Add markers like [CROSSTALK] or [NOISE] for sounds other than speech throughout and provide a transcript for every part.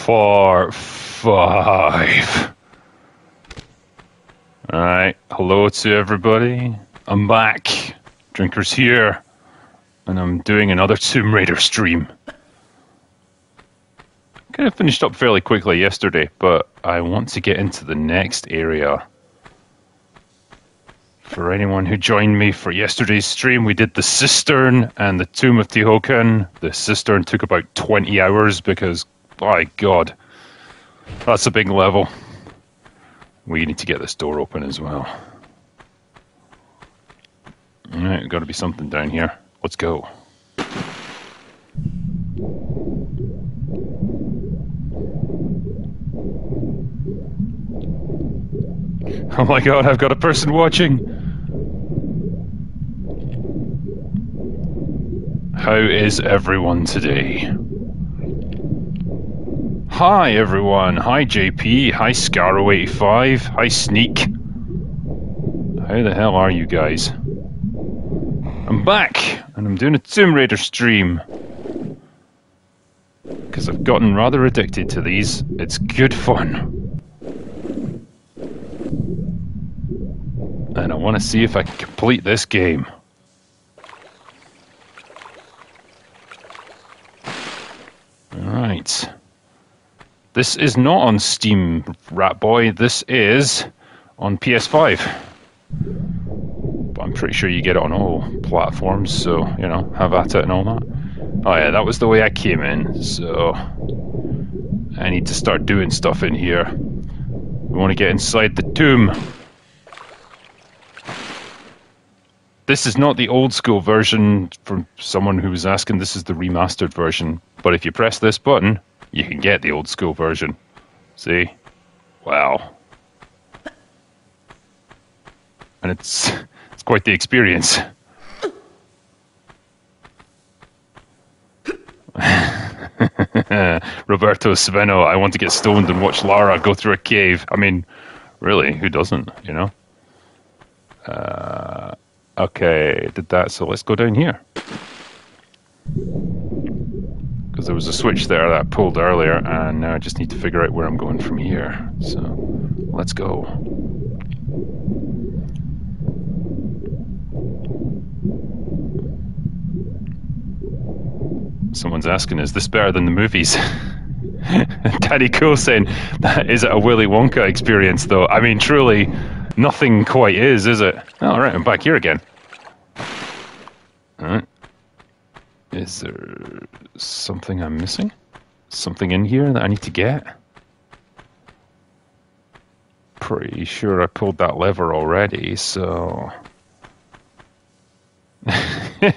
four, five. Alright, hello to everybody. I'm back. Drinker's here. And I'm doing another Tomb Raider stream. Kind of finished up fairly quickly yesterday, but I want to get into the next area. For anyone who joined me for yesterday's stream, we did the Cistern and the Tomb of Tihocan. The Cistern took about 20 hours because, by God, that's a big level. We need to get this door open as well. Alright, got to be something down here. Let's go. [LAUGHS] Oh my god, I've got a person watching! How is everyone today? Hi everyone, hi JP, hi Scarrow85, hi Sneak. How the hell are you guys? I'm back, and I'm doing a Tomb Raider stream. Because I've gotten rather addicted to these. It's good fun. And I want to see if I can complete this game. Alright. This is not on Steam, Ratboy. This is on PS5. But I'm pretty sure you get it on all platforms, so, you know, have at it and all that. Oh yeah, that was the way I came in, so... I need to start doing stuff in here. We want to get inside the tomb. This is not the old school version from someone who was asking. This is the remastered version. But if you press this button, you can get the old school version. See? Wow. And it's it's quite the experience. [LAUGHS] Roberto Sveno, I want to get stoned and watch Lara go through a cave. I mean, really, who doesn't, you know? Uh, Okay, did that. So let's go down here. Because there was a switch there that I pulled earlier, and now I just need to figure out where I'm going from here. So let's go. Someone's asking, is this better than the movies? [LAUGHS] Daddy Cool saying, is it a Willy Wonka experience though? I mean, truly, nothing quite is, is it? All right, I'm back here again. Alright. Is there something I'm missing? Something in here that I need to get? Pretty sure I pulled that lever already, so. [LAUGHS]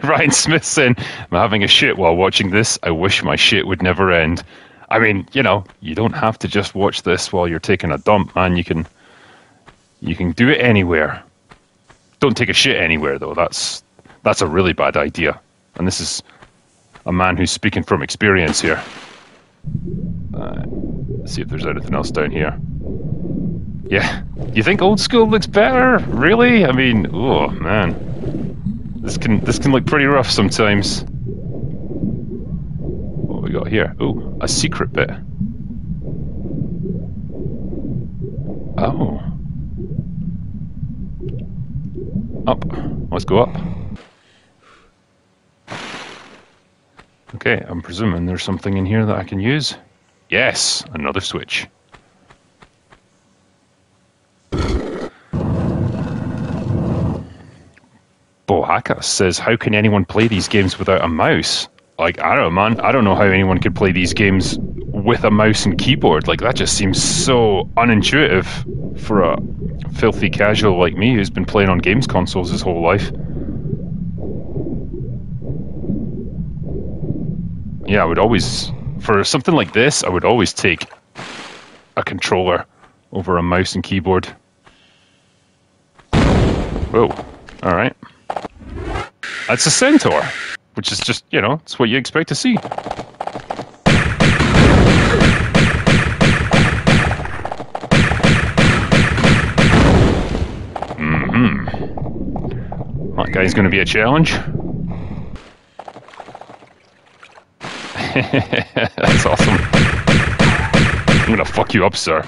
Ryan Smith saying, I'm having a shit while watching this. I wish my shit would never end. I mean, you know, you don't have to just watch this while you're taking a dump, man. You can you can do it anywhere. Don't take a shit anywhere though. That's that's a really bad idea. And this is a man who's speaking from experience here. Uh, let's see if there's anything else down here. Yeah. You think old school looks better? Really? I mean, oh man. This can this can look pretty rough sometimes. What we got here? Oh, a secret bit. Oh. Up. Let's go up. Okay, I'm presuming there's something in here that I can use. Yes, another switch. Bohaka says, How can anyone play these games without a mouse? Like, I don't know, man. I don't know how anyone could play these games with a mouse and keyboard. Like, that just seems so unintuitive for a filthy casual like me who's been playing on games consoles his whole life. Yeah, I would always, for something like this, I would always take a controller over a mouse and keyboard. Whoa, all right. That's a centaur, which is just, you know, it's what you expect to see. Mm-hmm. That guy's going to be a challenge. That's awesome. I'm gonna fuck you up, sir.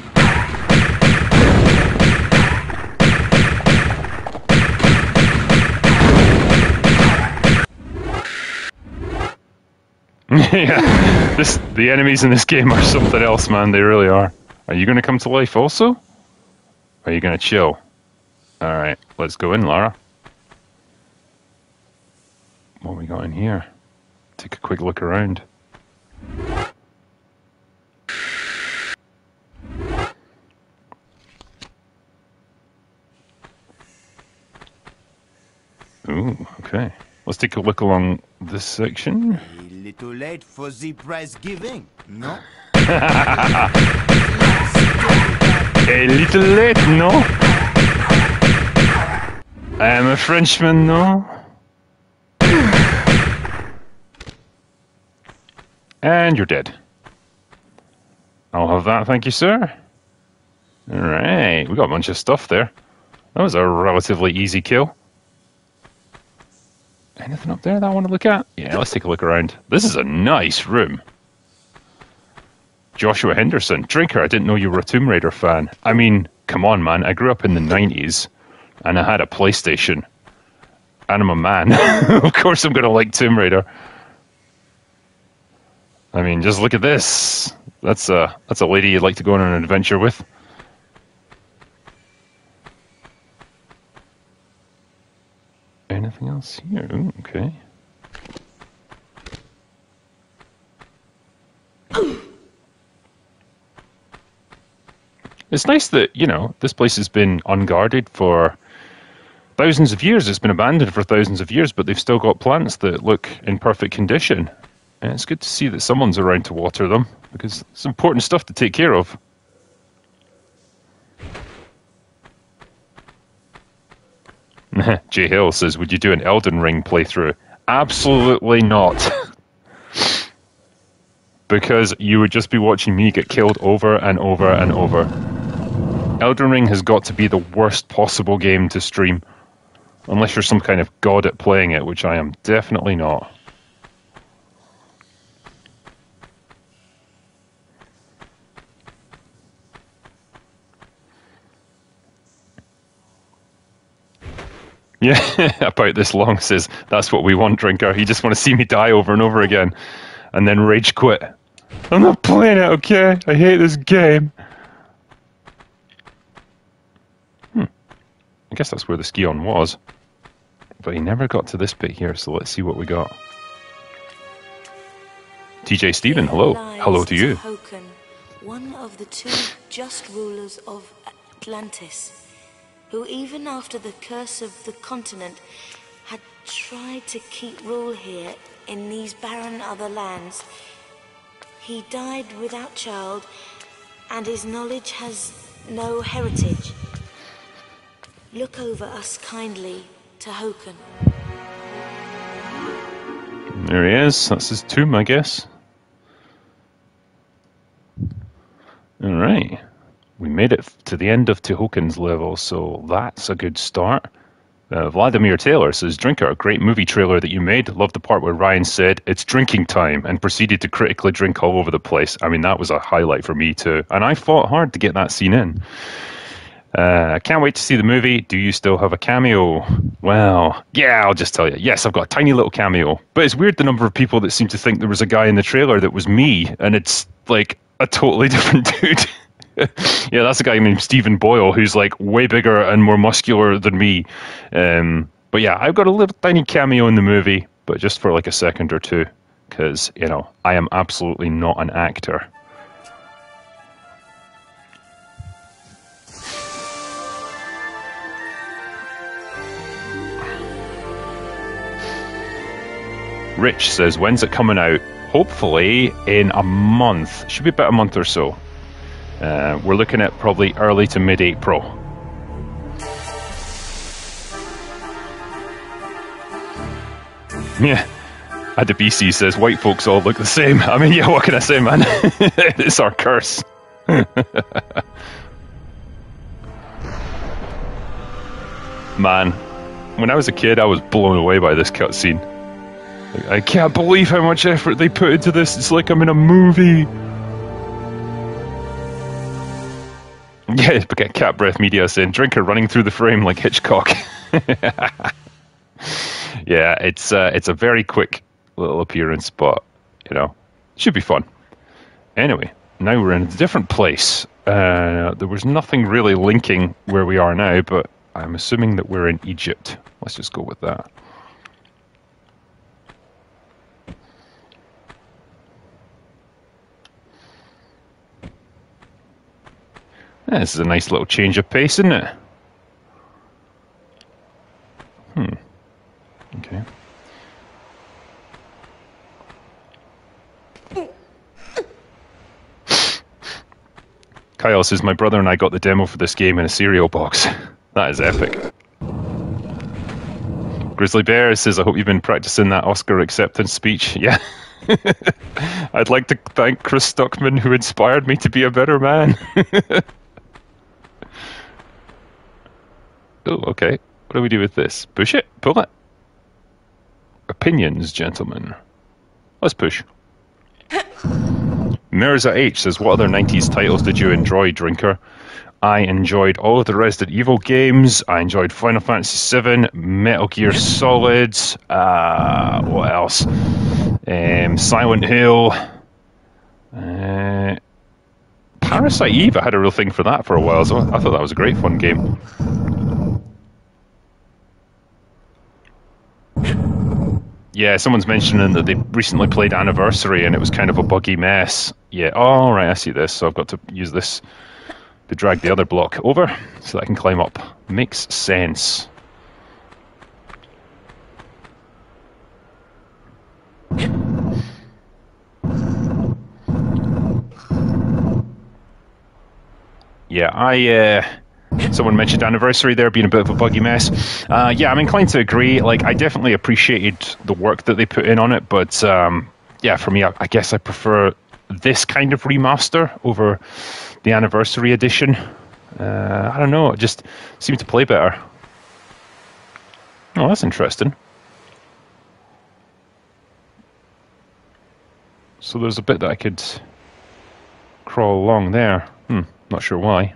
[LAUGHS] yeah, this the enemies in this game are something else, man. They really are. Are you gonna come to life also? Are you gonna chill? All right, let's go in, Lara. What we got in here? Take a quick look around. Ooh, okay. Let's take a look along this section. A little late for the prize giving, no? A little late, no? I am a Frenchman, no? And you're dead. I'll have that, thank you, sir. Alright, we got a bunch of stuff there. That was a relatively easy kill. Anything up there that I want to look at? Yeah, let's take a look around. This is a nice room. Joshua Henderson, drinker. I didn't know you were a Tomb Raider fan. I mean, come on, man. I grew up in the 90s and I had a PlayStation. And I'm a man. [LAUGHS] of course, I'm going to like Tomb Raider. I mean, just look at this. That's a that's a lady you'd like to go on an adventure with. Anything else here? Ooh, okay. It's nice that, you know, this place has been unguarded for thousands of years. It's been abandoned for thousands of years, but they've still got plants that look in perfect condition. And it's good to see that someone's around to water them because it's important stuff to take care of. [LAUGHS] Jay Hill says, Would you do an Elden Ring playthrough? Absolutely not. [LAUGHS] because you would just be watching me get killed over and over and over. Elden Ring has got to be the worst possible game to stream. Unless you're some kind of god at playing it, which I am definitely not. [LAUGHS] Yeah, about this long says that's what we want, drinker. You just want to see me die over and over again, and then rage quit. I'm not playing it, okay? I hate this game. Hmm. I guess that's where the Scion was, but he never got to this bit here. So let's see what we got. TJ Stephen, hello. Hello to you. Hoken, one of the two just rulers of Atlantis who even after the curse of the continent had tried to keep rule here in these barren other lands. He died without child, and his knowledge has no heritage. Look over us kindly to Hoken. There he is. That's his tomb, I guess. All right. We made it to the end of Tihocan's level, so that's a good start. Uh, Vladimir Taylor says, Drinker, a great movie trailer that you made. Love the part where Ryan said, it's drinking time, and proceeded to critically drink all over the place. I mean, that was a highlight for me, too. And I fought hard to get that scene in. Uh, I can't wait to see the movie. Do you still have a cameo? Well, yeah, I'll just tell you. Yes, I've got a tiny little cameo. But it's weird the number of people that seem to think there was a guy in the trailer that was me, and it's like a totally [LAUGHS] different dude. [LAUGHS] yeah, that's a guy named Stephen Boyle who's like way bigger and more muscular than me. Um, but yeah, I've got a little tiny cameo in the movie, but just for like a second or two, because you know I am absolutely not an actor. Rich says, when's it coming out? Hopefully in a month. Should be about a month or so. Uh, we're looking at probably early to mid April. Yeah. Adebisi says white folks all look the same. I mean, [LAUGHS] yeah, what can I say, man? [LAUGHS] it's our curse. [LAUGHS] man, when I was a kid, I was blown away by this cutscene. I can't believe how much effort they put into this. It's like I'm in a movie. [LAUGHS] Yeah, get cat breath media saying drinker running through the frame like Hitchcock. [LAUGHS] yeah, it's uh, it's a very quick little appearance, but you know, should be fun. Anyway, now we're in a different place. Uh, there was nothing really linking where we are now, but I'm assuming that we're in Egypt. Let's just go with that. This is a nice little change of pace, isn't it? Hmm. Okay. Kyle says, My brother and I got the demo for this game in a cereal box. [LAUGHS] that is epic. Grizzly Bear says, I hope you've been practicing that Oscar acceptance speech. [LAUGHS] Yeah. [LAUGHS] I'd like to thank Chris Stuckmann, who inspired me to be a better man. Oh, okay. What do we do with this? Push it? Pull it? Opinions, gentlemen. Let's push. [LAUGHS] Mirza H says, What other 90s titles did you enjoy, Drinker? I enjoyed all of the Resident Evil games. I enjoyed Final Fantasy VII, Metal Gear Solid. Uh, what else? Um, Silent Hill. Uh, Parasite Eve. I had a real thing for that for a while, so I thought that was a great fun game. Yeah, someone's mentioning that they recently played Anniversary and it was kind of a buggy mess. Yeah, all right, I see this. So I've got to use this to drag the other block over so that I can climb up. Makes sense. Yeah, I. Uh, someone mentioned anniversary there being a bit of a buggy mess. Uh, yeah, I'm inclined to agree. Like, I definitely appreciated the work that they put in on it, but um, yeah, for me, I, I, guess I prefer this kind of remaster over the anniversary edition. Uh, I don't know, it just seemed to play better. Oh, that's interesting. So there's a bit that I could crawl along there. Hmm, not sure why.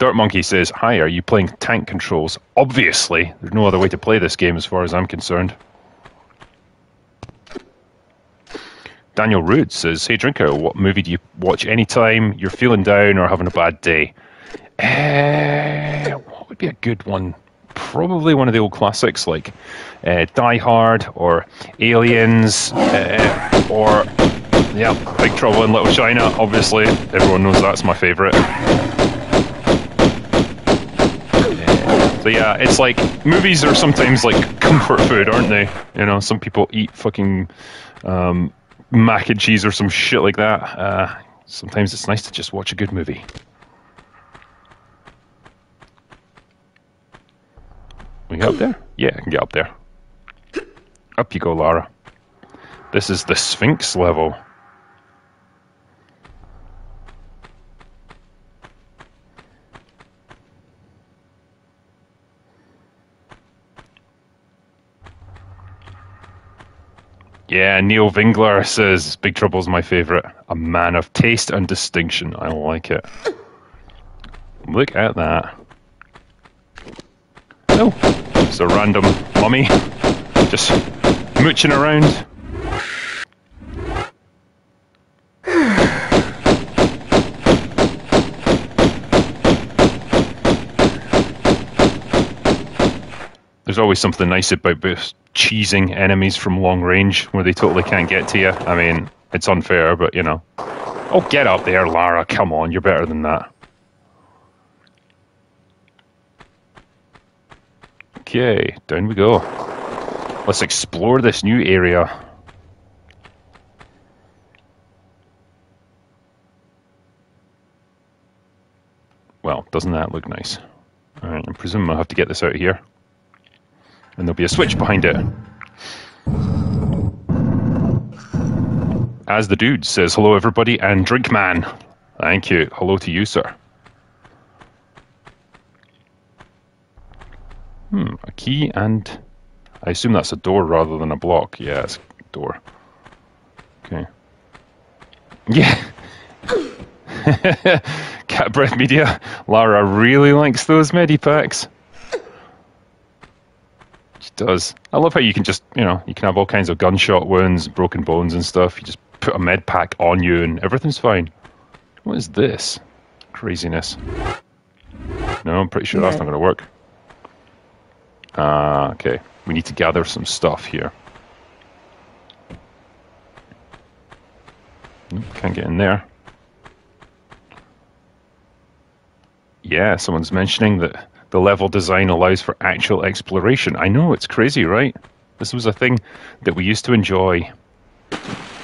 Dirt Monkey says, Hi, are you playing tank controls? Obviously, there's no other way to play this game as far as I'm concerned. Daniel Root says, Hey Drinker, what movie do you watch anytime you're feeling down or having a bad day? Uh, what would be a good one? Probably one of the old classics like uh, Die Hard or Aliens uh, or, yeah, Big Trouble in Little China, obviously. Everyone knows that's my favourite. So yeah, it's like movies are sometimes like comfort food, aren't they? You know, some people eat fucking um, mac and cheese or some shit like that. Uh, sometimes it's nice to just watch a good movie. We get up there? Yeah, I can get up there. Up you go, Lara. This is the Sphinx level. Yeah, Neil Vingler says Big Trouble's my favourite. A man of taste and distinction. I like it. Look at that. Oh, it's a random mummy just mooching around. There's always something nice about cheesing enemies from long range where they totally can't get to you. I mean, it's unfair, but you know. Oh, get up there, Lara. Come on, you're better than that. Okay, down we go. Let's explore this new area. Well, doesn't that look nice? Alright, I presume I'll have to get this out of here and there'll be a switch behind it. As the dude says, hello everybody, and drink man. Thank you. Hello to you, sir. Hmm, a key and I assume that's a door rather than a block. Yeah, it's a door. Okay. Yeah. [LAUGHS] Cat Breath Media. Lara really likes those medipacks. She does. I love how you can just, you know, you can have all kinds of gunshot wounds, broken bones and stuff. You just put a med pack on you and everything's fine. What is this? Craziness. No, I'm pretty sure that's not going to work. Ah, uh, okay. We need to gather some stuff here. Nope, can't get in there. Yeah, someone's mentioning that the level design allows for actual exploration. I know, it's crazy, right? This was a thing that we used to enjoy.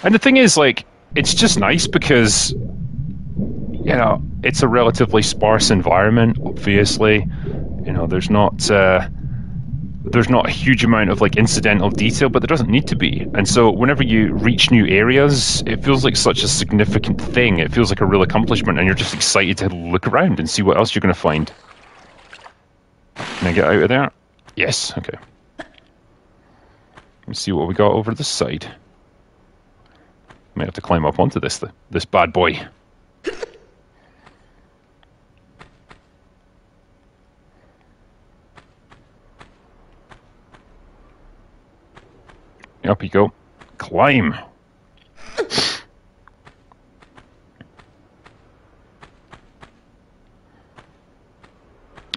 And the thing is, like, it's just nice because, you know, it's a relatively sparse environment, obviously. You know, there's not. Uh, there's not a huge amount of like incidental detail, but there doesn't need to be. And so whenever you reach new areas, it feels like such a significant thing. It feels like a real accomplishment, and you're just excited to look around and see what else you're going to find. Can I get out of there? Yes. Okay. Let's see what we got over this side. Might have to climb up onto this this bad boy. Up you go. Climb.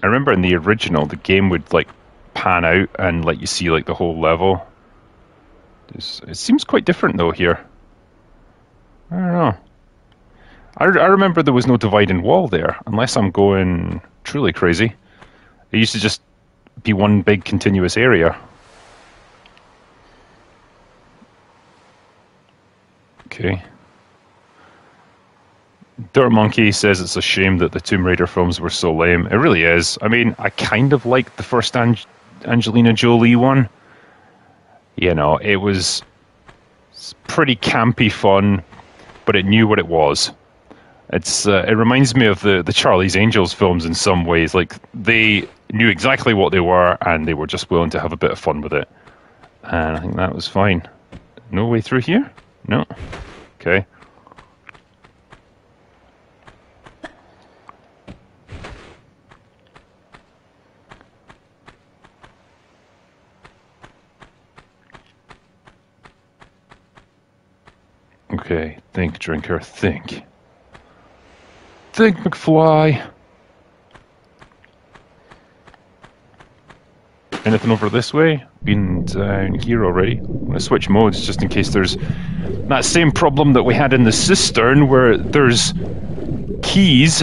I remember in the original, the game would like pan out and let you see like the whole level. It's, it seems quite different though here. I don't know. I, I remember there was no dividing wall there, unless I'm going truly crazy. It used to just be one big continuous area. Okay. Dirt Monkey says it's a shame that the Tomb Raider films were so lame. It really is. I mean, I kind of liked the first Angelina Jolie one. You know, it was pretty campy fun, but it knew what it was. It's uh, it reminds me of the the Charlie's Angels films in some ways. Like they knew exactly what they were, and they were just willing to have a bit of fun with it. And I think that was fine. No way through here. No. Okay. Okay, think, drinker, think. Think, McFly. Anything over this way? Been down here already. I'm to switch modes just in case there's that same problem that we had in the cistern where there's keys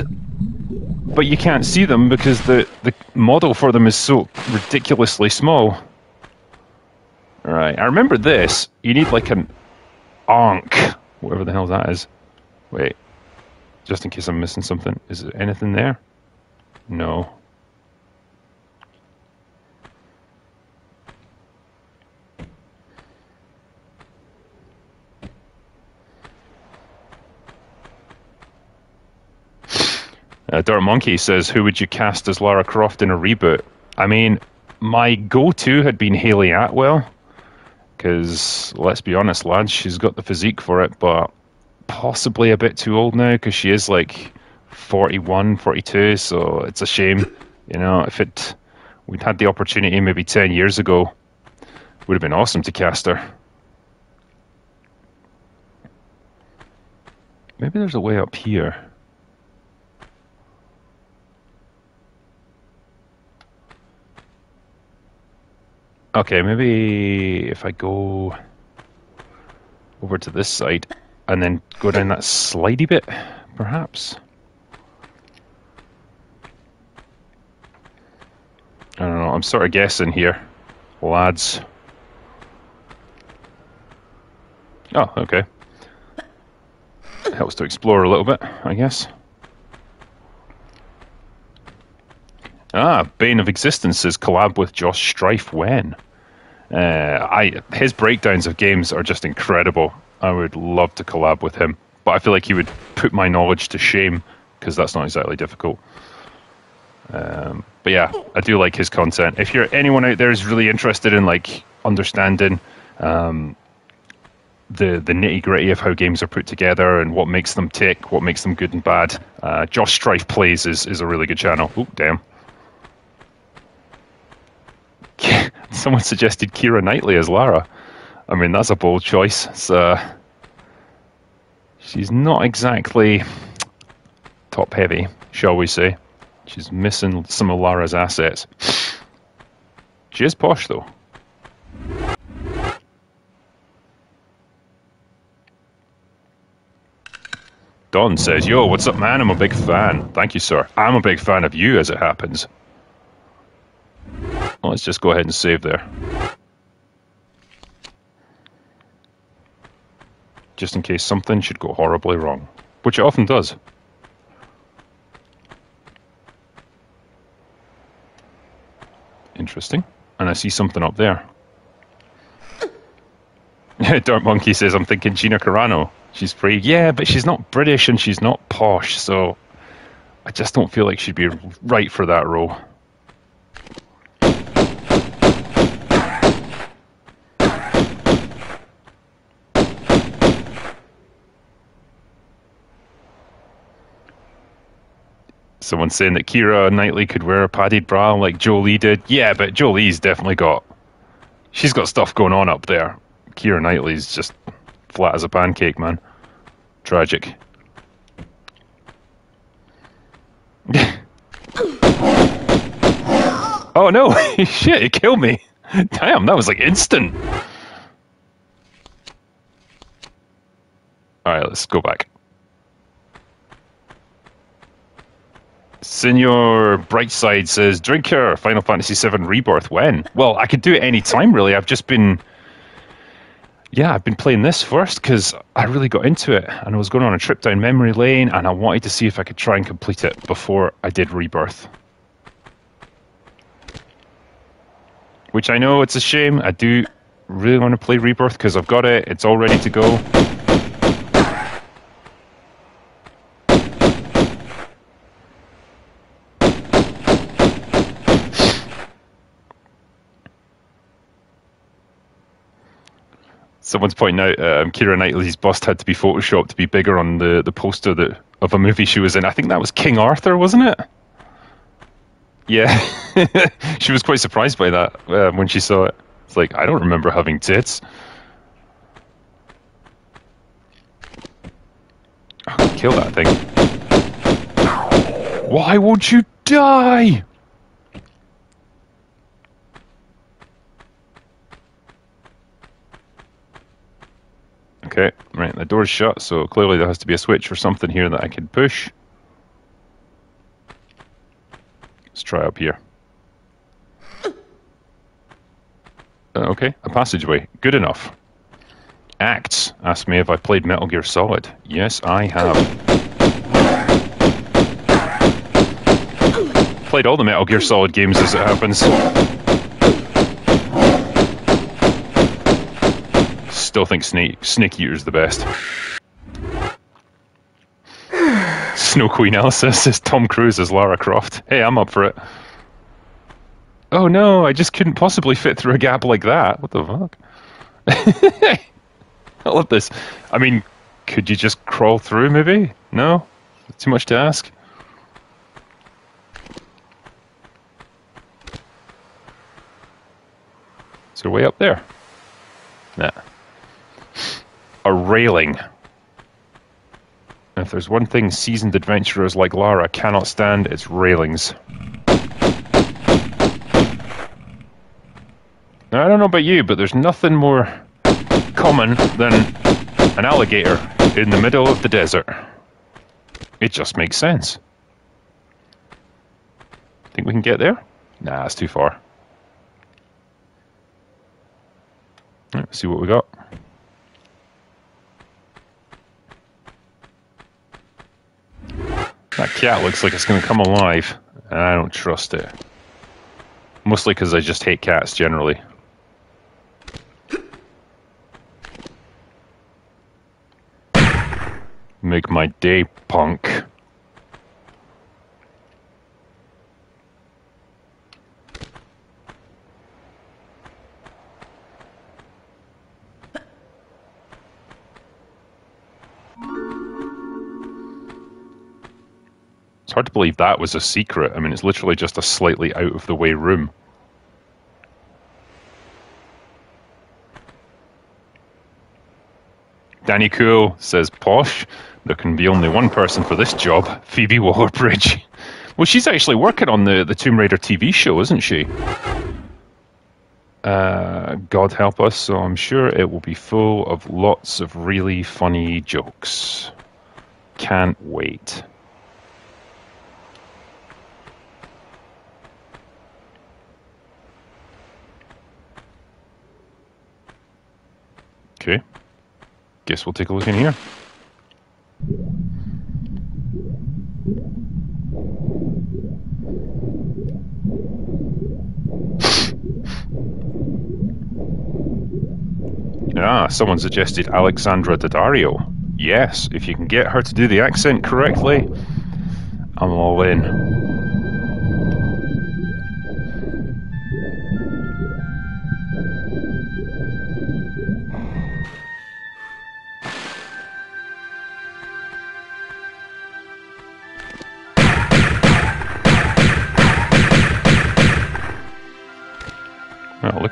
but you can't see them because the, the model for them is so ridiculously small. Alright, I remember this. You need like an Ankh, whatever the hell that is. Wait, just in case I'm missing something. Is there anything there? No. [SIGHS] Uh, Dirt Monkey says, "Who would you cast as Lara Croft in a reboot?" I mean, my go-to had been Hayley Atwell, because let's be honest, lads, she's got the physique for it, but possibly a bit too old now because she is like 41, 42. So it's a shame, you know. If it we'd had the opportunity maybe 10 years ago, would have been awesome to cast her. Maybe there's a way up here. Okay, maybe if I go over to this side and then go down that slidey bit, perhaps. I don't know, I'm sort of guessing here, lads. Oh, okay. Helps to explore a little bit, I guess. Ah, Bane of Existence Existence's collab with Josh Strife when? Uh, I his breakdowns of games are just incredible. I would love to collab with him, but I feel like he would put my knowledge to shame because that's not exactly difficult. Um, but yeah, I do like his content. If you're anyone out there who's really interested in like understanding um, the the nitty gritty of how games are put together and what makes them tick, what makes them good and bad, uh, Josh Strife plays is is a really good channel. Oh damn. [LAUGHS] Someone suggested Keira Knightley as Lara. I mean, that's a bold choice. Uh, she's not exactly top heavy, shall we say. She's missing some of Lara's assets. She is posh, though. Don says, Yo, what's up, man? I'm a big fan. Thank you, sir. I'm a big fan of you, as it happens. Let's just go ahead and save there. Just in case something should go horribly wrong, which it often does. Interesting. And I see something up there. [LAUGHS] Dark Monkey says, I'm thinking Gina Carano. She's free. Yeah, but she's not British and she's not posh, so I just don't feel like she'd be right for that role. Someone's saying that Keira Knightley could wear a padded bra like Jolie did. Yeah, but Jolie's definitely got. She's got stuff going on up there. Keira Knightley's just flat as a pancake, man. Tragic. [LAUGHS] oh no! [LAUGHS] Shit, it killed me. [LAUGHS] Damn, that was like instant. Alright, let's go back. Senor Brightside says, Drinker, Final Fantasy VII Rebirth, when? Well, I could do it any time, really. I've just been. Yeah, I've been playing this first because I really got into it and I was going on a trip down memory lane and I wanted to see if I could try and complete it before I did Rebirth. Which I know it's a shame. I do really want to play Rebirth because I've got it, it's all ready to go. Someone's pointing out um, Keira Knightley's bust had to be photoshopped to be bigger on the, the poster that of a movie she was in. I think that was King Arthur, wasn't it? Yeah, [LAUGHS] she was quite surprised by that uh, when she saw it. It's like I don't remember having tits. Oh, kill that thing! Why won't you die? Okay, right, the door's shut, so clearly there has to be a switch or something here that I can push. Let's try up here. Uh, okay, a passageway. Good enough. Acts asked me if I played Metal Gear Solid. Yes, I have. Played all the Metal Gear Solid games as it happens. Still think Snake Snake Eater's the best. Snow Queen Elsa says Tom Cruise as Lara Croft. Hey, I'm up for it. Oh no, I just couldn't possibly fit through a gap like that. What the fuck? [LAUGHS] I love this. I mean, could you just crawl through maybe? No? Too much to ask? Is there a way up there? Nah a railing. If there's one thing seasoned adventurers like Lara cannot stand, it's railings. Now, I don't know about you, but there's nothing more common than an alligator in the middle of the desert. It just makes sense. Think we can get there? Nah, it's too far. Let's see what we got. That cat looks like it's going to come alive, and I don't trust it. Mostly because I just hate cats generally. Make my day, punk. Hard to believe that was a secret. I mean, it's literally just a slightly out of the way room. Danny Cool says, Posh, there can be only one person for this job Phoebe Waller Bridge. [LAUGHS] Well, she's actually working on the, the Tomb Raider TV show, isn't she? Uh, God help us, so I'm sure it will be full of lots of really funny jokes. Can't wait. Okay. Guess we'll take a look in here. Ah, someone suggested Alexandra Daddario. Yes, if you can get her to do the accent correctly, I'm all in.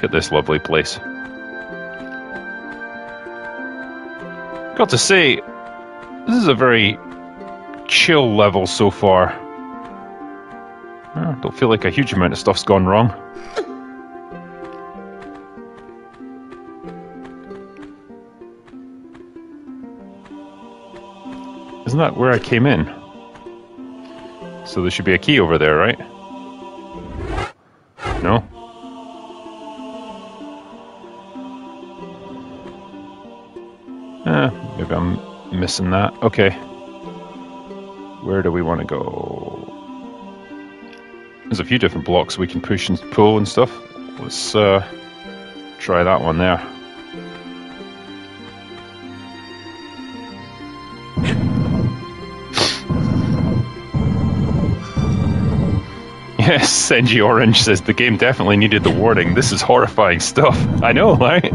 At this lovely place. Got to say, this is a very chill level so far. I don't feel like a huge amount of stuff's gone wrong. Isn't that where I came in? So there should be a key over there, right? No? Eh, maybe I'm missing that. Okay. Where do we want to go? There's a few different blocks we can push and pull and stuff. Let's uh, try that one there. [LAUGHS] Yes, Senji Orange says the game definitely needed the warning. This is horrifying stuff. I know, right?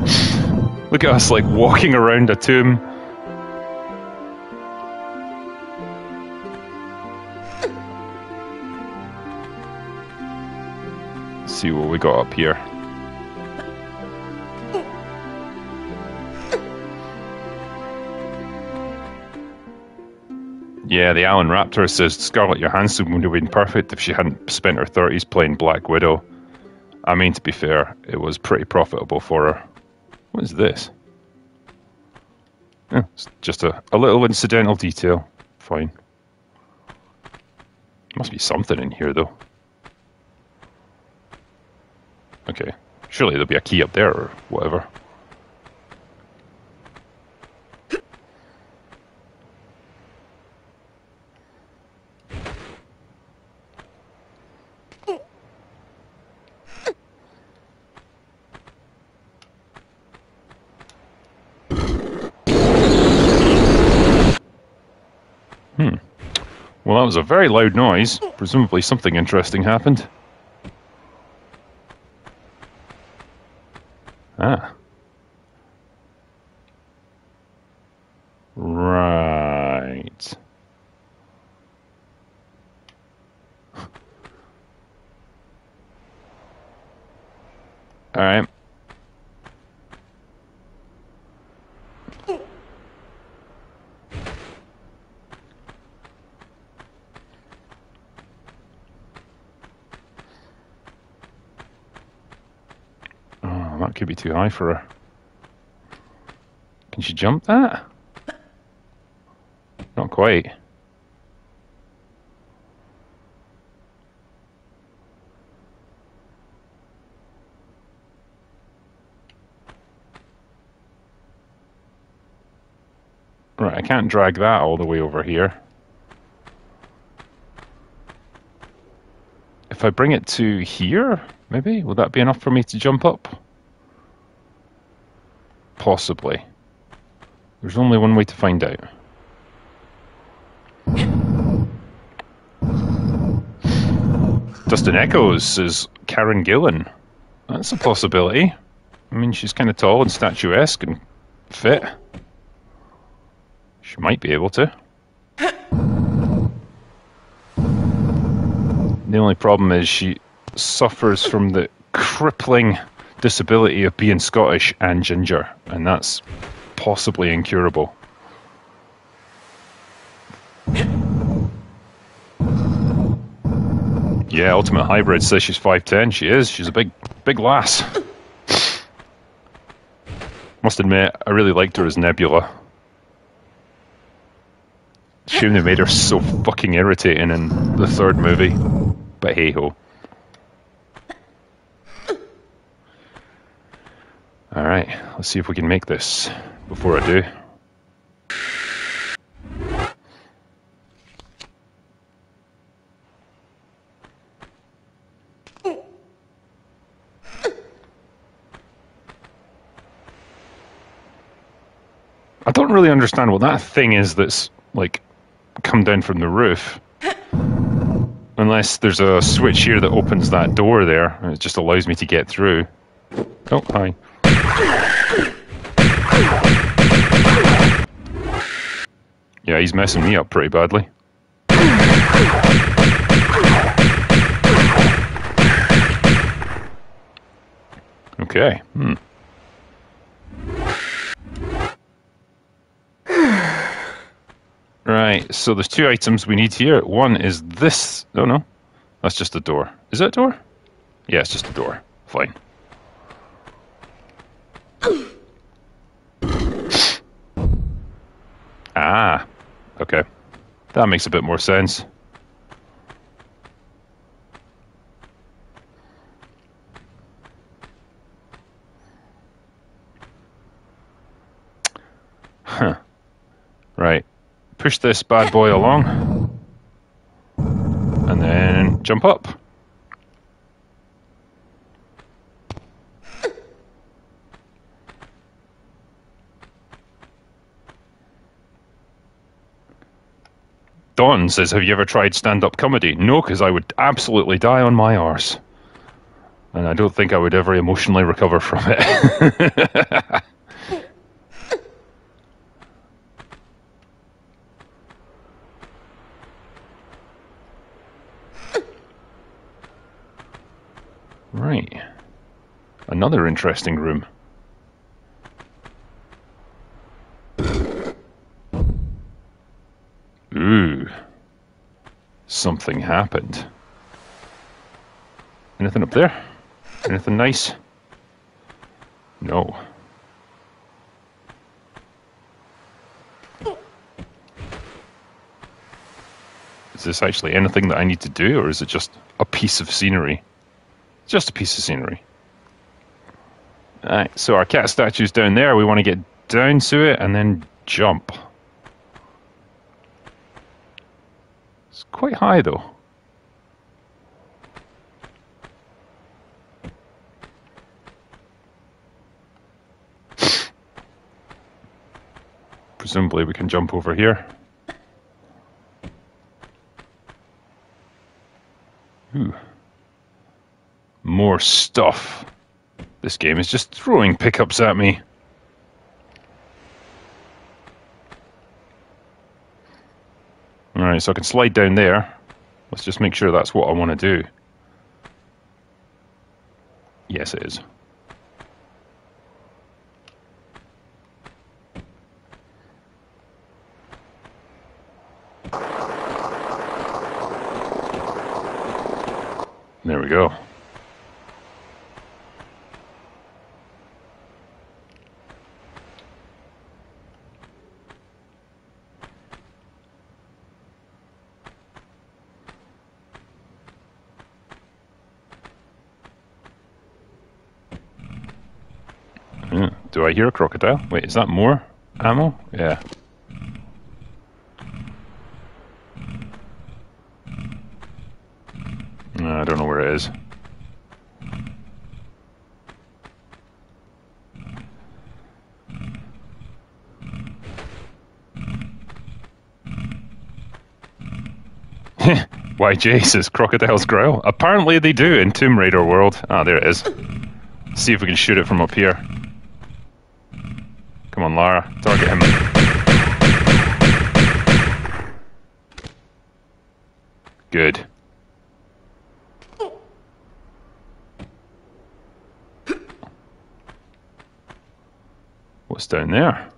Look at us like walking around a tomb. Let's see what we got up here. Yeah, the Alan Raptor says Scarlett Johansson would have been perfect if she hadn't spent her 30s playing Black Widow. I mean, to be fair, it was pretty profitable for her. What is this? Yeah, it's just a, a little incidental detail. Fine. Must be something in here, though. Okay. Surely there'll be a key up there or whatever. Well, that was a very loud noise. Presumably something interesting happened. Ah. All right. Oh, that could be too high for her. Can she jump that? Not quite. Right, I can't drag that all the way over here. If I bring it to here, maybe? Will that be enough for me to jump up? Possibly. There's only one way to find out. Dustin Echoes says Karen Gillan. That's a possibility. I mean, she's kind of tall and statuesque and fit. She might be able to. The only problem is she suffers from the crippling disability of being Scottish and ginger, and that's possibly incurable. Yeah, Ultimate Hybrid says she's 5'10. She is. She's a big, big lass. Must admit, I really liked her as Nebula. Shame they made her so fucking irritating in the third movie. But hey ho. Alright, let's see if we can make this before I do. I don't really understand what that thing is that's like come down from the roof. Unless there's a switch here that opens that door there. and It just allows me to get through. Oh, hi. Yeah, he's messing me up pretty badly. Okay. Hmm. Right, so there's two items we need here. One is this. Oh no, that's just a door. Is that a door? Yeah, it's just a door. Fine. Ah, okay. That makes a bit more sense. Huh. Right. Push this bad boy along. And then jump up. Don says, Have you ever tried stand up comedy? No, because I would absolutely die on my arse. And I don't think I would ever emotionally recover from it. [LAUGHS] right. Another interesting room. Ooh. Something happened. Anything up there? Anything nice? No. Is this actually anything that I need to do, or is it just a piece of scenery? Just a piece of scenery. Alright, so our cat statue's down there. We want to get down to it and then jump. It's quite high though. [SIGHS] Presumably we can jump over here. Ooh. More stuff. This game is just throwing pickups at me. So I can slide down there. Let's just make sure that's what I want to do. Yes, it is. There we go. Do a crocodile? Wait, is that more ammo? Yeah. I don't know where it is. [LAUGHS] Why, Jesus, crocodiles growl. Apparently they do in Tomb Raider world. Ah, there it is. See if we can shoot it from up here. Come on, Lara. Target him. Good. What's down there?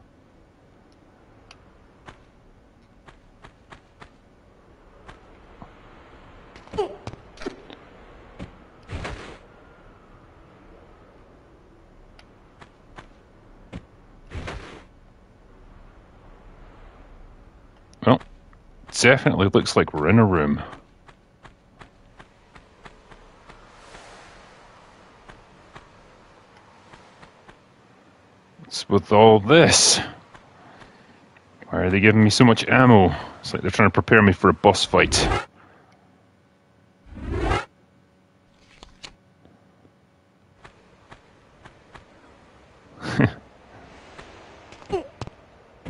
Well, definitely looks like we're in a room. With all this? Why are they giving me so much ammo? It's like they're trying to prepare me for a boss fight. [LAUGHS]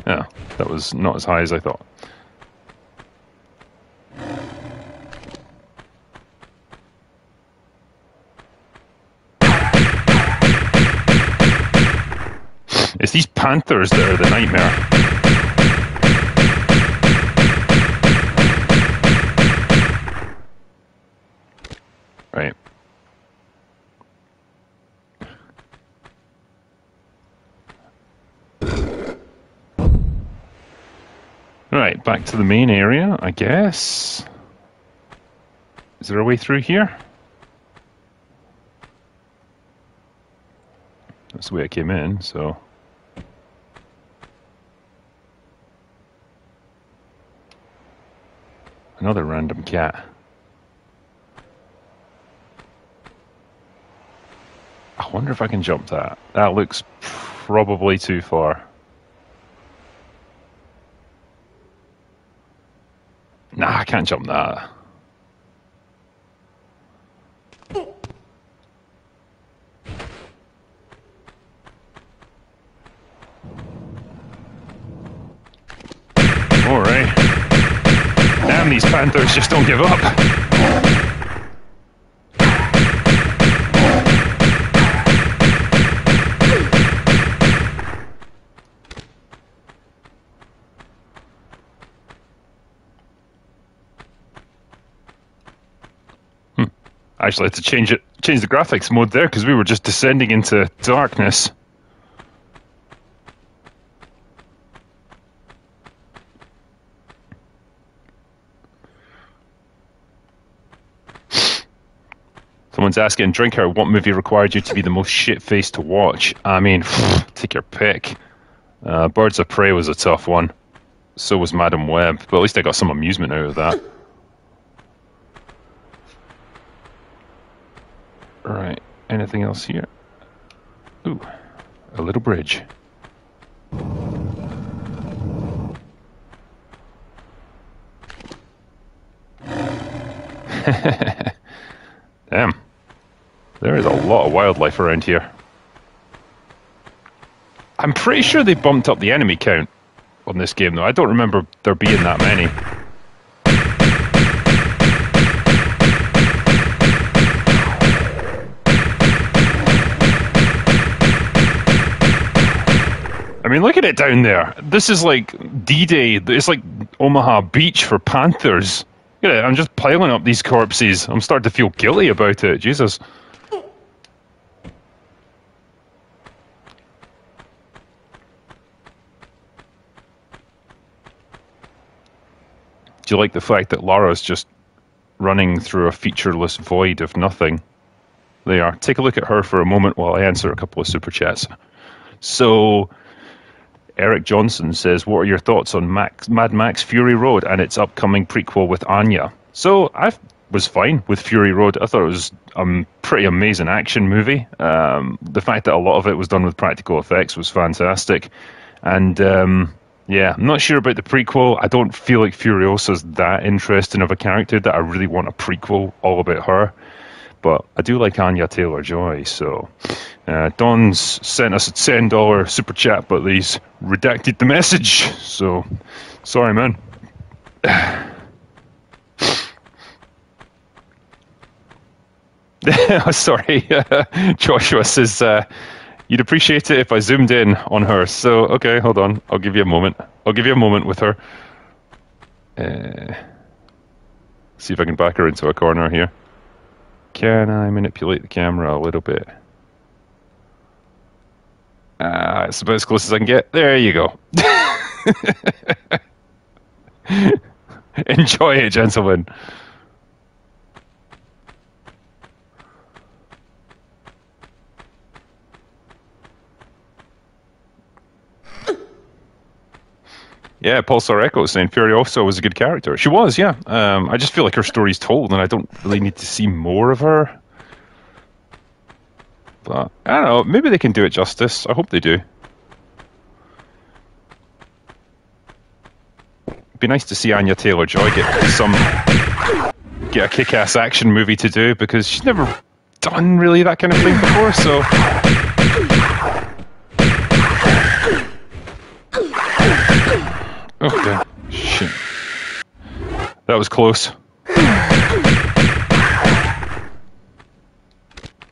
yeah, that was not as high as I thought. It's these panthers that are the nightmare. Right. Right, back to the main area, I guess. Is there a way through here? That's the way I came in, so. Another random cat. I wonder if I can jump that. That looks probably too far. Nah, I can't jump that. Alright. Damn, these panthers just don't give up. Hmm. Actually, I had to change it, change the graphics mode there because we were just descending into darkness. Someone's asking, Drinker, what movie required you to be the most shit faced to watch? I mean, [SIGHS] take your pick. Uh, Birds of Prey was a tough one. So was Madam Web, but at least I got some amusement out of that. Right, anything else here? Ooh, a little bridge. [LAUGHS] Damn. There is a lot of wildlife around here. I'm pretty sure they bumped up the enemy count on this game, though. I don't remember there being that many. I mean, look at it down there. This is like D-Day. It's like Omaha Beach for Panthers. Look at it. I'm just piling up these corpses. I'm starting to feel guilty about it. Jesus. Do you like the fact that Lara's just running through a featureless void of nothing? They are. Take a look at her for a moment while I answer a couple of super chats. So, Eric Johnson says, "What are your thoughts on Max, Mad Max Fury Road and its upcoming prequel with Anya?" So I was fine with Fury Road. I thought it was a pretty amazing action movie. Um, the fact that a lot of it was done with practical effects was fantastic, and um, yeah, I'm not sure about the prequel. I don't feel like Furiosa's that interesting of a character that I really want a prequel all about her. But I do like Anya Taylor Joy, so uh, Don's sent us a ten dollar super chat, but he's redacted the message. So sorry, man. [LAUGHS] sorry, [LAUGHS] Joshua says uh, you'd appreciate it if I zoomed in on her. So okay, hold on. I'll give you a moment. I'll give you a moment with her. Uh, see if I can back her into a corner here. Can I manipulate the camera a little bit? Uh, it's about as close as I can get. There you go. [LAUGHS] Enjoy it, gentlemen. Yeah, Pulsar Echo saying Furiosa was a good character. She was, yeah. Um, I just feel like her story's told, and I don't really need to see more of her. But I don't know. Maybe they can do it justice. I hope they do. Be nice to see Anya Taylor Joy get some get a kick-ass action movie to do because she's never done really that kind of thing before. So Okay. Shit. That was close.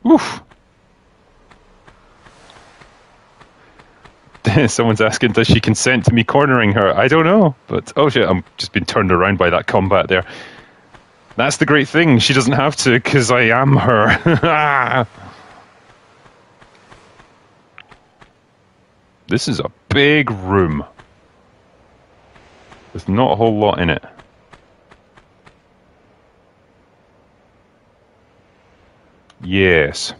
Oof. [LAUGHS] Someone's asking, does she consent to me cornering her? I don't know, but oh shit, I'm just being turned around by that combat there. That's the great thing. She doesn't have to, because I am her. [LAUGHS] this is a big room. There's not a whole lot in it. Yes.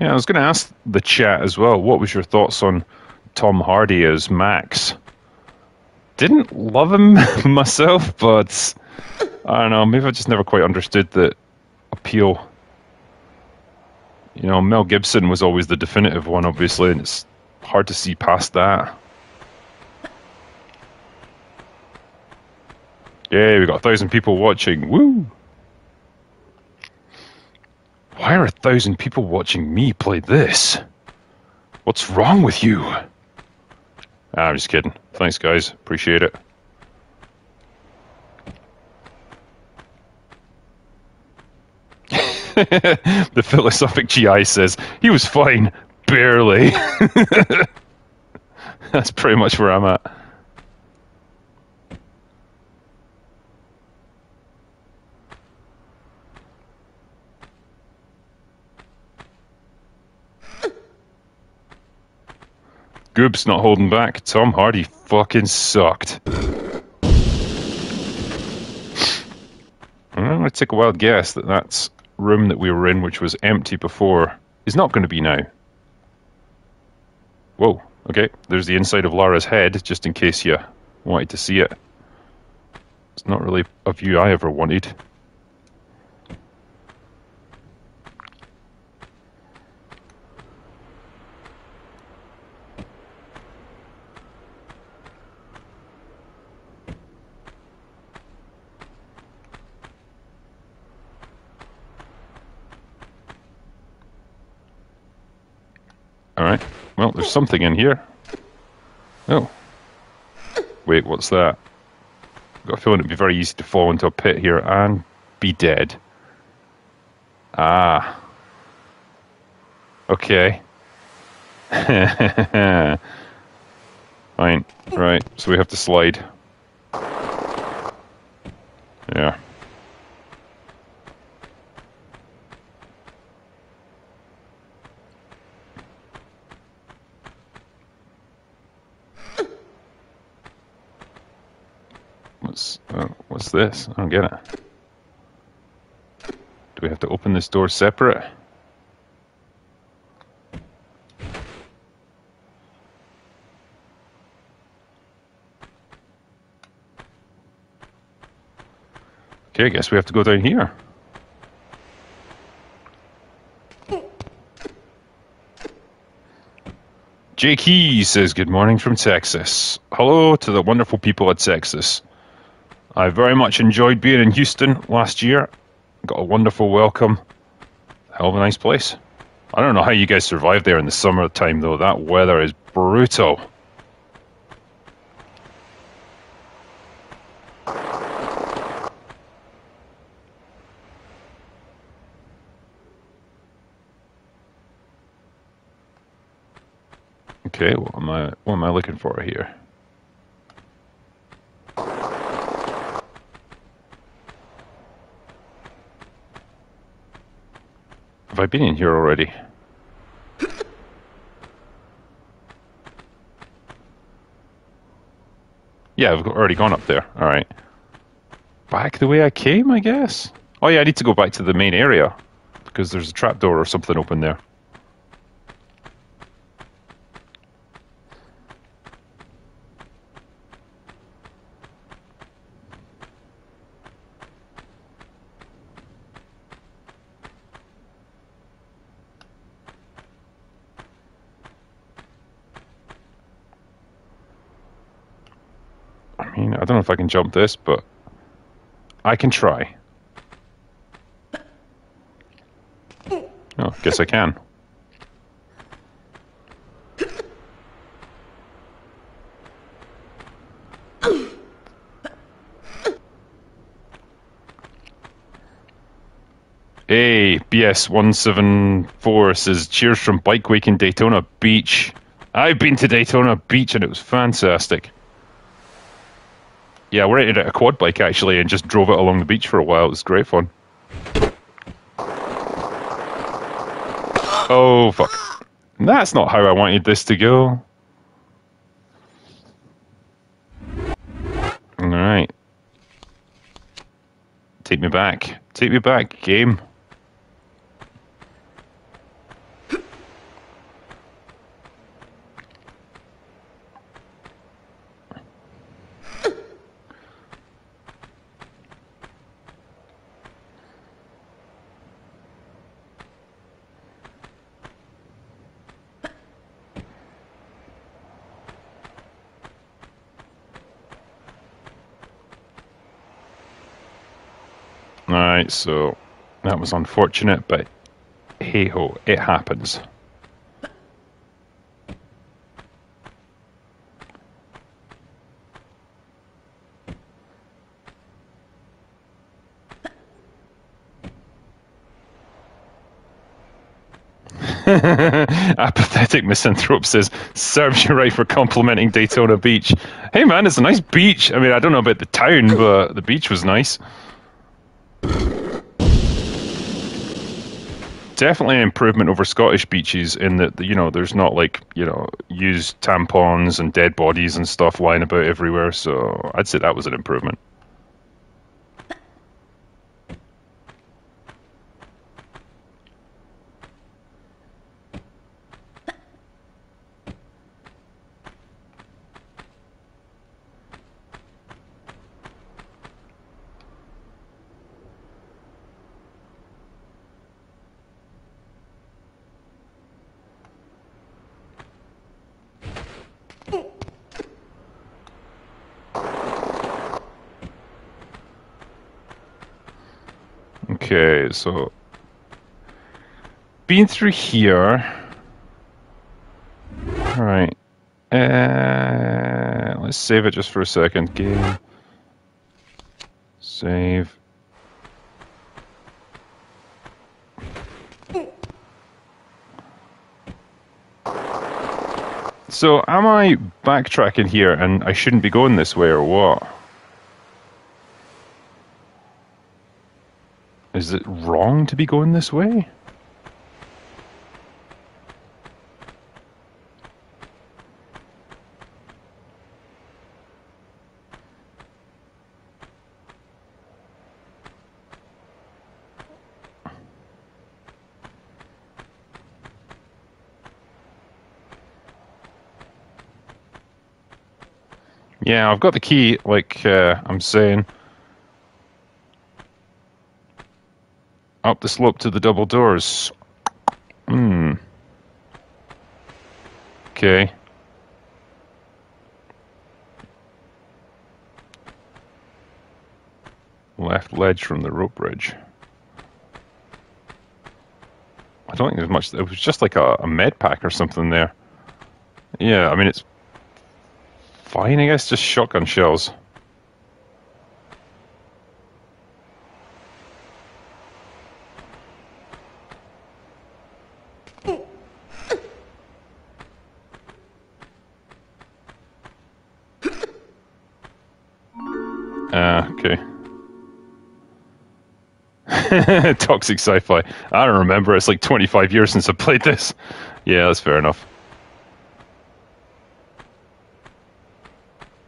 Yeah, I was going to ask the chat as well. What was your thoughts on Tom Hardy as Max? Didn't love him [LAUGHS] myself, but I don't know. Maybe I just never quite understood the appeal. You know, Mel Gibson was always the definitive one, obviously, and it's hard to see past that. Yeah, we got a thousand people watching. Woo! Why are a thousand people watching me play this? What's wrong with you? Ah, I'm just kidding. Thanks, guys. Appreciate it. [LAUGHS] the philosophic GI says, he was fine. Barely. [LAUGHS] That's pretty much where I'm at. Goob's not holding back. Tom Hardy fucking sucked. I'm going to take a wild guess that that room that we were in, which was empty before, is not going to be now. Whoa, okay. There's the inside of Lara's head, just in case you wanted to see it. It's not really a view I ever wanted. Alright. Well, there's something in here. Oh. Wait, what's that? Got a feeling it'd be very easy to fall into a pit here and be dead. Ah. Okay. [LAUGHS] Fine. Right. So we have to slide. Yeah. What's uh, what's this? I don't get it. Do we have to open this door separate? Okay, I guess we have to go down here. Jake says, Good morning from Texas. Hello to the wonderful people at Texas. I very much enjoyed being in Houston last year. Got a wonderful welcome. Hell of a nice place. I don't know how you guys survive there in the summertime, though. That weather is brutal. Okay, what am I what am I looking for here? Have I been in here already? [COUGHS] Yeah, I've already gone up there. All right. Back the way I came, I guess. Oh yeah, I need to go back to the main area because there's a trapdoor or something open there. Don't know if I can jump this, but I can try. Oh, guess I can. Hey, BS174 says, Cheers from Bike Week in Daytona Beach. I've been to Daytona Beach and it was fantastic. Yeah, we rented a quad bike actually and just drove it along the beach for a while. It was great fun. Oh, fuck. That's not how I wanted this to go. Alright. Take me back. Take me back, game. Alright, so that was unfortunate, but hey ho, it happens. [LAUGHS] Apathetic misanthrope says, serves you right for complimenting Daytona Beach. Hey man, it's a nice beach. I mean, I don't know about the town, but the beach was nice. Definitely an improvement over Scottish beaches in that, you know, there's not like, you know, used tampons and dead bodies and stuff lying about everywhere, so I'd say that was an improvement. Okay, so been through here. All right. Uh, let's save it just for a second. Game. Save. So, am I backtracking here and I shouldn't be going this way or what? Is it wrong to be going this way? Yeah, I've got the key, like uh, I'm saying. Up the slope to the double doors. Hmm. Okay. Left ledge from the rope bridge. I don't think there's much. It was just like a, a med pack or something there. Yeah, I mean, it's fine, I guess. Just shotgun shells. [LAUGHS] Toxic sci-fi. I don't remember. It's like 25 years since I played this. Yeah, that's fair enough.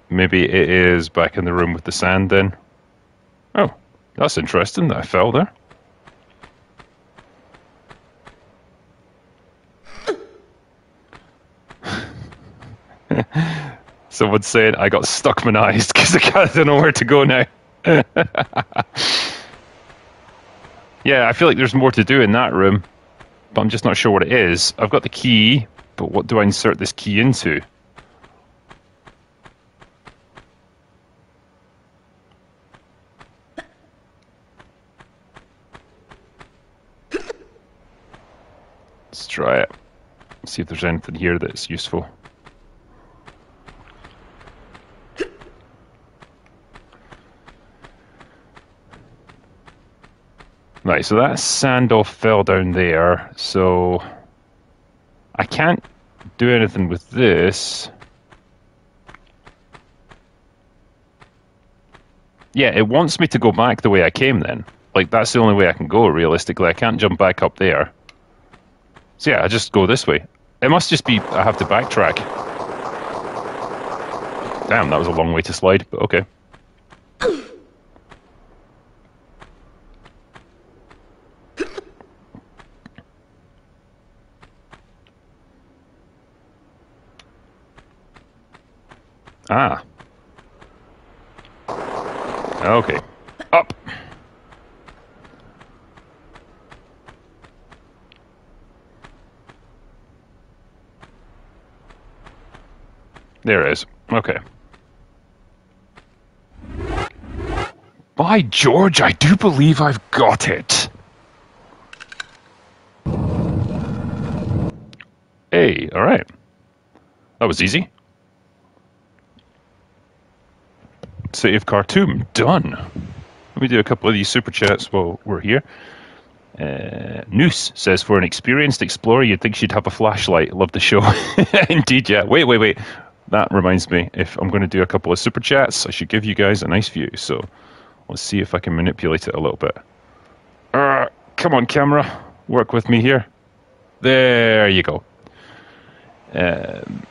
Maybe it is back in the room with the sand then. Oh, that's interesting that I fell there. [LAUGHS] Someone's saying I got stuckmanized because I don't know where to go now. [LAUGHS] yeah, I feel like there's more to do in that room, but I'm just not sure what it is. I've got the key, but what do I insert this key into? Let's try it. See if there's anything here that's useful. Right, so that Sandal fell down there, so I can't do anything with this. Yeah, it wants me to go back the way I came then. Like, that's the only way I can go, realistically. I can't jump back up there. So yeah, I just go this way. It must just be I have to backtrack. Damn, that was a long way to slide, but okay. Ah. Okay. Up. There it is. Okay. By George, I do believe I've got it. Hey, alright. That was easy. City of Khamoon, done. Let me do a couple of these super chats while we're here. Uh, Noose says, for an experienced explorer, you'd think she'd have a flashlight. Love the show. [LAUGHS] Indeed, yeah. Wait, wait, wait. That reminds me, if I'm going to do a couple of super chats, I should give you guys a nice view. So let's see if I can manipulate it a little bit. Uh, come on, camera. Work with me here. There you go. Um,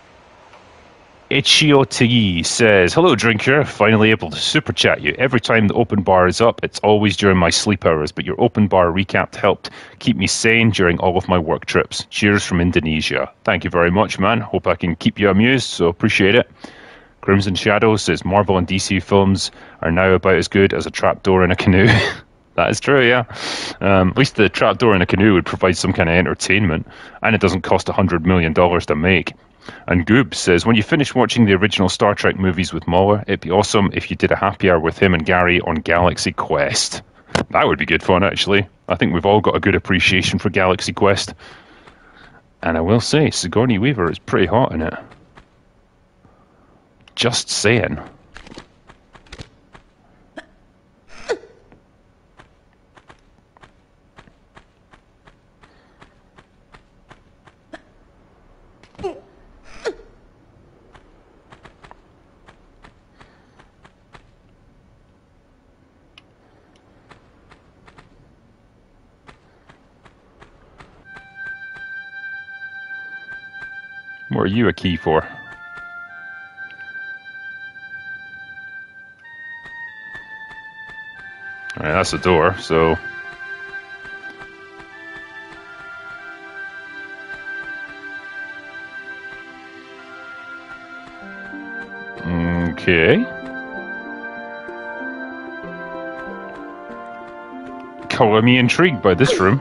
Ichiotegi says, Hello, drinker. Finally able to super chat you. Every time the open bar is up, it's always during my sleep hours, but your open bar recap helped keep me sane during all of my work trips. Cheers from Indonesia. Thank you very much, man. Hope I can keep you amused, so appreciate it. Crimson Shadow says, Marvel and DC films are now about as good as a trapdoor in a canoe. [LAUGHS] that is true, yeah. Um, at least the trapdoor in a canoe would provide some kind of entertainment, and it doesn't cost $100 million to make. And Goob says, when you finish watching the original Star Trek movies with Mauler, it'd be awesome if you did a happy hour with him and Gary on Galaxy Quest. That would be good fun, actually. I think we've all got a good appreciation for Galaxy Quest. And I will say, Sigourney Weaver is pretty hot in it. Just saying. What are you a key for? Alright, that's the door, so... Okay. Color me intrigued by this room.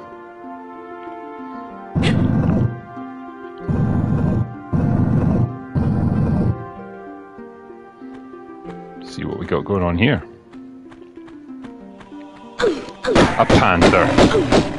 Got going on here. A panther.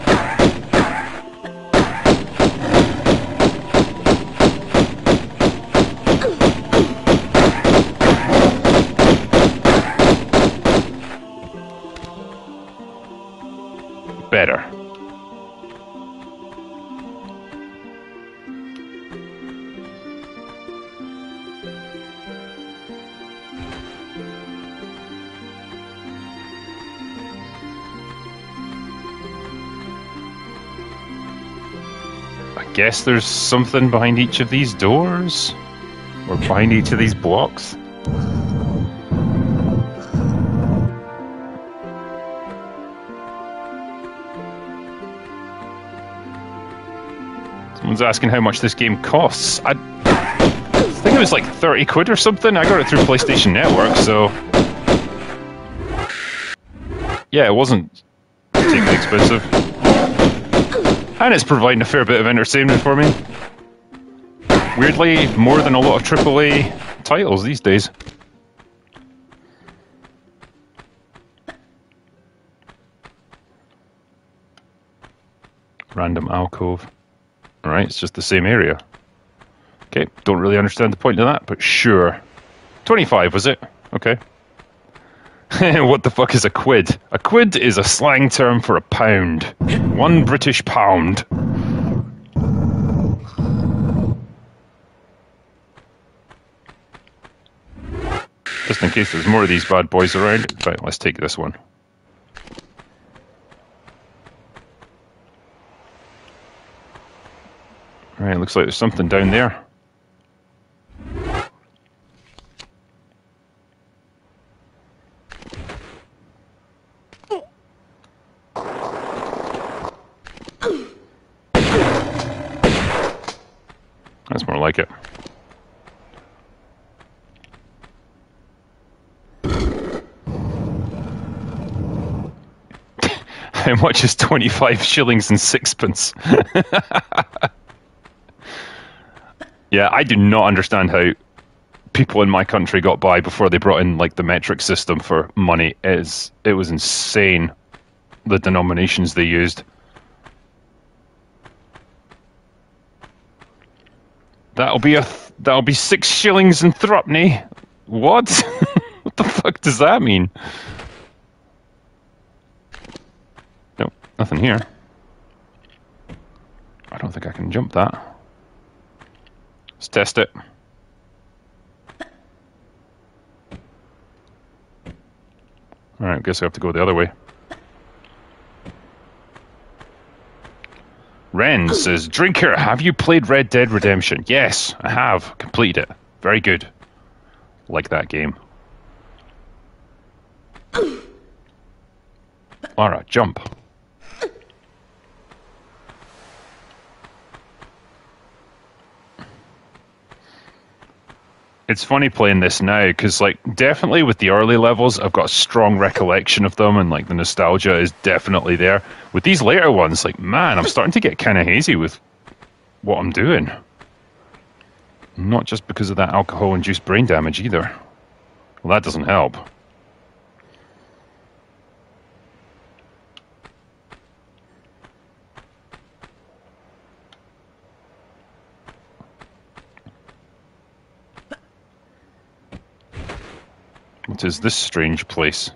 Guess there's something behind each of these doors? Or behind each of these blocks? Someone's asking how much this game costs. I think it was like 30 quid or something. I got it through PlayStation Network, so. Yeah, it wasn't particularly expensive. And it's providing a fair bit of entertainment for me. Weirdly, more than a lot of AAA titles these days. Random alcove. Alright, it's just the same area. Okay, don't really understand the point of that, but sure. 25, was it? Okay. [LAUGHS] what the fuck is a quid? A quid is a slang term for a pound. One British pound. Just in case there's more of these bad boys around. Right, let's take this one. Right, looks like there's something down there. That's more like it. [LAUGHS] How much is 25 shillings and sixpence? [LAUGHS] yeah, I do not understand how people in my country got by before they brought in like the metric system for money. It, is, it was insane the denominations they used. That'll be a th- that'll be six shillings and threepenny. What? [LAUGHS] what the fuck does that mean? Nope, nothing here. I don't think I can jump that. Let's test it. Alright, guess I have to go the other way. Ren says, Drinker, have you played Red Dead Redemption? Yes, I have. Completed it. Very good. Like that game. Lara, jump. It's funny playing this now because, like, definitely with the early levels, I've got a strong recollection of them, and like the nostalgia is definitely there. With these later ones, like, man, I'm starting to get kind of hazy with what I'm doing. Not just because of that alcohol-induced brain damage either. Well, that doesn't help. What is this strange place?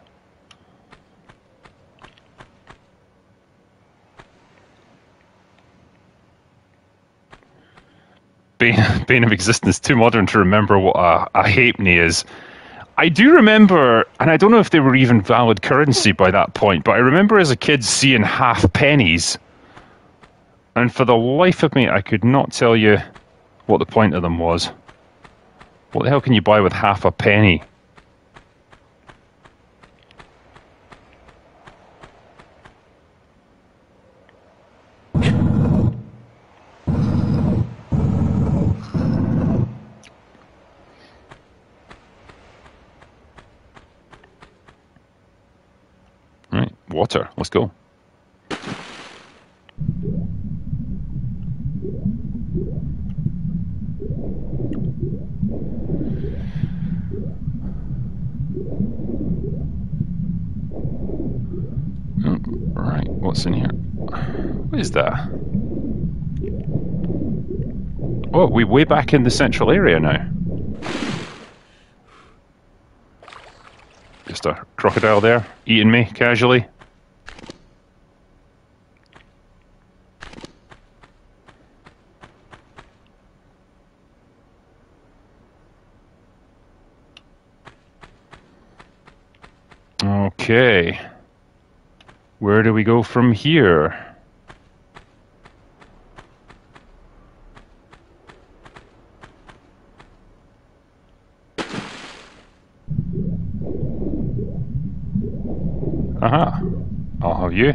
Bane, [LAUGHS] Bane of Existence, too modern to remember what a, a halfpenny is. I do remember, and I don't know if they were even valid currency by that point, but I remember as a kid seeing half pennies. And for the life of me, I could not tell you what the point of them was. What the hell can you buy with half a penny? Let's go. Oh, right, what's in here? What is that? Oh, we're way back in the central area now. Just a crocodile there, eating me casually. Okay. Where do we go from here? Aha. Uh -huh. I'll have you.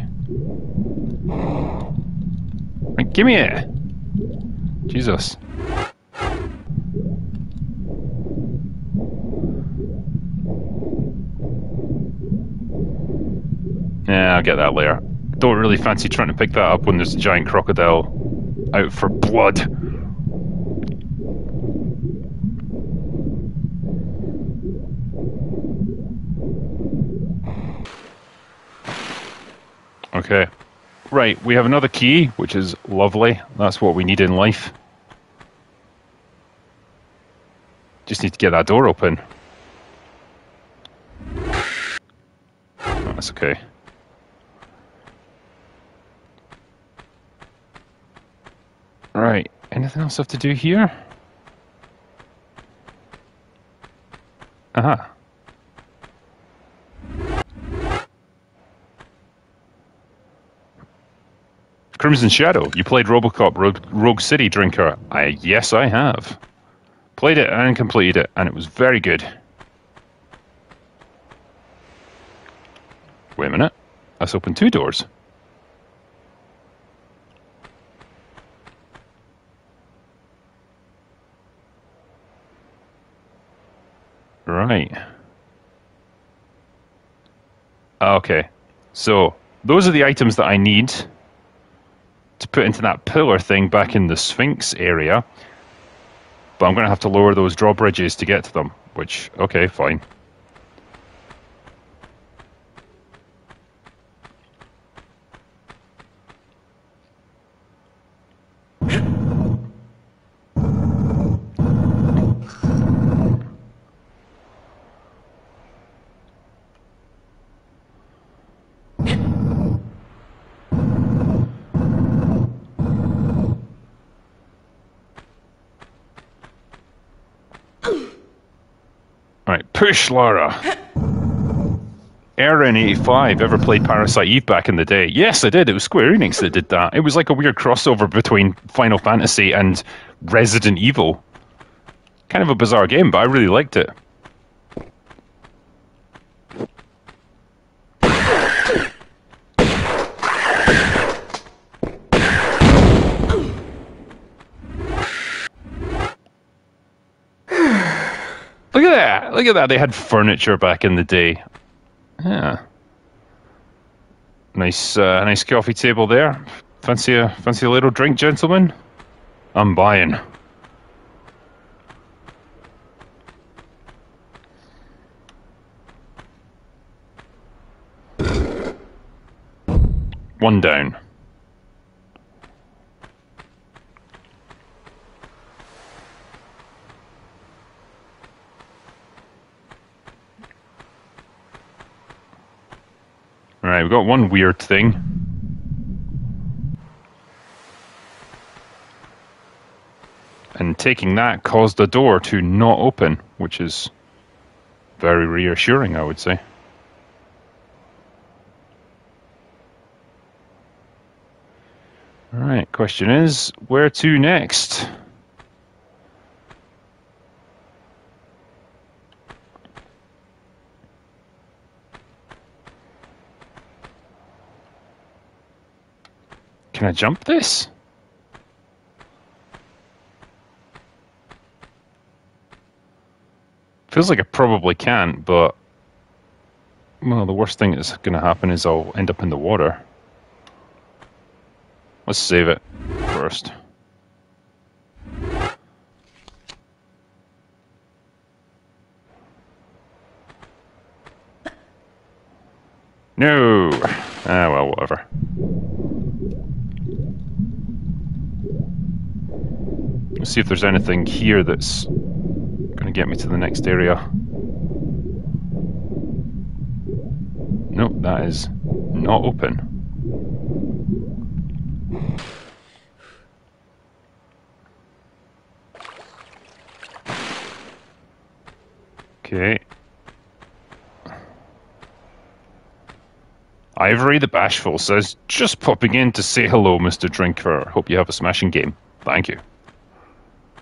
Give me it! Jesus. Yeah, I'll get that later. Don't really fancy trying to pick that up when there's a giant crocodile out for blood. Okay. Right, we have another key, which is lovely. That's what we need in life. Just need to get that door open. That's okay. Right, anything else have to do here? Aha. Crimson Shadow. You played Robocop Rogue, Rogue City Drinker. I yes, I have. Played it and completed it, and it was very good. Wait a minute. Let's open two doors. Right. Okay. So, those are the items that I need to put into that pillar thing back in the Sphinx area. But I'm going to have to lower those drawbridges to get to them, which, okay, fine. Push Lara. Aaron85 ever played Parasite Eve back in the day? Yes, I did. It was Square Enix that did that. It was like a weird crossover between Final Fantasy and Resident Evil. Kind of a bizarre game, but I really liked it. Look at that! Look at that! They had furniture back in the day. Yeah. Nice, uh, nice coffee table there. Fancy a fancy a little drink, gentlemen. I'm buying. One down. Alright, we've got one weird thing. And taking that caused the door to not open, which is very reassuring, I would say. Alright, question is where to next? Can I jump this? Feels like I probably can't, but well, the worst thing that's going to happen is I'll end up in the water. Let's save it first. No! Ah, well, whatever. See if there's anything here that's going to get me to the next area. Nope, that is not open. Okay. Ivory the Bashful says, just popping in to say hello, Mr. Drinker. Hope you have a smashing game. Thank you.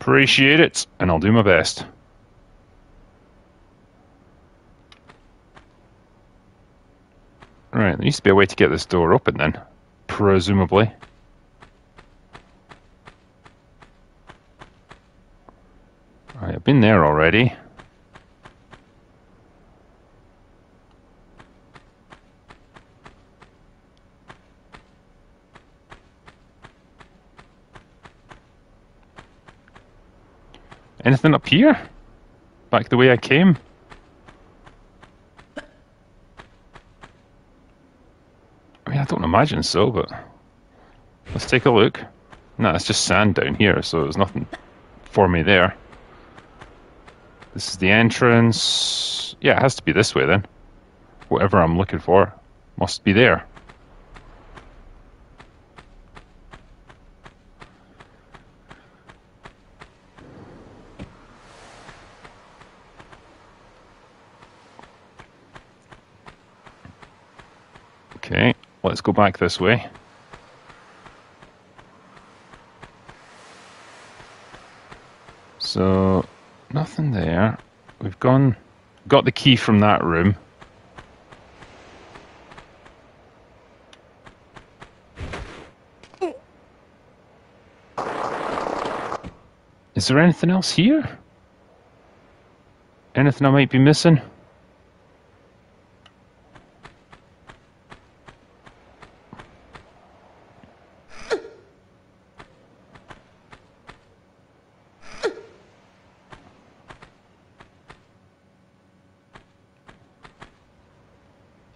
Appreciate it, and I'll do my best. Right, there needs to be a way to get this door open then. Presumably. Right, I've been there already. Anything up here? Back the way I came? I mean, I don't imagine so, but let's take a look. No, it's just sand down here, so there's nothing for me there. This is the entrance. Yeah, it has to be this way then. Whatever I'm looking for must be there. Okay, let's go back this way. So, nothing there. We've gone, got the key from that room. Is there anything else here? Anything I might be missing?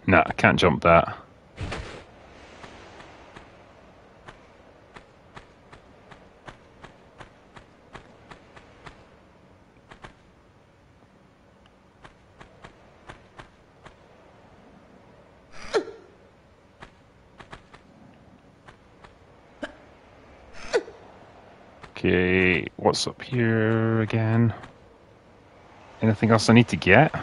Nah, I can't jump that. Okay, what's up here again? Anything else I need to get?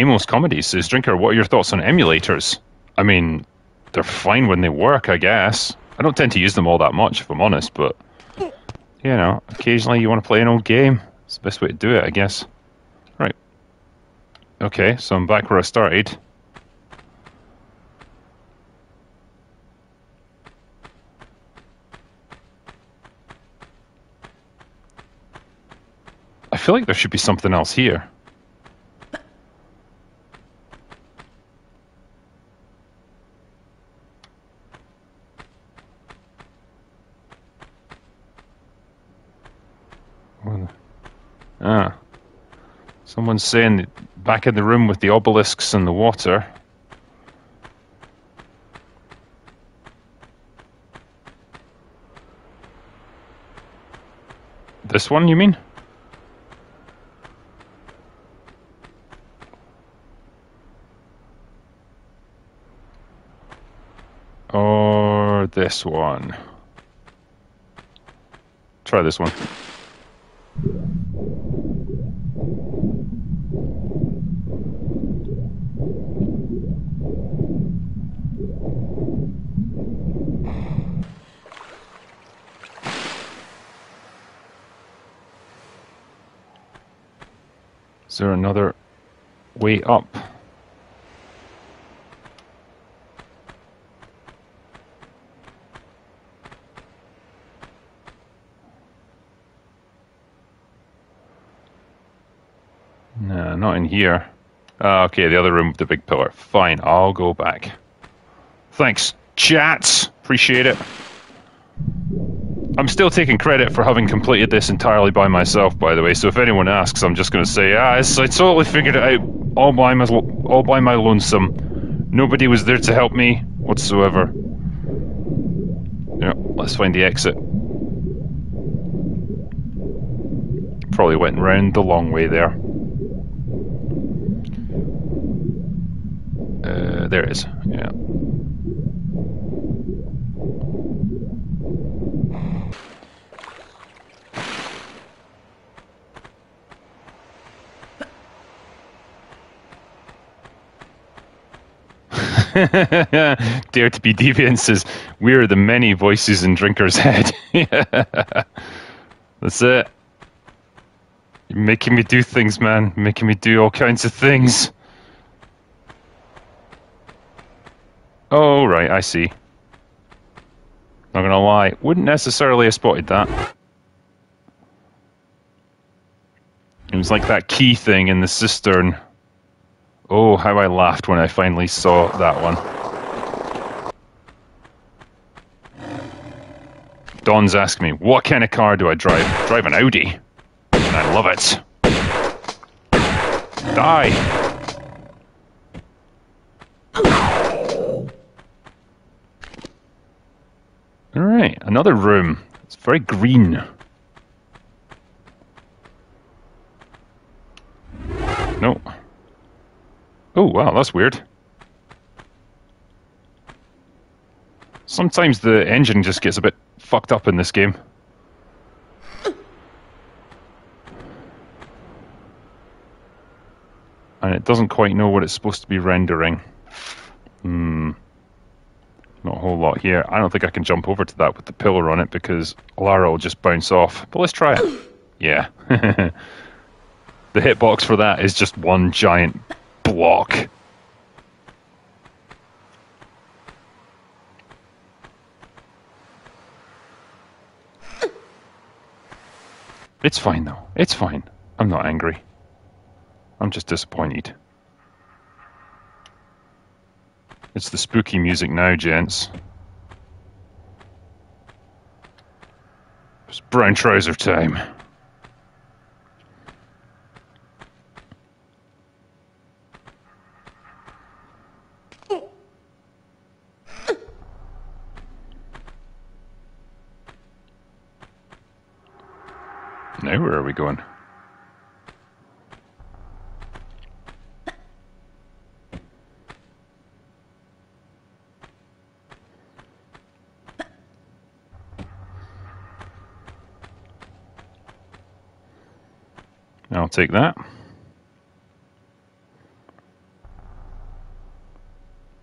Amos Comedy says, Drinker, what are your thoughts on emulators? I mean, they're fine when they work, I guess. I don't tend to use them all that much, if I'm honest, but, you know, occasionally you want to play an old game. It's the best way to do it, I guess. Right. Okay, so I'm back where I started. I feel like there should be something else here. Ah. Someone's saying back in the room with the obelisks and the water. This one, you mean? Or this one? Try this one. There another way up? No, not in here. Ah, okay, the other room with the big pillar. Fine, I'll go back. Thanks, chats. Appreciate it. I'm still taking credit for having completed this entirely by myself, by the way. So if anyone asks, I'm just going to say, ah, I totally figured it out all by my all by my lonesome. Nobody was there to help me whatsoever. Yeah, let's find the exit. Probably went round the long way there. Uh, there it is. Yeah. [LAUGHS] Dare to be deviant says, We're the many voices in Drinker's head. [LAUGHS] That's it. You're making me do things, man. Making me do all kinds of things. Oh, right, I see. Not gonna lie, wouldn't necessarily have spotted that. It was like that key thing in the cistern. Oh, how I laughed when I finally saw that one. Don's asking me, what kind of car do I drive? Drive an Audi. And I love it. Die! Alright, another room. It's very green. No. Oh, wow, that's weird. Sometimes the engine just gets a bit fucked up in this game. And it doesn't quite know what it's supposed to be rendering. Hmm. Not a whole lot here. I don't think I can jump over to that with the pillar on it because Lara will just bounce off. But let's try it. Yeah. [LAUGHS] the hitbox for that is just one giant block. It's fine though. It's fine. I'm not angry. I'm just disappointed. It's the spooky music now, gents. It's brown trouser time. Now where are we going? I'll take that.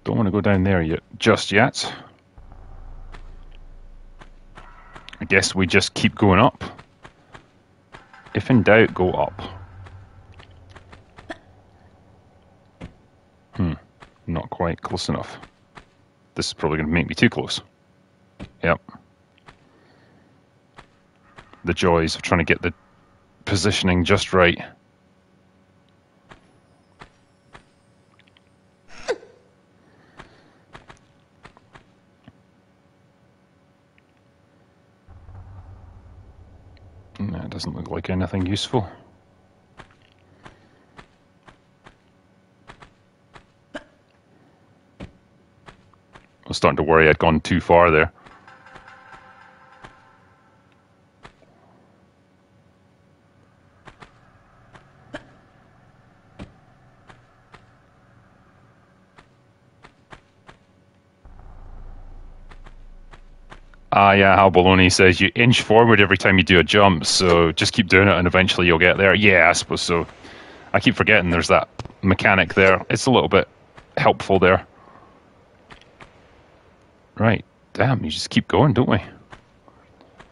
Don't want to go down there yet, just yet. I guess we just keep going up. If in doubt, go up. Hmm, not quite close enough. This is probably going to make me too close. Yep. The joys of trying to get the positioning just right. That doesn't look like anything useful. I was starting to worry I'd gone too far there. Ah, yeah, Hal Baloney says you inch forward every time you do a jump, so just keep doing it and eventually you'll get there. Yeah, I suppose so. I keep forgetting there's that mechanic there. It's a little bit helpful there. Right, damn, you just keep going, don't we?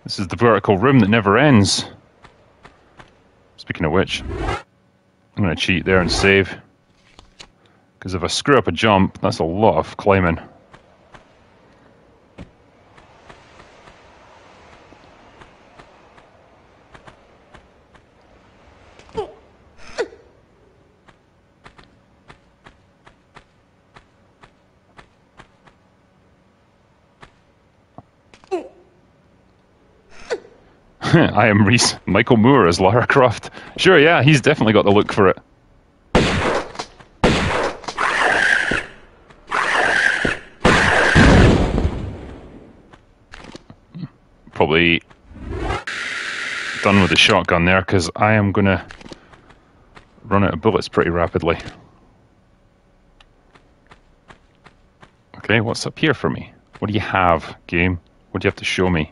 This is the vertical room that never ends. Speaking of which, I'm going to cheat there and save. Because if I screw up a jump, that's a lot of climbing. I am Reese. Michael Moore as Lara Croft. Sure, yeah, he's definitely got the look for it. Probably done with the shotgun there because I am going to run out of bullets pretty rapidly. Okay, what's up here for me? What do you have, game? What do you have to show me?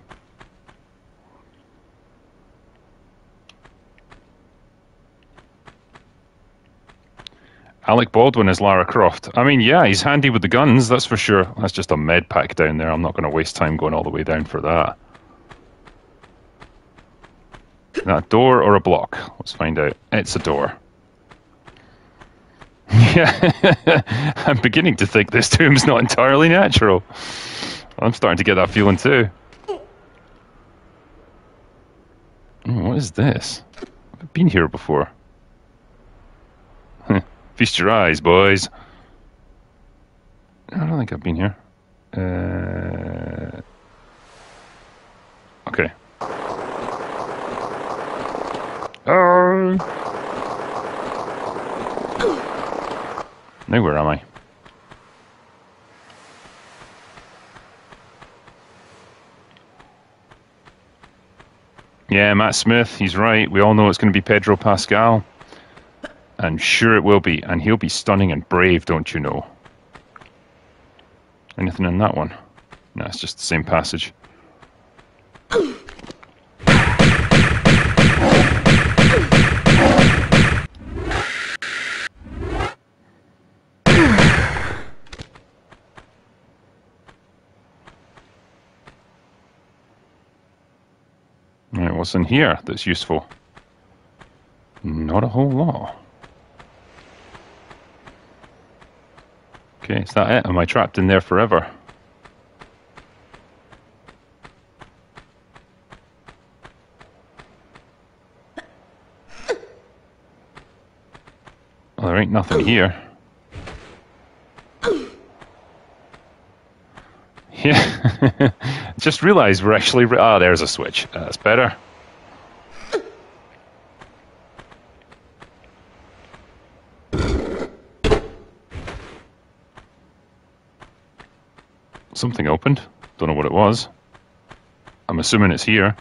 Alec Baldwin as Lara Croft. I mean, yeah, he's handy with the guns, that's for sure. That's just a med pack down there. I'm not going to waste time going all the way down for that. That door or a block? Let's find out. It's a door. [LAUGHS] Yeah, [LAUGHS] I'm beginning to think this tomb's not entirely natural. I'm starting to get that feeling too. Hmm, what is this? I've been here before. Feast your eyes, boys. I don't think I've been here. Uh, okay. Um. Now where am I? Yeah, Matt Smith, he's right. We all know it's going to be Pedro Pascal. And sure it will be. And he'll be stunning and brave, don't you know? Anything in that one? No, it's just the same passage. Right, what's in here that's useful? Not a whole lot. Okay, is that it? Am I trapped in there forever? Well, there ain't nothing here. [LAUGHS] Yeah. [LAUGHS] Just realised we're actually. Ah, there's a switch. That's better. Something opened. Don't know what it was. I'm assuming it's here.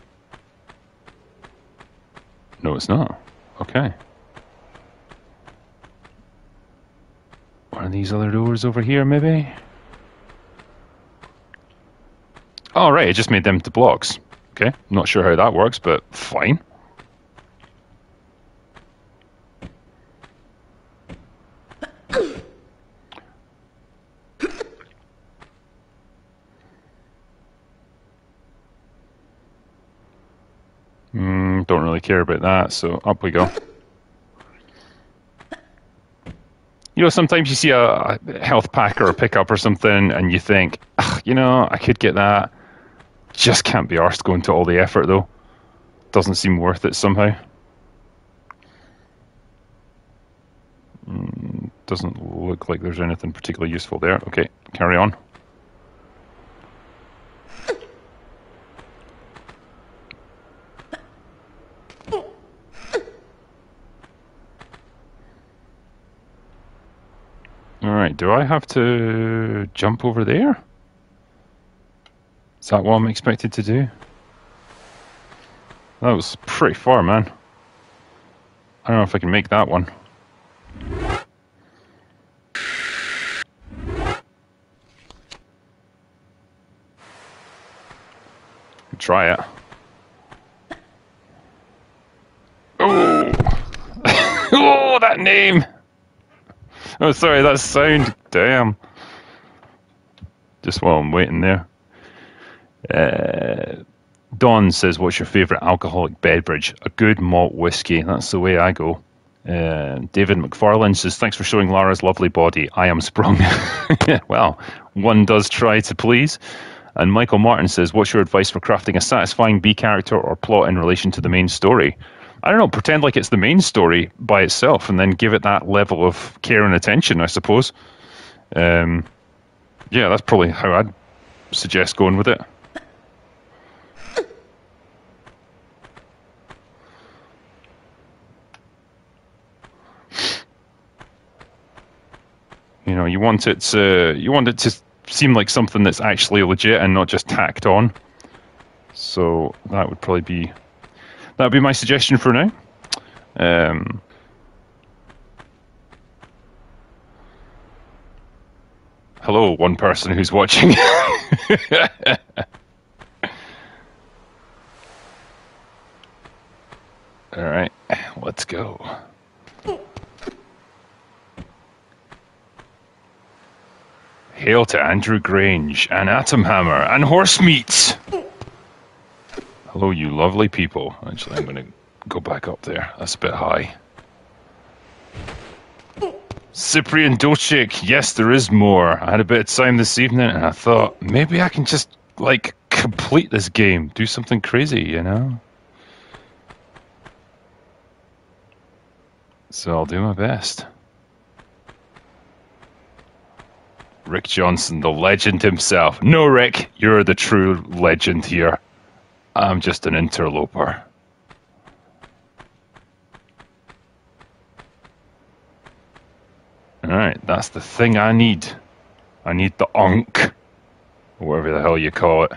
No, it's not. Okay. One of these other doors over here, maybe? Oh, right, it just made them to blocks. Okay, not sure how that works, but fine. Mm, don't really care about that, so up we go. You know, sometimes you see a, a health pack or a pickup or something, and you think, you know, I could get that. Just can't be arsed going to all the effort, though. Doesn't seem worth it somehow. Mm, doesn't look like there's anything particularly useful there. Okay, carry on. Alright, do I have to jump over there? Is that what I'm expected to do? That was pretty far, man. I don't know if I can make that one. Try it. Oh! [LAUGHS] oh, that name! Oh, sorry, that sound. Damn. Just while I'm waiting there. Uh, Don says, "What's your favourite alcoholic beverage?" A good malt whiskey. That's the way I go. Uh, David McFarlane says, "Thanks for showing Lara's lovely body. I am sprung." [LAUGHS] well, one does try to please. And Michael Martin says, "What's your advice for crafting a satisfying B character or plot in relation to the main story?" I don't know. Pretend like it's the main story by itself, and then give it that level of care and attention. I suppose. Um, yeah, that's probably how I'd suggest going with it. You know, you want it to you want it to seem like something that's actually legit and not just tacked on. So that would probably be that would be my suggestion for now. Um, hello, one person who's watching. [LAUGHS] All right, let's go. Hail to Andrew Grange and Atom Hammer and horse meats. Hello, you lovely people. Actually, I'm going to go back up there. That's a bit high. Cyprian Docek, yes, there is more. I had a bit of time this evening and I thought maybe I can just, like, complete this game. Do something crazy, you know? So I'll do my best. Rick Johnson, the legend himself. No, Rick, you're the true legend here. I'm just an interloper. Alright, that's the thing I need. I need the onk. Or whatever the hell you call it.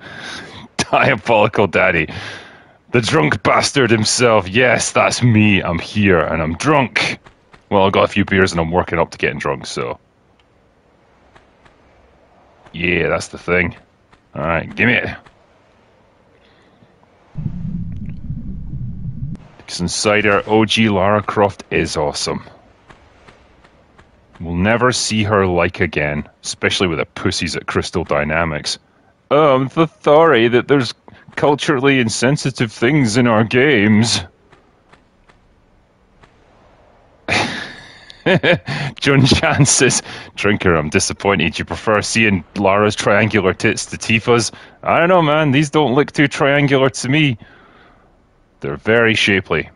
[LAUGHS] Diabolical Daddy. The drunk bastard himself. Yes, that's me. I'm here and I'm drunk. Well, I got a few beers and I'm working up to getting drunk, so. Yeah, that's the thing. Alright, give me it. Because inside her, OG Lara Croft is awesome. We'll never see her like again, especially with the pussies at Crystal Dynamics. Um, the sorry that there's culturally insensitive things in our games. [LAUGHS] John Chan says, Drinker, I'm disappointed. You prefer seeing Lara's triangular tits to Tifa's? I don't know, man. These don't look too triangular to me. They're very shapely.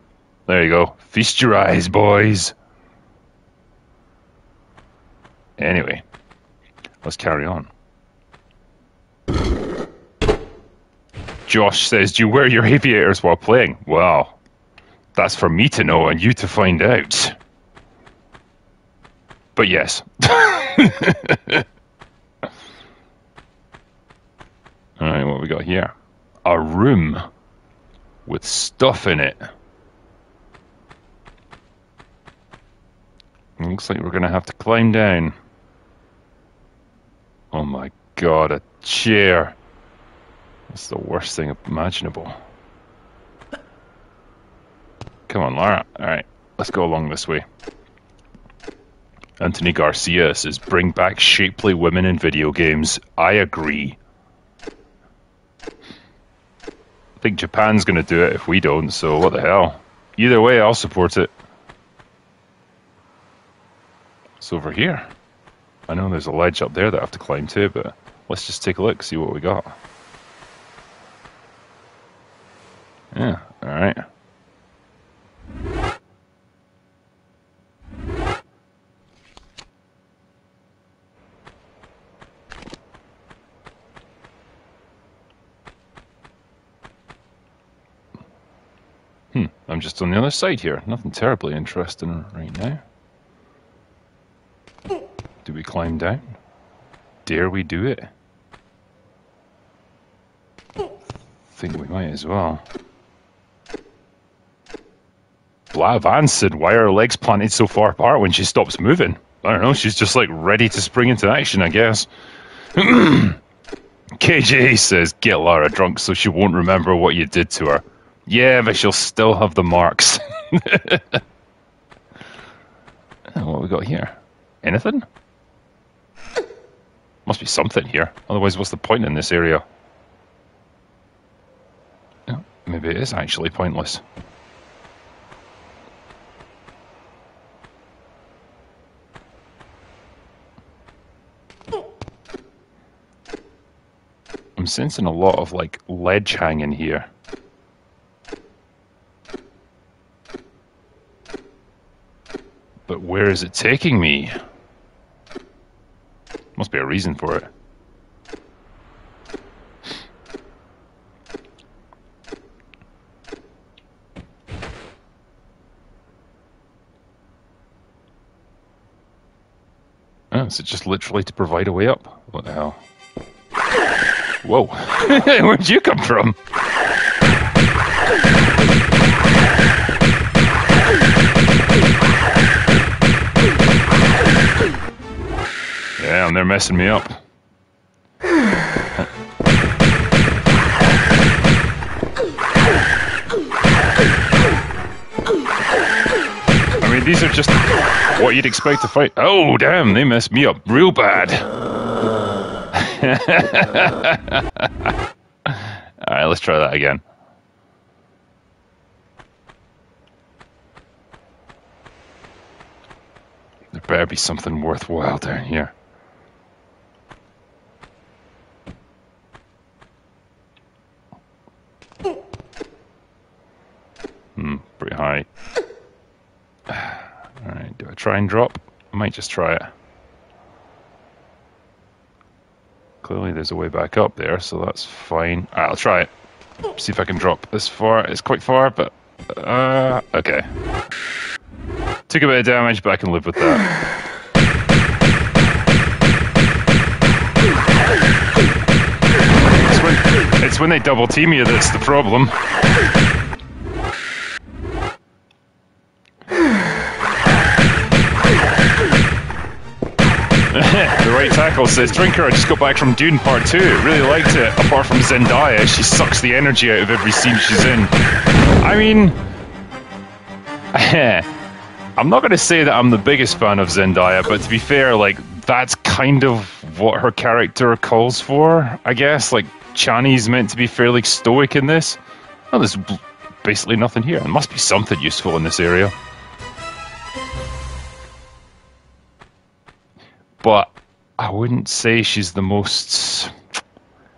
There you go. Feast your eyes, boys. Anyway, let's carry on. Josh says, Do you wear your aviators while playing? Well, that's for me to know and you to find out. But yes. [LAUGHS] Alright, what we got here? A room with stuff in it. Looks like we're going to have to climb down. Oh my god, a chair. That's the worst thing imaginable. Come on, Lara. Alright, let's go along this way. Anthony Garcia says, bring back shapely women in video games. I agree. I think Japan's going to do it if we don't, so what the hell. Either way, I'll support it. It's over here. I know there's a ledge up there that I have to climb to, but let's just take a look, see what we got. Yeah, alright. Hmm, I'm just on the other side here. Nothing terribly interesting right now. Do we climb down? Dare we do it? Think we might as well. Blav answered, why are her legs planted so far apart when she stops moving? I don't know, she's just like ready to spring into action, I guess. [CLEARS THROAT] KJ says, get Lara drunk so she won't remember what you did to her. Yeah, but she'll still have the marks. [LAUGHS] Oh, what we got here? Anything? Must be something here. Otherwise, what's the point in this area? Oh, maybe it is actually pointless. I'm sensing a lot of like ledge hanging here. But where is it taking me? Must be a reason for it. Oh, is it just literally to provide a way up? What the hell? Whoa. [LAUGHS] Where'd you come from? And they're messing me up. I mean, these are just what you'd expect to fight. Oh, damn, they messed me up real bad. [LAUGHS] Alright, let's try that again. There better be something worthwhile down here. Hmm, pretty high. [SIGHS] Alright, do I try and drop? I might just try it. Clearly there's a way back up there, so that's fine. I'll try it. See if I can drop this far. It's quite far, but... Uh, okay. Took a bit of damage, but I can live with that. It's when, it's when they double team you that's the problem. [LAUGHS] the right tackle says, Drinker, I just got back from Dune Part 2. Really liked it. Apart from Zendaya, she sucks the energy out of every scene she's in. I mean, [LAUGHS] I'm not going to say that I'm the biggest fan of Zendaya, but to be fair, like, that's kind of what her character calls for, I guess. Like, Chani's meant to be fairly stoic in this. Well, there's basically nothing here. There must be something useful in this area. But I wouldn't say she's the most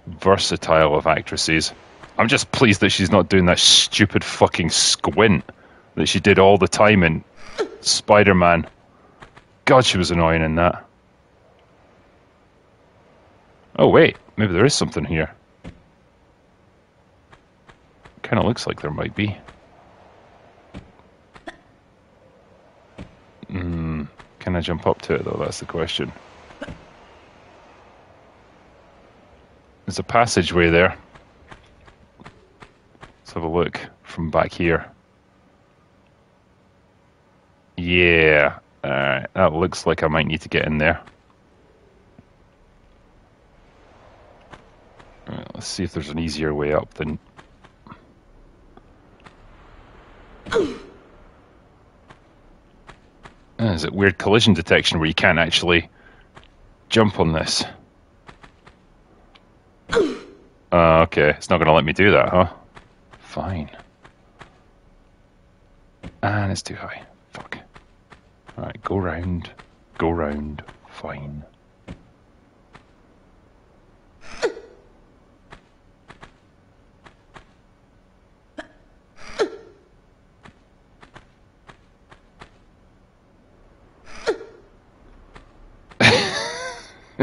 versatile of actresses. I'm just pleased that she's not doing that stupid fucking squint that she did all the time in Spider Man. God, she was annoying in that. Oh, wait, maybe there is something here. Kind of looks like there might be. Hmm. Can I jump up to it though? That's the question. There's a passageway there. Let's have a look from back here. Yeah, alright, that looks like I might need to get in there. Right, let's see if there's an easier way up than Uh, is it weird collision detection where you can't actually jump on this? Uh, [GASPS] okay, it's not going to let me do that, huh? Fine. And it's too high. Fuck. Alright, go round. Go round. Fine.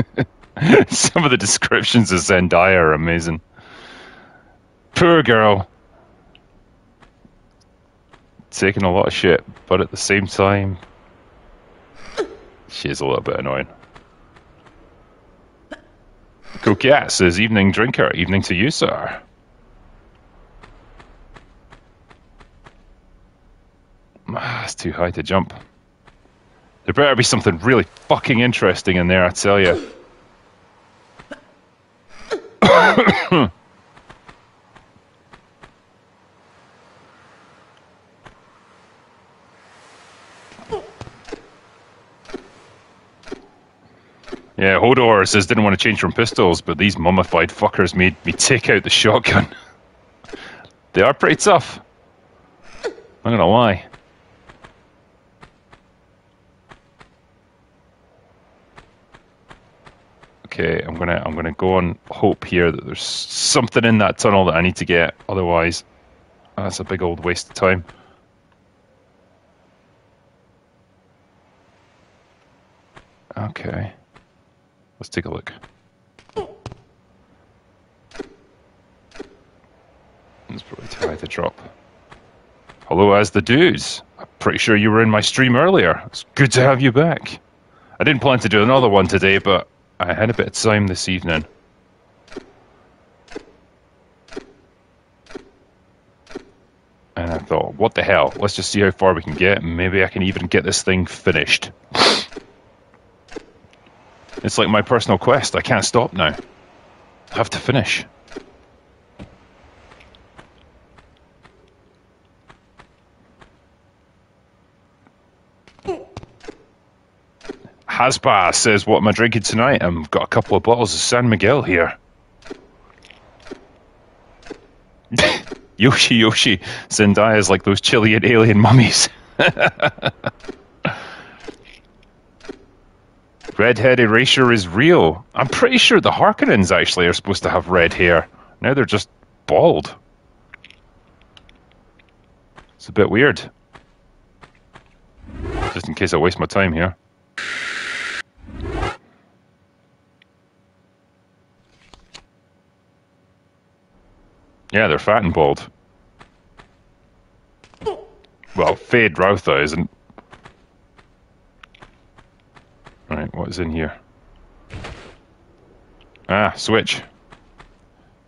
[LAUGHS] Some of the descriptions of Zendaya are amazing. Poor girl. Taking a lot of shit, but at the same time, she is a little bit annoying. Coquette says, Evening drinker, evening to you, sir. Ah, it's too high to jump. There better be something really fucking interesting in there, I tell you. [COUGHS] Yeah, Hodor says didn't want to change from pistols, but these mummified fuckers made me take out the shotgun. [LAUGHS] they are pretty tough. I'm gonna lie. Okay, I'm gonna I'm gonna go on hope here that there's something in that tunnel that I need to get. Otherwise, that's a big old waste of time. Okay. Let's take a look. It's probably too high to drop. Hello, as the dudes. I'm pretty sure you were in my stream earlier. It's good to have you back. I didn't plan to do another one today, but I had a bit of time this evening. And I thought, what the hell? Let's just see how far we can get. Maybe I can even get this thing finished. It's like my personal quest. I can't stop now. I have to finish. Hasba says, What am I drinking tonight? I've got a couple of bottles of San Miguel here. [LAUGHS] Yoshi Yoshi. Zendaya is like those Chilean alien mummies. [LAUGHS] Redhead erasure is real. I'm pretty sure the Harkonnens actually are supposed to have red hair. Now they're just bald. It's a bit weird. Just in case I waste my time here. Yeah, they're fat and bald. Well, Feyd-Rautha isn't. Right, what is in here? Ah, switch.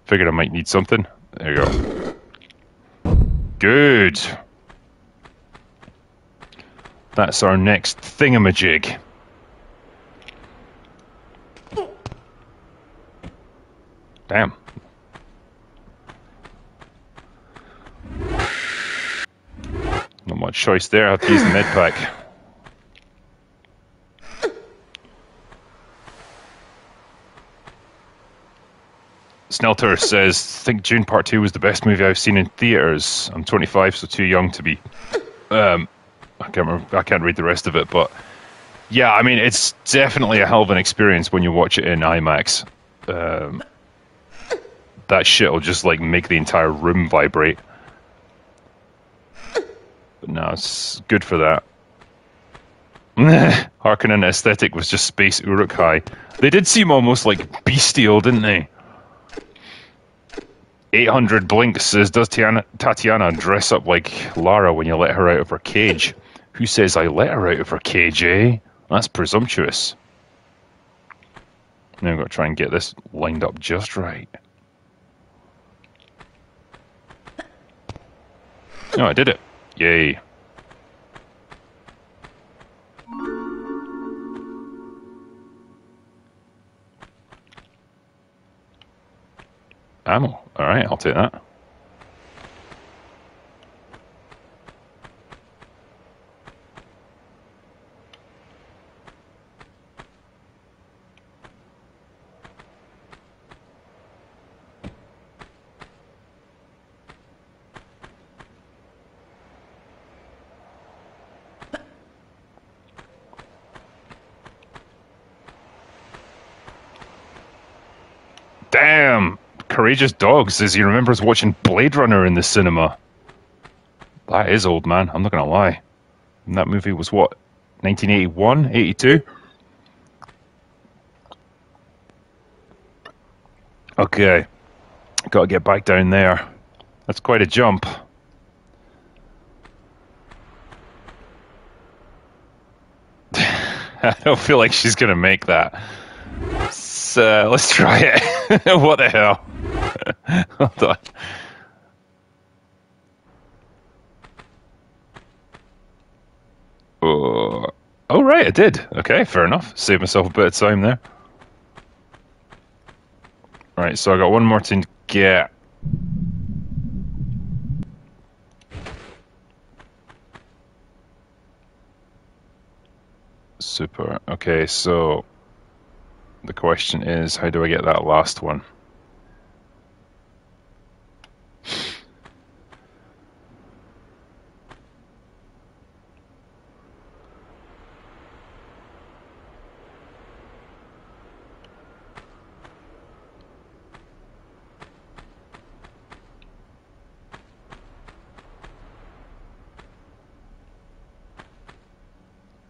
Figured I might need something. There you go. Good. That's our next thingamajig. Damn. Not much choice there. I have to use the med pack. Snelter says, think Dune Part 2 was the best movie I've seen in theaters. I'm 25, so too young to be. Um, I can't remember, I can't read the rest of it, but yeah, I mean, it's definitely a hell of an experience when you watch it in IMAX. Um, that shit will just like make the entire room vibrate. But no, it's good for that. [LAUGHS] Harkonnen aesthetic was just space Uruk-hai. They did seem almost like bestial, didn't they? 800 Blinks says, Does Tiana, Tatiana dress up like Lara when you let her out of her cage? Who says I let her out of her cage, eh? That's presumptuous. Now I've got to try and get this lined up just right. No, I did it. Yay. Ammo. Alright, I'll take that. Damn! Courageous Dog says he remembers watching Blade Runner in the cinema. That is old, man. I'm not going to lie. And that movie was what? 1981? 82? Okay. Got to get back down there. That's quite a jump. [LAUGHS] I don't feel like she's going to make that. So, uh, let's try it. [LAUGHS] what the hell? [LAUGHS] Hold on. Oh, oh, right, I did. Okay, fair enough. Saved myself a bit of time there. Right, so I got one more thing to get. Super. Okay, so the question is, how do I get that last one?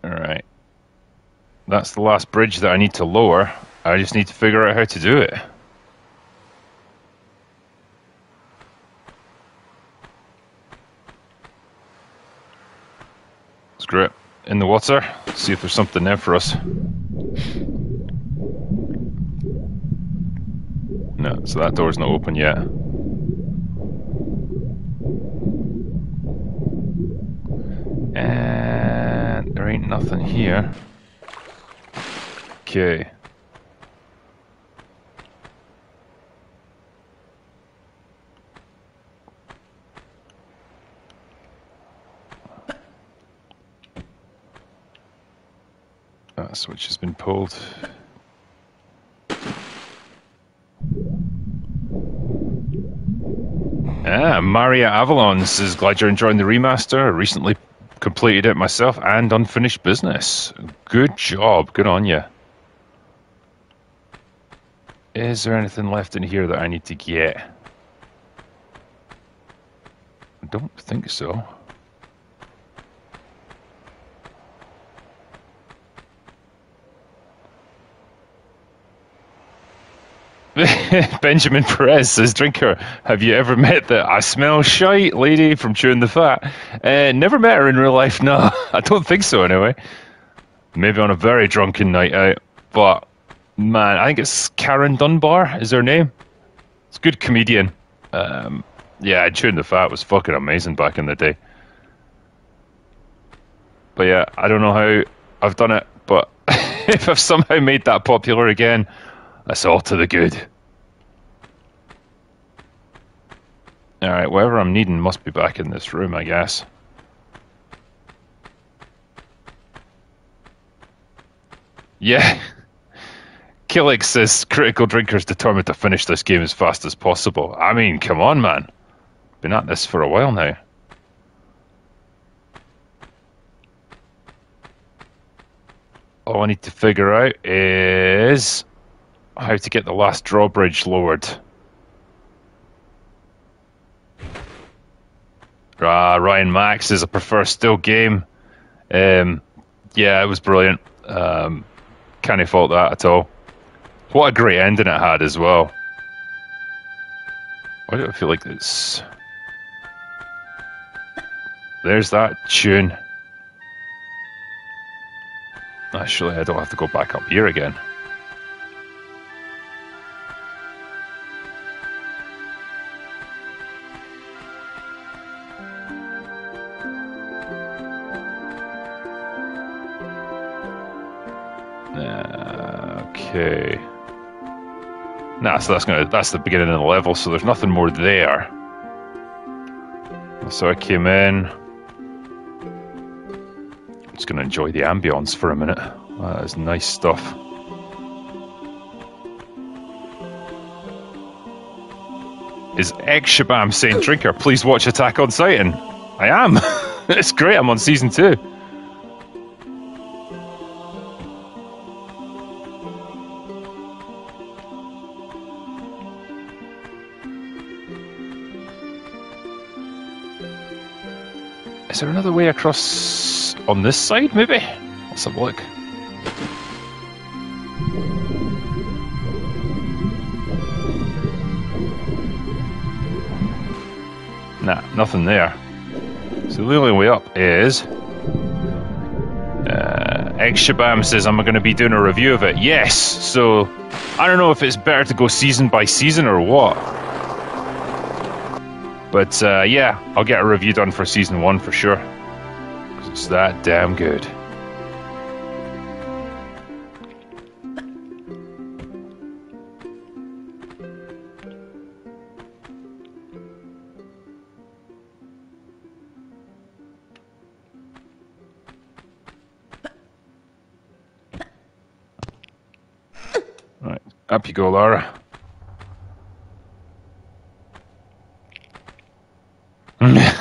Alright. That's the last bridge that I need to lower. I just need to figure out how to do it. Screw it. In the water. See if there's something there for us. No, so that door's not open yet. And there ain't nothing here. Okay. That switch has been pulled. Ah, Maria Avalon says, glad you're enjoying the remaster. Recently completed it myself and unfinished business. Good job. Good on you. Is there anything left in here that I need to get? I don't think so. [LAUGHS] Benjamin Perez says, Drinker, have you ever met the I smell shite lady from Chewing the Fat? Uh, never met her in real life, [LAUGHS] no. I don't think so, anyway. Maybe on a very drunken night out. But, man, I think it's Karen Dunbar, is her name. It's a good comedian. Um, yeah, Chewing the Fat was fucking amazing back in the day. But yeah, I don't know how I've done it, but [LAUGHS] if I've somehow made that popular again, that's all to the good. Alright, whatever I'm needing must be back in this room, I guess. Yeah. [LAUGHS] Killick says critical drinkers determined to finish this game as fast as possible. I mean, come on, man. Been at this for a while now. All I need to figure out is how to get the last drawbridge lowered. Ah, Ryan Max is a prefer still game. Um, yeah, it was brilliant. Um, can't fault that at all. What a great ending it had as well. Why do I feel like it's... There's that tune. Actually, I don't have to go back up here again. So that's gonna that's the beginning of the level, so there's nothing more there. So I came in. Just gonna enjoy the ambience for a minute. That is nice stuff. Is Egg Shabam saying, Drinker, please watch Attack on Titan? I am. [LAUGHS] it's great, I'm on season two. There another way across on this side, maybe? Let's have a look. Nah, nothing there. So the only way up is... Uh, Egg Shabam says I'm going to be doing a review of it. Yes! So, I don't know if it's better to go season by season or what. But uh, yeah, I'll get a review done for season one for sure. Because it's that damn good. Right, up you go, Lara.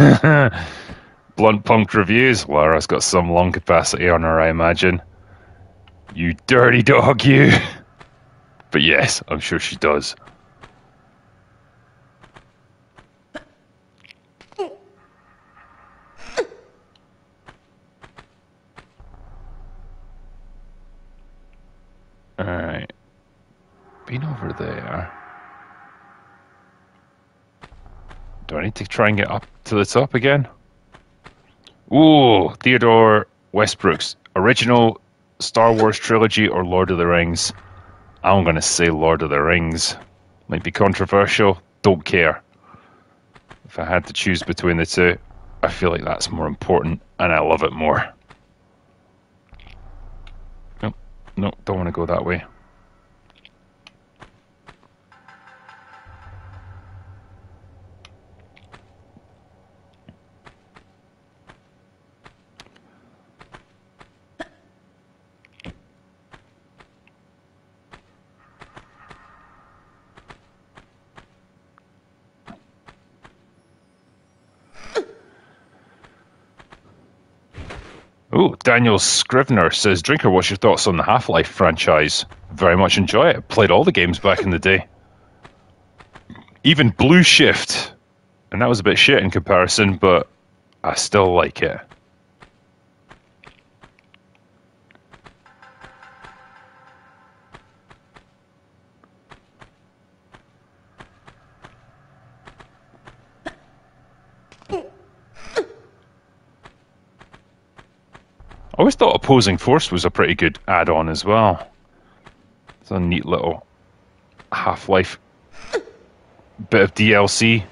[LAUGHS] Blunt Punk Reviews. Lara's got some lung capacity on her, I imagine. You dirty dog, [LAUGHS] you. But yes, I'm sure she does. Alright. Been over there. Do I need to try and get up to the top again? Ooh, Theodore Westbrook's original Star Wars trilogy or Lord of the Rings? I'm going to say Lord of the Rings. Might be controversial, don't care. If I had to choose between the two, I feel like that's more important and I love it more. Nope, nope, don't want to go that way. Daniel Scrivener says, Drinker, what's your thoughts on the Half Life franchise? Very much enjoy it. Played all the games back in the day. Even Blue Shift. And that was a bit shit in comparison, but I still like it. Opposing Force was a pretty good add-on as well. It's a neat little Half-Life bit of DLC.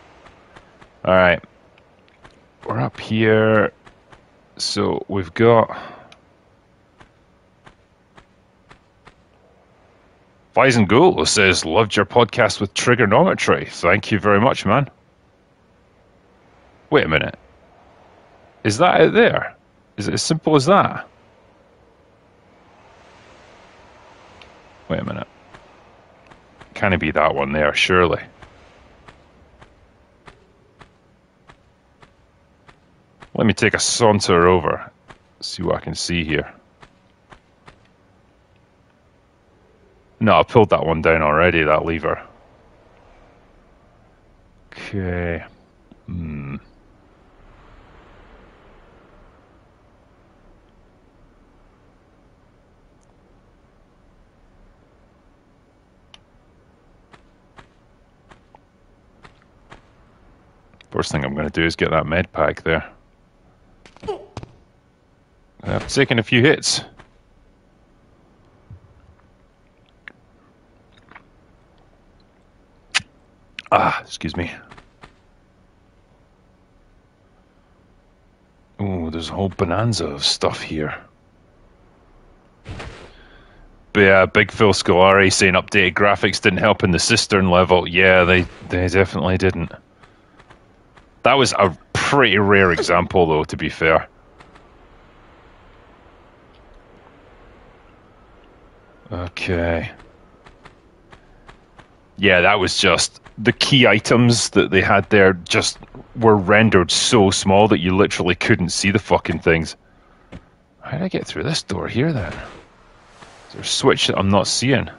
All right, we're up here. So we've got Weisengul says, "Loved your podcast with Triggernometry. Thank you very much, man." Wait a minute. Is that it there? Is it as simple as that? Wait a minute. Can it be that one there, surely? Let me take a saunter over, see what I can see here. No, I pulled that one down already, that lever. Okay. Hmm. First thing I'm going to do is get that med pack there. I've taken a few hits. Ah, excuse me. Oh, there's a whole bonanza of stuff here. But yeah, Big Phil Scolari saying updated graphics didn't help in the cistern level. Yeah, they, they definitely didn't. That was a pretty rare example, though, to be fair. Okay. Yeah, that was just the key items that they had there just were rendered so small that you literally couldn't see the fucking things. How did I get through this door here then? Is there a switch that I'm not seeing?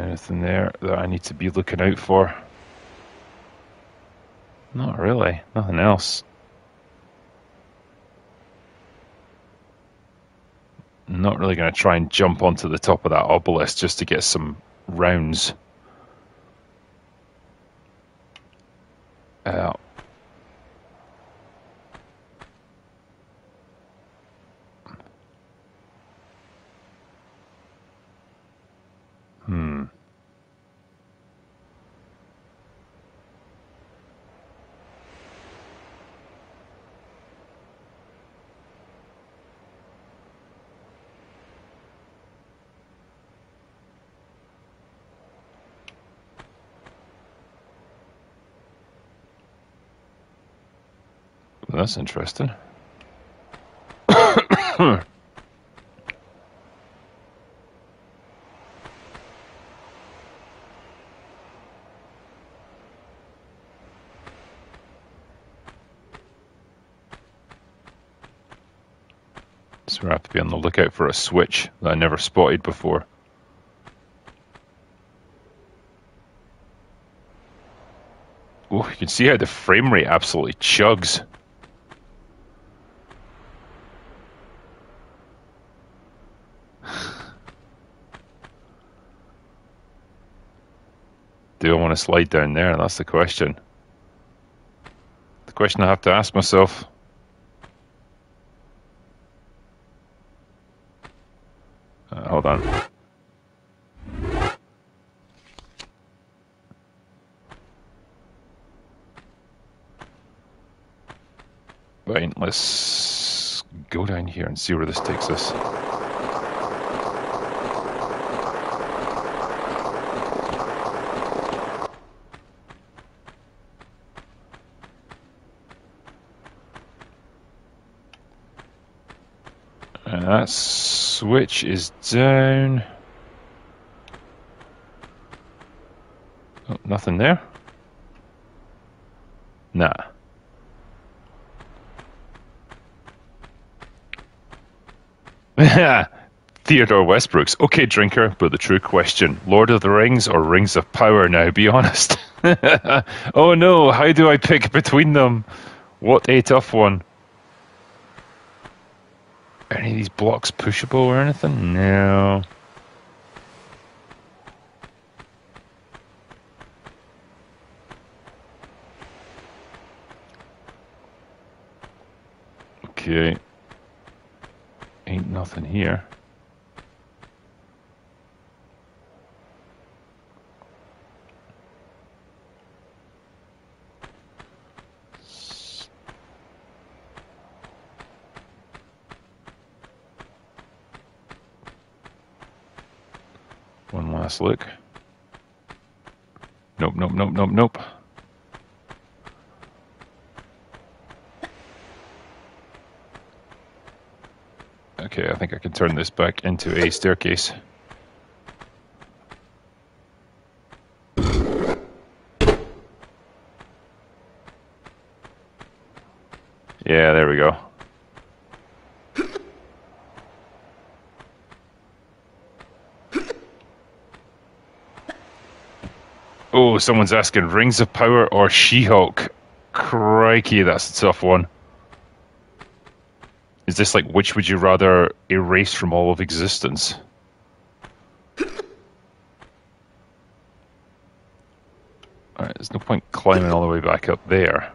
Anything there that I need to be looking out for? Not really. Nothing else. not really going to try and jump onto the top of that obelisk just to get some rounds. Uh, hmm. That's interesting. [COUGHS] So I have to be on the lookout for a switch that I never spotted before. Oh, you can see how the frame rate absolutely chugs. Do I want to slide down there? That's the question. The question I have to ask myself. Uh, hold on. Right, let's go down here and see where this takes us. Uh, that switch is down. Oh, nothing there? Nah. [LAUGHS] Theodore Westbrooks. Okay, drinker, but the true question Lord of the Rings or Rings of Power now? Be honest. [LAUGHS] oh no, how do I pick between them? What a tough one. Are any of these blocks pushable or anything? No. Okay. Ain't nothing here. Look. Nope, nope, nope, nope, nope. Okay, I think I can turn this back into a staircase. Yeah, there we go. Oh, someone's asking Rings of Power or She Hulk. Crikey, that's a tough one. Is this like which would you rather erase from all of existence? Alright, there's no point climbing all the way back up there.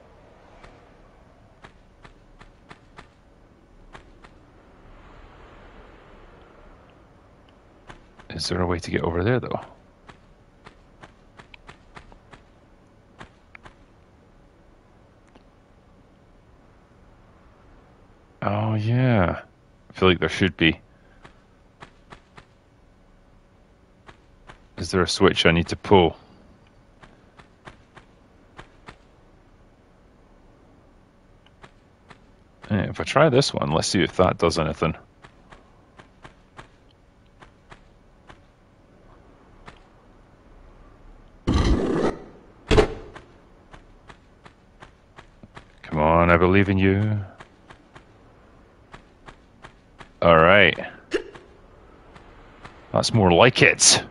Is there a way to get over there though? Oh yeah. I feel like there should be. Is there a switch I need to pull? Eh, if I try this one, let's see if that does anything. Come on, I believe in you. All right. More like it.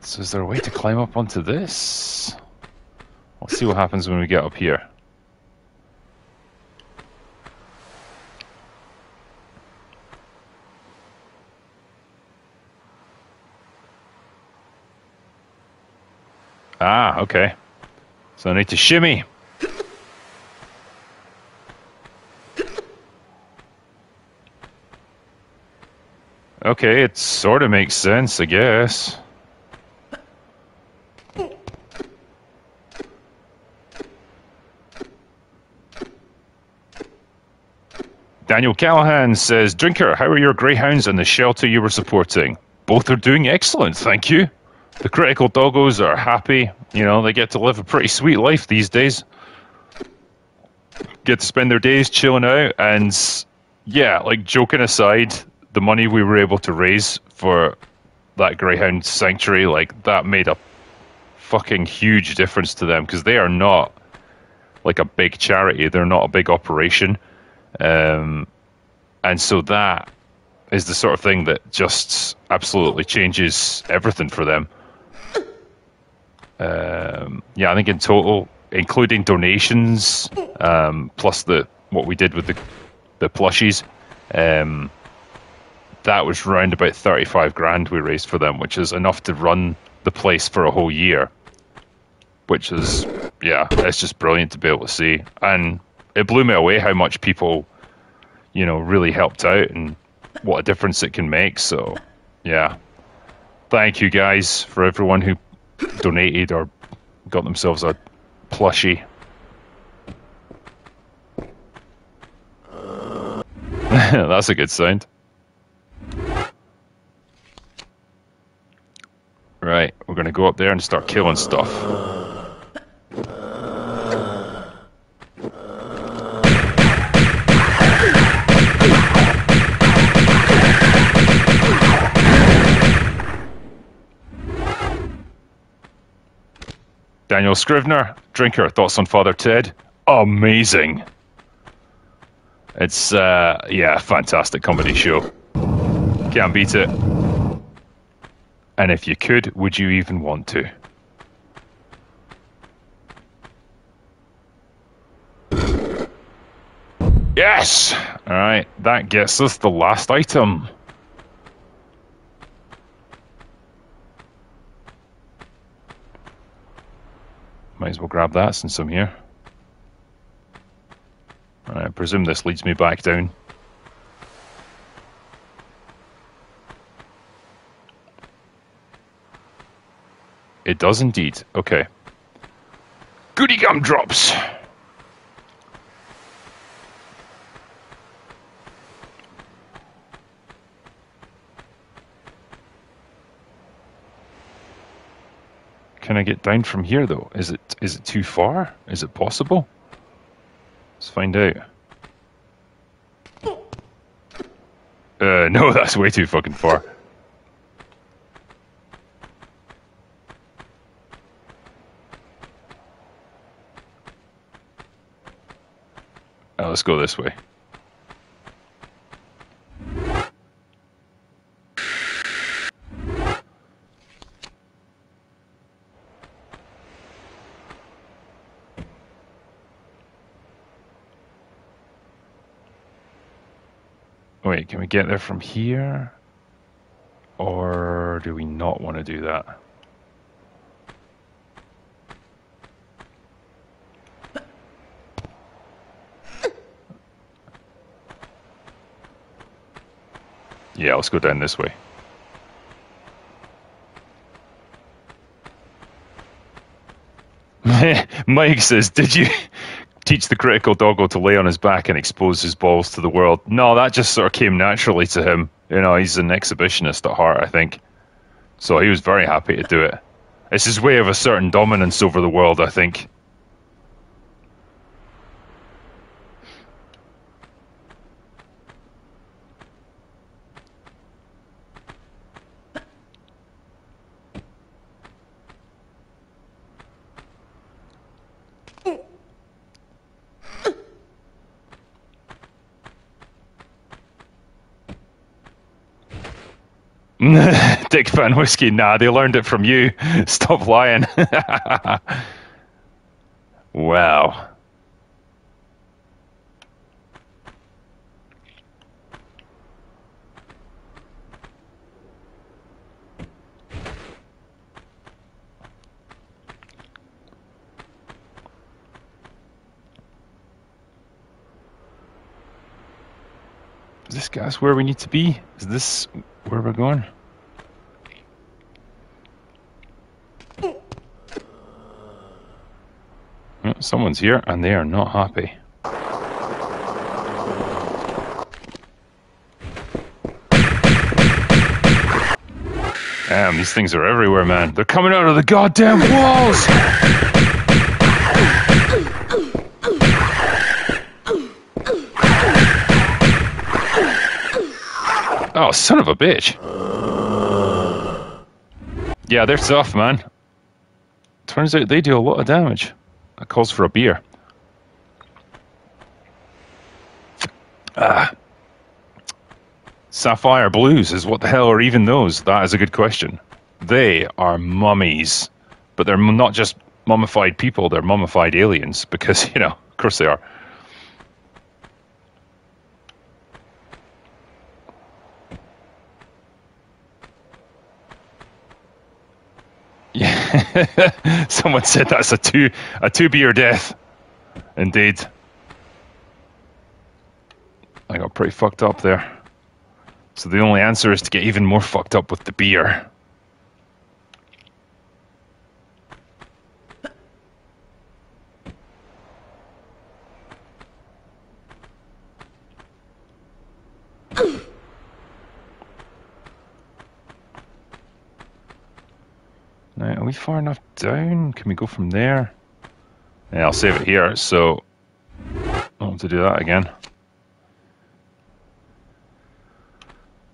So is there a way to climb up onto this? Let's see what happens when we get up here. Ah, okay. So I need to shimmy. Okay, it sort of makes sense, I guess. Daniel Callahan says, Drinker, how are your greyhounds and the shelter you were supporting? Both are doing excellent, thank you. The critical doggos are happy. You know, they get to live a pretty sweet life these days. Get to spend their days chilling out. And yeah, like joking aside, the money we were able to raise for that Greyhound Sanctuary, like that made a fucking huge difference to them because they are not like a big charity. They're not a big operation. Um, and so that is the sort of thing that just absolutely changes everything for them. Um, yeah, I think in total, including donations, um, plus the what we did with the the plushies, um, that was round about thirty five grand we raised for them, which is enough to run the place for a whole year. Which is, yeah, it's just brilliant to be able to see, and it blew me away how much people, you know, really helped out and what a difference it can make. So, yeah, thank you guys for everyone who donated or got themselves a plushie. [LAUGHS] That's a good sound. Right, we're gonna go up there and start killing stuff. Daniel Scrivener, Drinker, thoughts on Father Ted? Amazing. It's, uh, yeah, fantastic comedy show. Can't beat it. And if you could, would you even want to? Yes! Alright, that gets us the last item. Might as well grab that since I'm here. I presume this leads me back down. It does indeed. Okay. Goody gumdrops! Can I get down from here though? Is it is it too far? Is it possible? Let's find out. Uh, [LAUGHS] no, that's way too fucking far. Let's go this way. Wait, can we get there from here? Or do we not want to do that? Yeah, let's go down this way. [LAUGHS] Mike says, Did you teach the critical doggo to lay on his back and expose his balls to the world? No, that just sort of came naturally to him. You know, he's an exhibitionist at heart, I think. So he was very happy to do it. It's his way of a certain dominance over the world, I think. Dick Van Whiskey, nah, they learned it from you. [LAUGHS] Stop lying. [LAUGHS] wow. Is this gas where we need to be? Is this where we're going? Someone's here and they are not happy. Damn, these things are everywhere, man. They're coming out of the goddamn walls! Oh, son of a bitch. Yeah, they're tough, man. Turns out they do a lot of damage. Calls for a beer. Ah. Sapphire Blues is what the hell are even those? That is a good question. They are mummies. But they're not just mummified people, they're mummified aliens because, [LAUGHS] you know, of course they are. Yeah. [LAUGHS] Someone said that's a two a two beer death. Indeed. I got pretty fucked up there. So the only answer is to get even more fucked up with the beer. Far enough down? Can we go from there? Yeah, I'll save it here, so I'll have to do that again.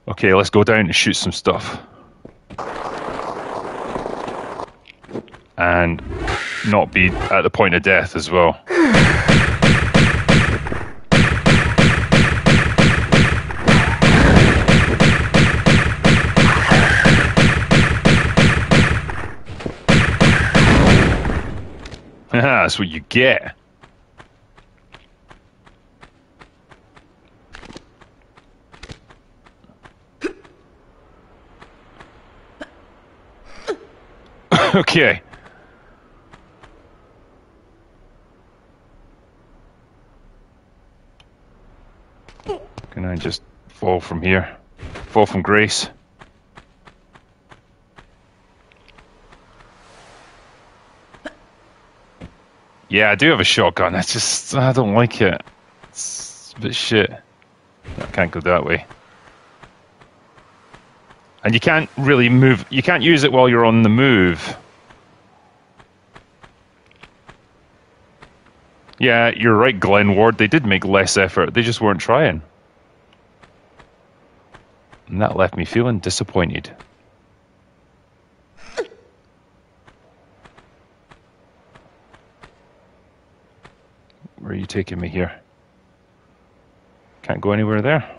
Okay, let's go down and shoot some stuff. And not be at the point of death as well. That's what you get. [LAUGHS] okay. Can I just fall from here? Fall from grace? Yeah, I do have a shotgun. I just I don't like it. It's a bit shit. I can't go that way. And you can't really move. You can't use it while you're on the move. Yeah, you're right, Glenn Ward. They did make less effort. They just weren't trying. And that left me feeling disappointed. Where are you taking me here? Can't go anywhere there.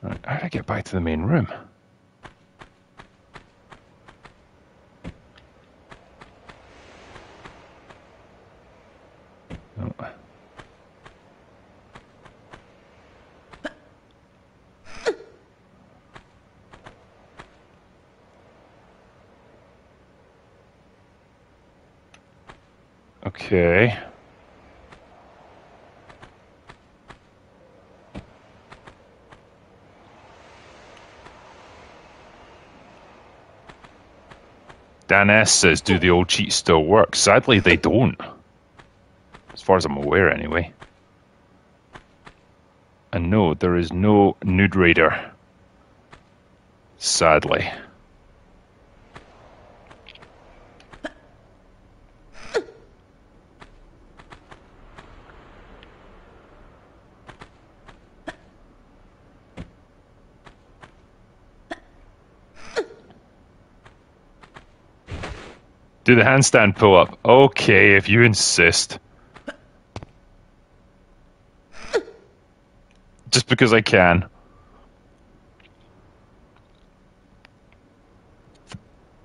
Right, how do I get back to the main room? Oh. Okay. Dan S says, do the old cheats still work? Sadly, they don't. As far as I'm aware, anyway. And no, there is no Nude Raider. Sadly. Do the handstand pull up. Okay, if you insist. Just because I can.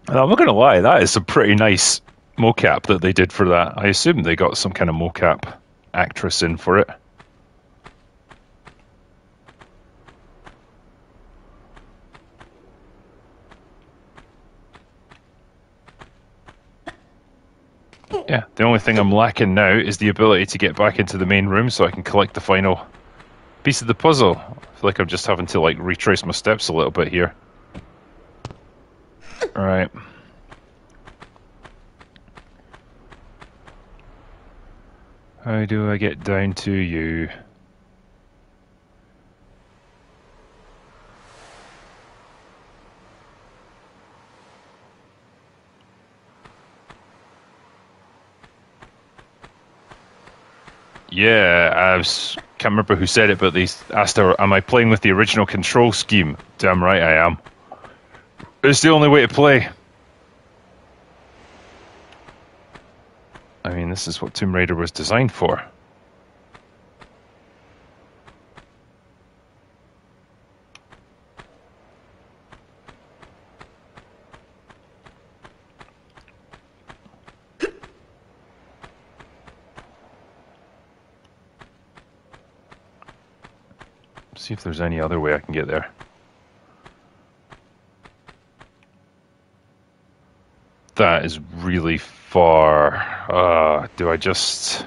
And I'm not going to lie, that is a pretty nice mocap that they did for that. I assume they got some kind of mocap actress in for it. Yeah, the only thing I'm lacking now is the ability to get back into the main room so I can collect the final piece of the puzzle. I feel like I'm just having to like retrace my steps a little bit here. Alright. How do I get down to you? Yeah, I was, can't remember who said it, but they asked her, "Am I playing with the original control scheme?" Damn right I am. It's the only way to play. I mean, this is what Tomb Raider was designed for. See if there's any other way I can get there. That is really far. Uh, do I just...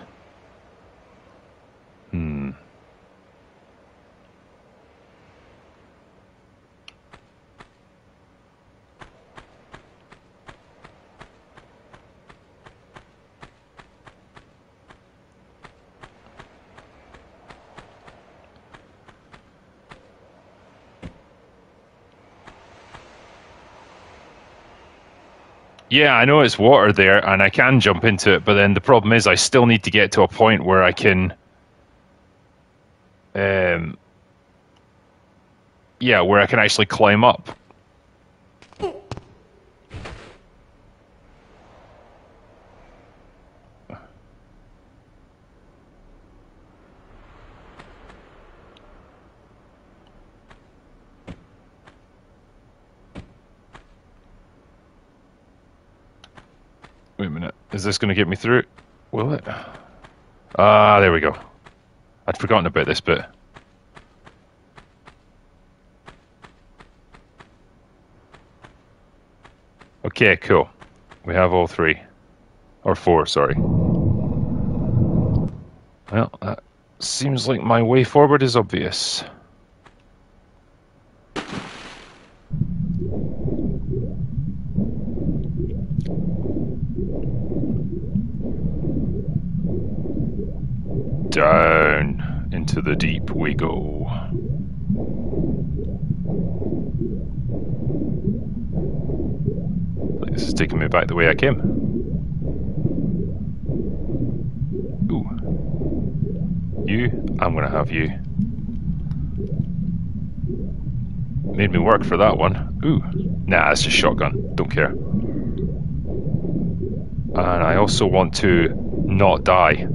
Yeah, I know it's water there, and I can jump into it, but then the problem is I still need to get to a point where I can. Um, yeah, where I can actually climb up. Wait a minute. Is this going to get me through? Will it? Ah, there we go. I'd forgotten about this bit. Okay, cool. We have all three. Or four, sorry. Well, that seems like my way forward is obvious. Down into the deep we go. This is taking me back the way I came. Ooh. You, I'm gonna have you. Made me work for that one. Ooh. Nah, it's just shotgun. Don't care. And I also want to not die.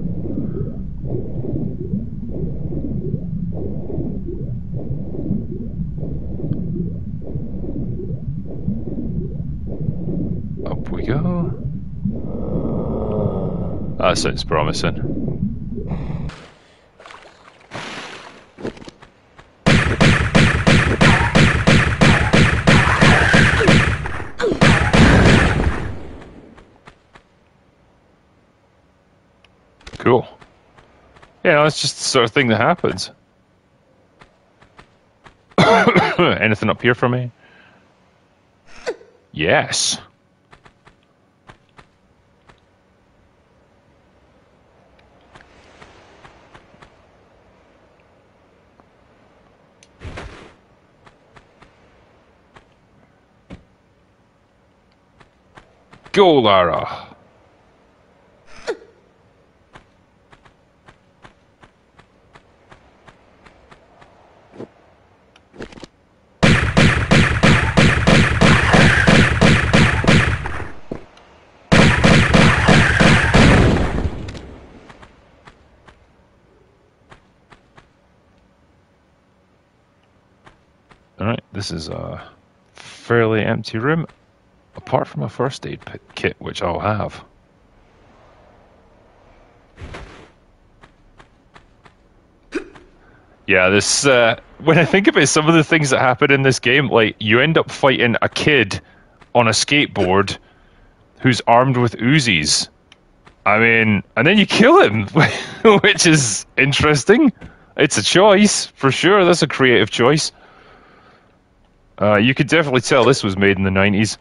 Up we go. That sounds promising. Cool. Yeah, it's just the sort of thing that happens. [COUGHS] Anything up here for me? Yes. Go, Lara. Alright, this is a fairly empty room, apart from a first aid kit, which I'll have. Yeah, this. Uh, when I think about some of the things that happen in this game, like you end up fighting a kid on a skateboard who's armed with Uzis. I mean, and then you kill him, [LAUGHS] which is interesting. It's a choice for sure. That's a creative choice. Uh, you could definitely tell this was made in the 90s.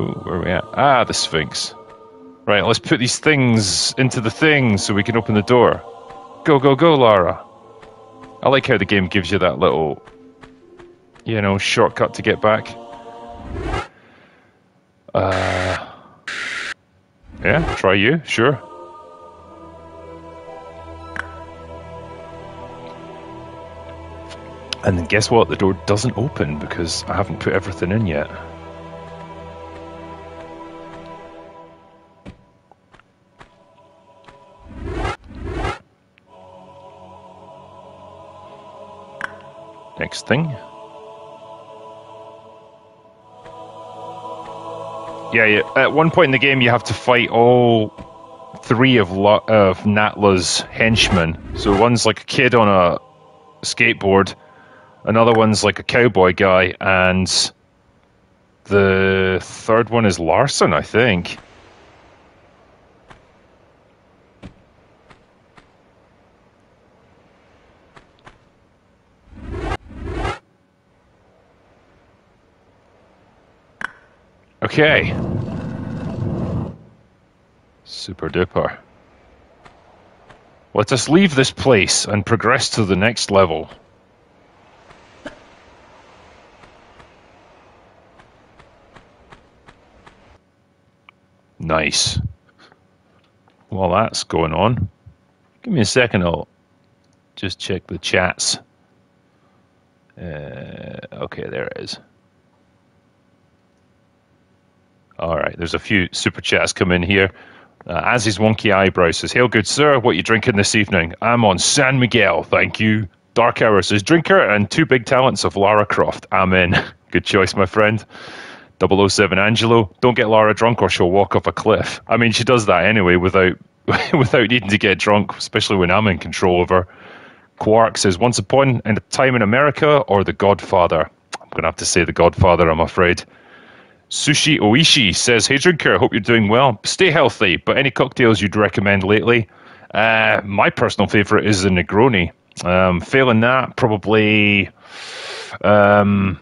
Ooh, where are we at? Ah, the Sphinx. Right, let's put these things into the thing so we can open the door. Go, go, go, Lara. I like how the game gives you that little, you know, shortcut to get back. Uh, yeah, try you, sure. And guess what? The door doesn't open because I haven't put everything in yet. Next thing. Yeah, at one point in the game, you have to fight all three of, Lo- of Natla's henchmen. So one's like a kid on a skateboard, another one's like a cowboy guy, and the third one is Larson, I think. Okay. Super duper. Let us leave this place and progress to the next level. Nice. while that's going on, give me a second. I'll just check the chats. Uh, okay, there it is. All right, there's a few super chats come in here. Uh, as his wonky eyebrow says, Hail, good sir, what you drinking this evening? I'm on San Miguel, thank you. Dark Hour says, Drinker and two big talents of Lara Croft. Amen. [LAUGHS] Good choice, my friend. 007 Angelo, don't get Lara drunk or she'll walk off a cliff. I mean, she does that anyway without [LAUGHS] without needing to get drunk, especially when I'm in control of her. Quark says, Once upon a time in America or The Godfather? I'm going to have to say The Godfather, I'm afraid. Sushi Oishi says, Hey, drinker, hope you're doing well. Stay healthy, but any cocktails you'd recommend lately? Uh, my personal favorite is the Negroni. Um, failing that, probably um,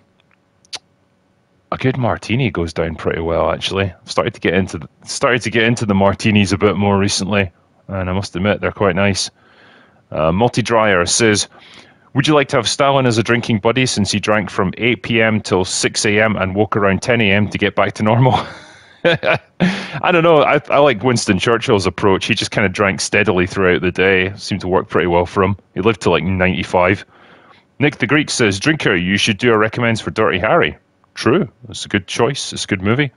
a good martini goes down pretty well. Actually, I've started to get into the, started to get into the martinis a bit more recently, and I must admit they're quite nice. Uh, Multi Dryer says, "Would you like to have Stalin as a drinking buddy since he drank from 8 p.m. till 6 a.m. and woke around 10 a.m. to get back to normal?" [LAUGHS] I don't know. I, I like Winston Churchill's approach. He just kind of drank steadily throughout the day. Seemed to work pretty well for him. He lived to like 95. Nick the Greek says, Drinker, you should do a recommends for Dirty Harry. True. It's a good choice. It's a good movie.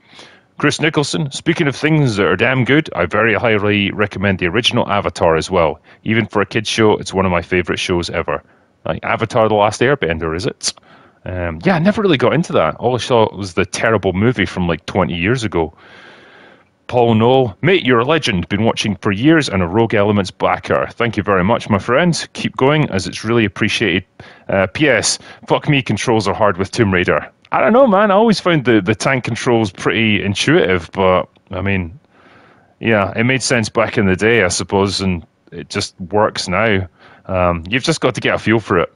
Chris Nicholson, speaking of things that are damn good, I very highly recommend the original Avatar as well. Even for a kids show, it's one of my favorite shows ever. Like Avatar: The Last Airbender, is it? Um, yeah, I never really got into that. All I saw was the terrible movie from like 20 years ago. Paul Knoll, mate, you're a legend. Been watching for years and a Rogue Elements backer. Thank you very much, my friend. Keep going, as it's really appreciated. Uh, P.S. Fuck me, controls are hard with Tomb Raider. I don't know, man. I always found the, the tank controls pretty intuitive, but I mean, yeah, it made sense back in the day, I suppose, and it just works now. Um, you've just got to get a feel for it.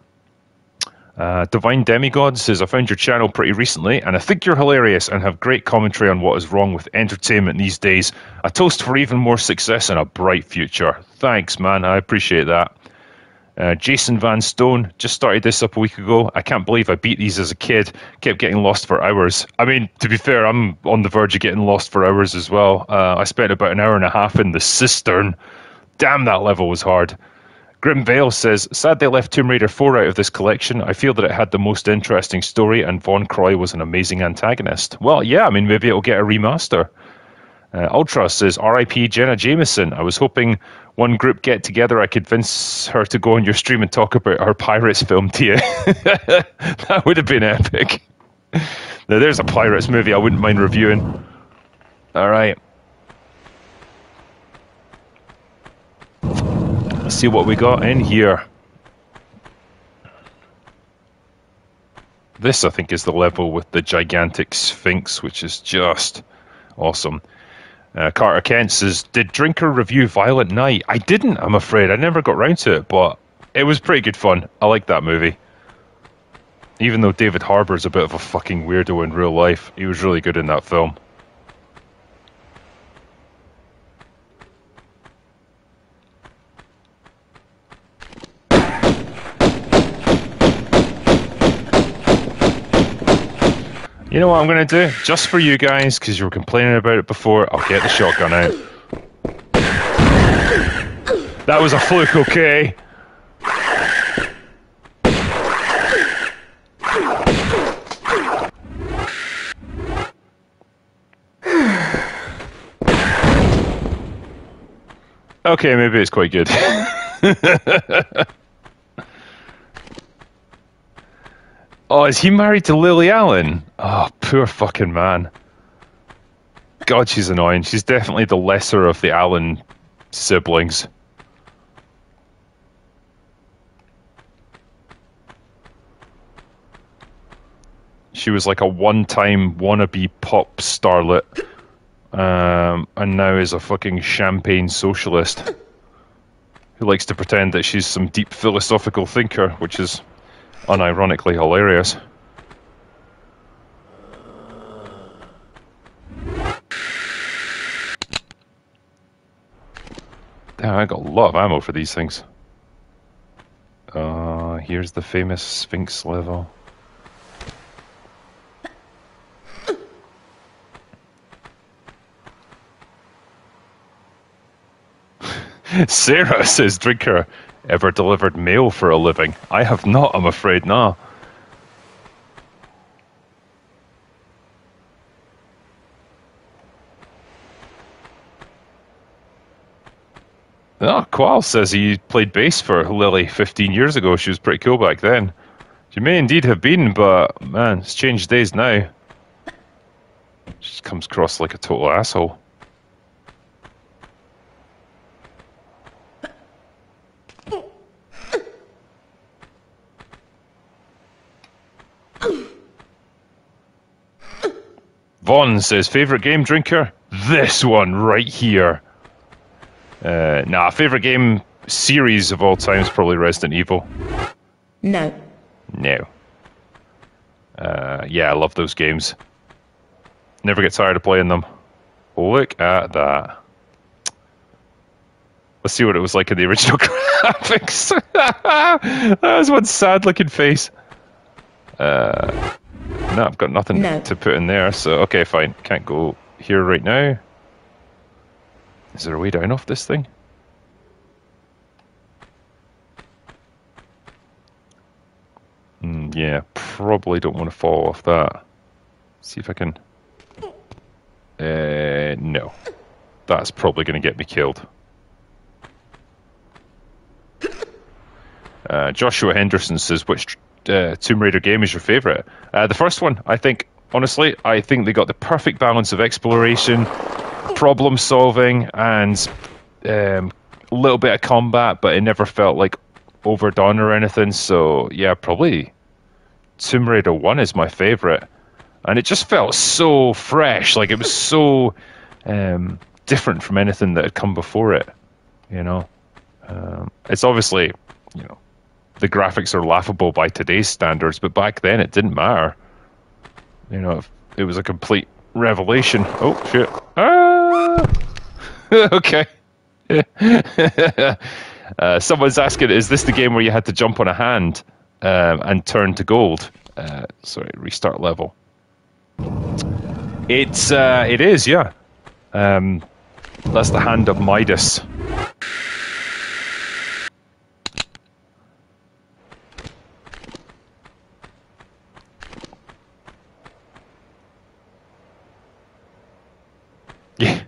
Uh, Divine Demigod says, I found your channel pretty recently, and I think you're hilarious and have great commentary on what is wrong with entertainment these days. A toast for even more success and a bright future. Thanks, man. I appreciate that. Uh, Jason Van Stone just started this up a week ago. I can't believe I beat these as a kid. Kept getting lost for hours. I mean, to be fair, I'm on the verge of getting lost for hours as well. Uh, I spent about an hour and a half in the cistern. Damn, that level was hard. Grim Vale says, Sad they left Tomb Raider 4 out of this collection. I feel that it had the most interesting story and Von Croy was an amazing antagonist. Well, yeah, I mean, maybe it'll get a remaster. Uh, Ultra says, RIP Jenna Jameson. I was hoping one group get together, I could convince her to go on your stream and talk about her Pirates film [LAUGHS] to you. that would have been epic. Now, there's a Pirates movie I wouldn't mind reviewing. All right. Let's see what we got in here. This, I think, is the level with the gigantic Sphinx, which is just awesome. Uh, Carter Kent says, Did Drinker review Violent Night? I didn't, I'm afraid. I never got round to it, but it was pretty good fun. I like that movie. Even though David Harbour's a bit of a fucking weirdo in real life, he was really good in that film. You know what I'm going to do? Just for you guys, because you were complaining about it before, I'll get the shotgun out. That was a fluke, okay? [SIGHS] Okay, maybe it's quite good. [LAUGHS] Oh, is he married to Lily Allen? Oh, poor fucking man. God, she's annoying. She's definitely the lesser of the Allen siblings. She was like a one-time wannabe pop starlet, um, and now is a fucking champagne socialist who likes to pretend that she's some deep philosophical thinker, which is unironically hilarious. Damn, I got a lot of ammo for these things. Uh, here's the famous Sphinx level. [LAUGHS] Sarah says, Drinker, ever delivered mail for a living? I have not, I'm afraid, no. Oh, Qual says he played bass for Lily 15 years ago. She was pretty cool back then. She may indeed have been, but man, it's changed days now. She comes across like a total asshole. Vaughn says, favorite game drinker? This one right here. Uh, nah, favorite game series of all time is probably Resident Evil. No. No. Uh, yeah, I love those games. Never get tired of playing them. Look at that. Let's see what it was like in the original [LAUGHS] graphics. [LAUGHS] that was one sad looking face. Uh, no, I've got nothing No. to put in there, so okay, fine. Can't go here right now. Is there a way down off this thing? Mm, yeah, probably don't want to fall off that. See if I can. Uh, no. That's probably going to get me killed. Uh, Joshua Henderson says, which uh, Tomb Raider game is your favorite? Uh, the first one, I think, honestly, I think they got the perfect balance of exploration, problem solving, and um, a little bit of combat, but it never felt like overdone or anything. So, yeah, probably Tomb Raider 1 is my favorite. And it just felt so fresh. Like it was so um, different from anything that had come before it. You know? Um, it's obviously, you know, the graphics are laughable by today's standards, but back then it didn't matter. You know, it was a complete revelation. Oh, shit. Ah! [LAUGHS] okay. [LAUGHS] uh, someone's asking, is this the game where you had to jump on a hand um, and turn to gold? Uh, sorry, restart level. It's uh, it is, yeah. Um, that's the hand of Midas. Yeah.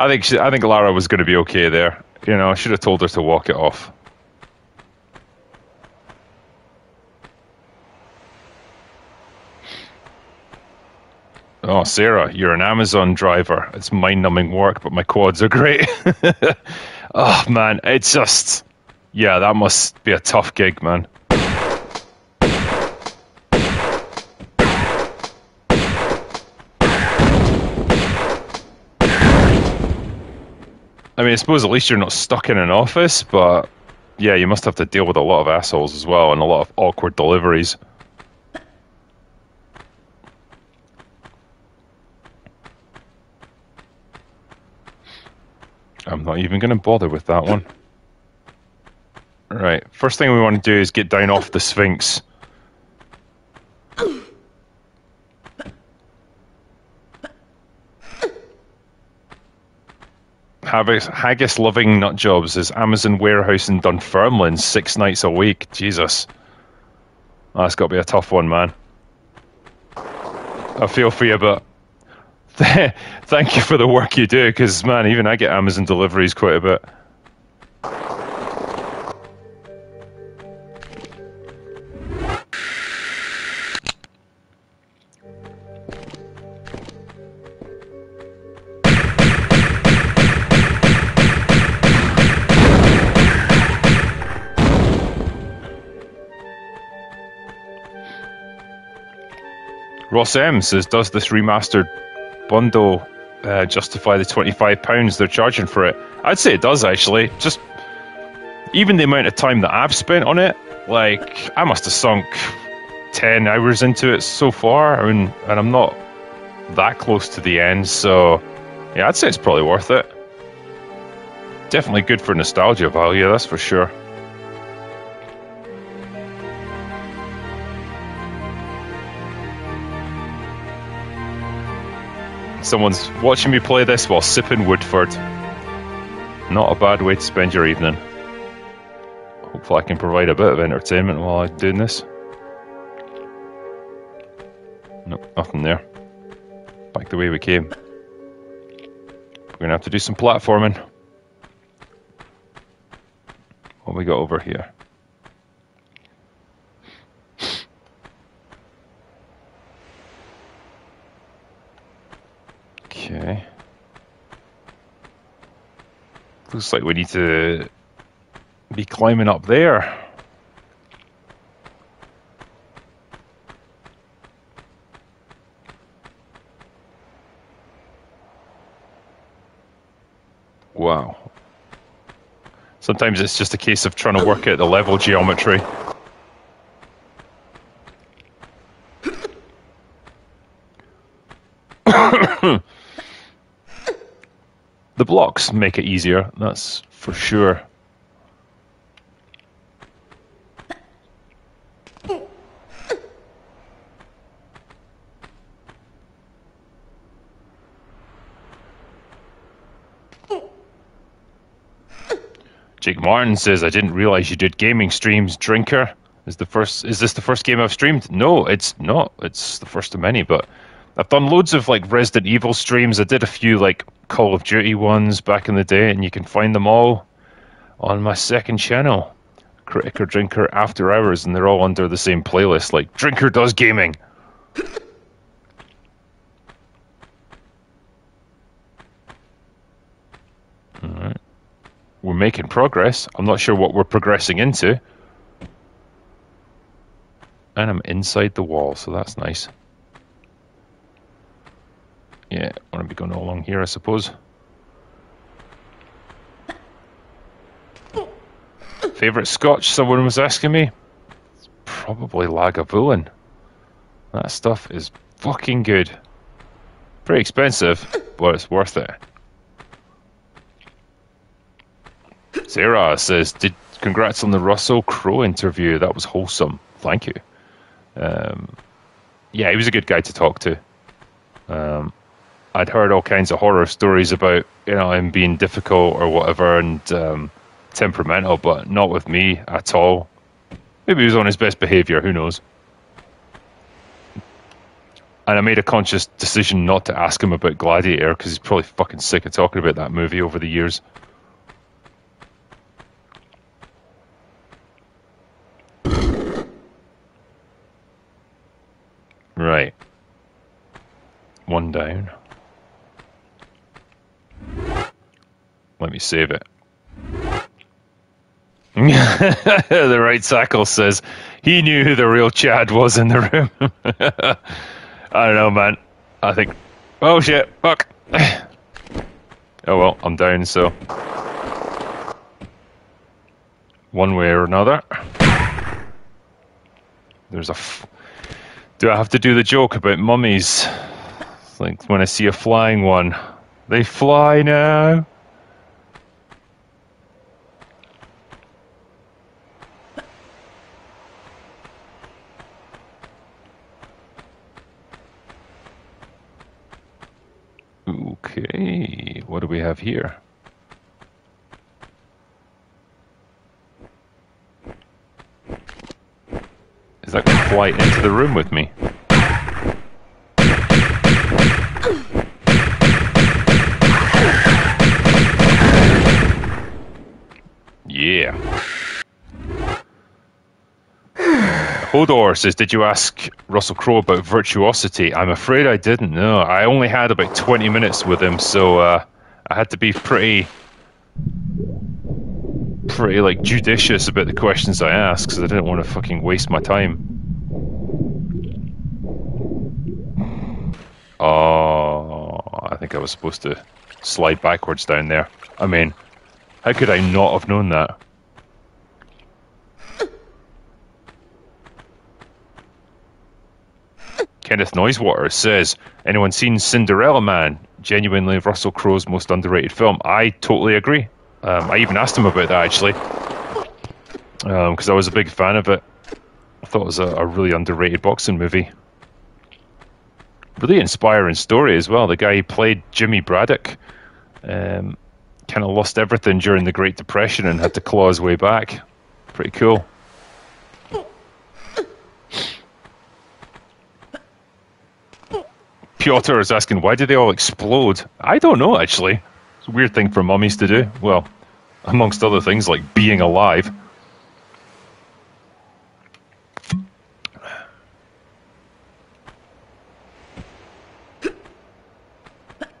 I think she, I think Lara was going to be okay there. You know, I should have told her to walk it off. Oh, Sarah, you're an Amazon driver. It's mind-numbing work, but my quads are great. [LAUGHS] oh man, it's just, yeah, that must be a tough gig, man. I mean, I suppose at least you're not stuck in an office, but yeah, you must have to deal with a lot of assholes as well and a lot of awkward deliveries. I'm not even going to bother with that one. Right, first thing we want to do is get down off the Sphinx. Haggis, haggis loving nut jobs is Amazon warehouse in Dunfermline six nights a week. Jesus. That's got to be a tough one, man. I feel for you, but [LAUGHS] thank you for the work you do, because, man, even I get Amazon deliveries quite a bit. Ross M says, "Does this remastered bundle uh, justify the twenty-five pounds they're charging for it?" I'd say it does actually. Just even the amount of time that I've spent on it, like I must have sunk ten hours into it so far. I mean, and I'm not that close to the end, so yeah, I'd say it's probably worth it. Definitely good for nostalgia value, that's for sure. Someone's watching me play this while sipping Woodford. Not a bad way to spend your evening. Hopefully, I can provide a bit of entertainment while I'm doing this. Nope, nothing there. Back the way we came. We're gonna have to do some platforming. What we got over here? Okay. Looks like we need to be climbing up there. Wow. Sometimes it's just a case of trying to work out the level geometry. [COUGHS] the blocks make it easier, that's for sure. Jake Martin says, "I didn't realize you did gaming streams, drinker." Is the first? Is this the first game I've streamed? No, it's not. It's the first of many, but I've done loads of like Resident Evil streams. I did a few like Call of Duty ones back in the day, and you can find them all on my second channel, Critical Drinker After Hours, and they're all under the same playlist, like Drinker Does Gaming. [LAUGHS] Alright. We're making progress. I'm not sure what we're progressing into. And I'm inside the wall, so that's nice. Yeah, want to be going all along here, I suppose. Favorite scotch, someone was asking me? It's probably Lagavulin. That stuff is fucking good. Pretty expensive, but it's worth it. Sarah says, "Did congrats on the Russell Crowe interview? That was wholesome. Thank you." Um, yeah, he was a good guy to talk to. Um, I'd heard all kinds of horror stories about you know him being difficult or whatever and um, temperamental, but not with me at all. Maybe he was on his best behavior. Who knows? And I made a conscious decision not to ask him about Gladiator because he's probably fucking sick of talking about that movie over the years. Right. One down. Let me save it. [LAUGHS] the right tackle says he knew who the real Chad was in the room. [LAUGHS] I don't know, man. I think. Oh shit! Fuck. [CLEARS THROAT] oh well, I'm down. So one way or another. There's a. F- do I have to do the joke about mummies? It's like when I see a flying one, they fly now. Okay, what do we have here? Is that fly into the room with me? Says, Did you ask Russell Crowe about virtuosity? I'm afraid I didn't. No, I only had about 20 minutes with him, so uh, I had to be pretty, pretty like judicious about the questions I asked because I didn't want to fucking waste my time. Oh, I think I was supposed to slide backwards down there. I mean, how could I not have known that? Kenneth Noisewater says, anyone seen Cinderella Man? Genuinely Russell Crowe's most underrated film. I totally agree. Um, I even asked him about that actually, because um, I was a big fan of it. I thought it was a, a really underrated boxing movie. Really inspiring story as well. The guy who played Jimmy Braddock um, kind of lost everything during the Great Depression and had to claw his way back. Pretty cool. Piotr is asking, why did they all explode? I don't know, actually. It's a weird thing for mummies to do. Well, amongst other things like being alive.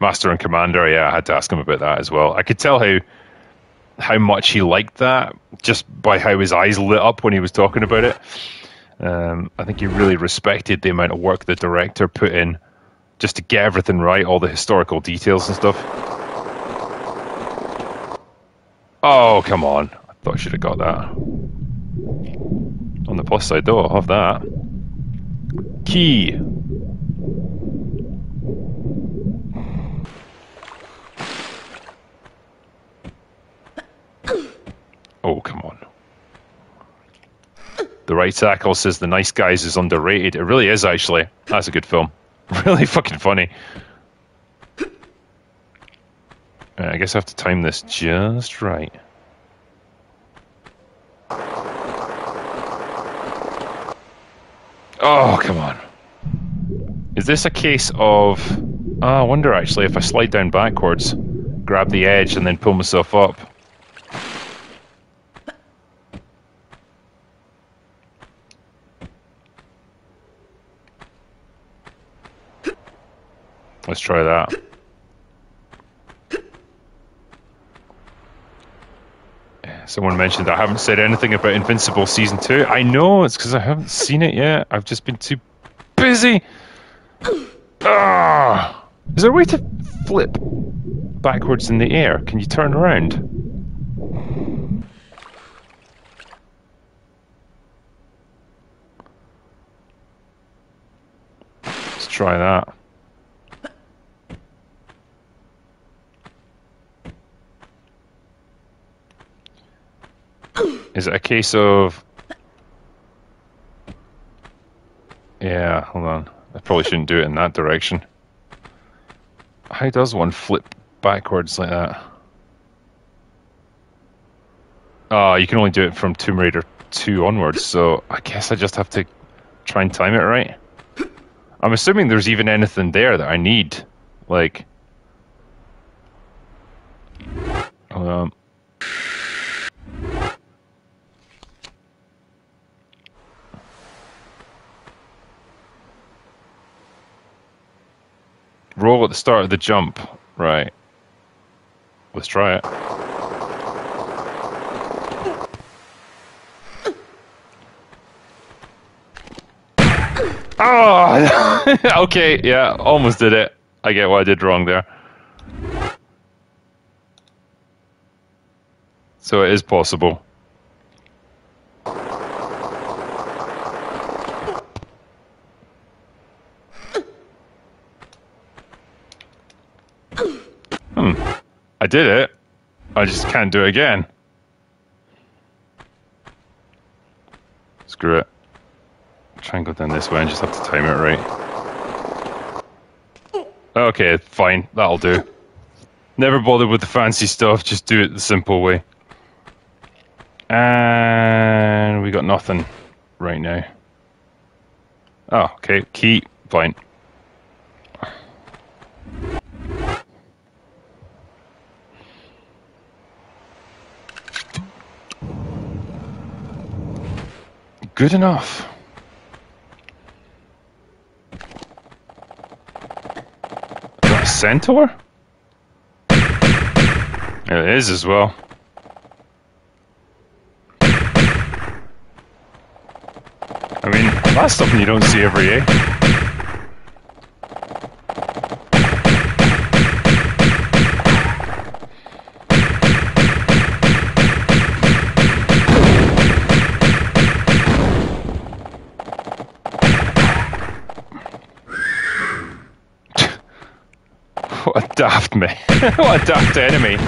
Master and Commander, yeah, I had to ask him about that as well. I could tell how how much he liked that just by how his eyes lit up when he was talking about it. Um, I think he really respected the amount of work the director put in just to get everything right, all the historical details and stuff. Oh, come on. I thought I should have got that. On the plus side, though, I'll have that. Key. Oh, come on. The right tackle says The Nice Guys is underrated. It really is, actually. That's a good film. [LAUGHS] Really fucking funny. Uh, I guess I have to time this just right. Oh, come on. Is this a case of... Oh, I wonder, actually, if I slide down backwards, grab the edge, and then pull myself up. Let's try that. Someone mentioned I haven't said anything about Invincible Season 2. I know, it's because I haven't seen it yet. I've just been too busy. Ah! Is there a way to flip backwards in the air? Can you turn around? Let's try that. Is it a case of... Yeah, hold on. I probably shouldn't do it in that direction. How does one flip backwards like that? Oh, you can only do it from Tomb Raider 2 onwards, so I guess I just have to try and time it right. I'm assuming there's even anything there that I need. Like... Um... Roll at the start of the jump. Right. Let's try it. Oh! [LAUGHS] okay, yeah, almost did it. I get what I did wrong there. So it is possible. I did it. I just can't do it again. Screw it. Try and go down this way and just have to time it right. Okay, fine. That'll do. Never bother with the fancy stuff, just do it the simple way. And we got nothing right now. Oh, okay. Key. Fine. Good enough. a centaur? It is as well. I mean, that's something you don't see every day. Daft me. [LAUGHS] what a daft enemy.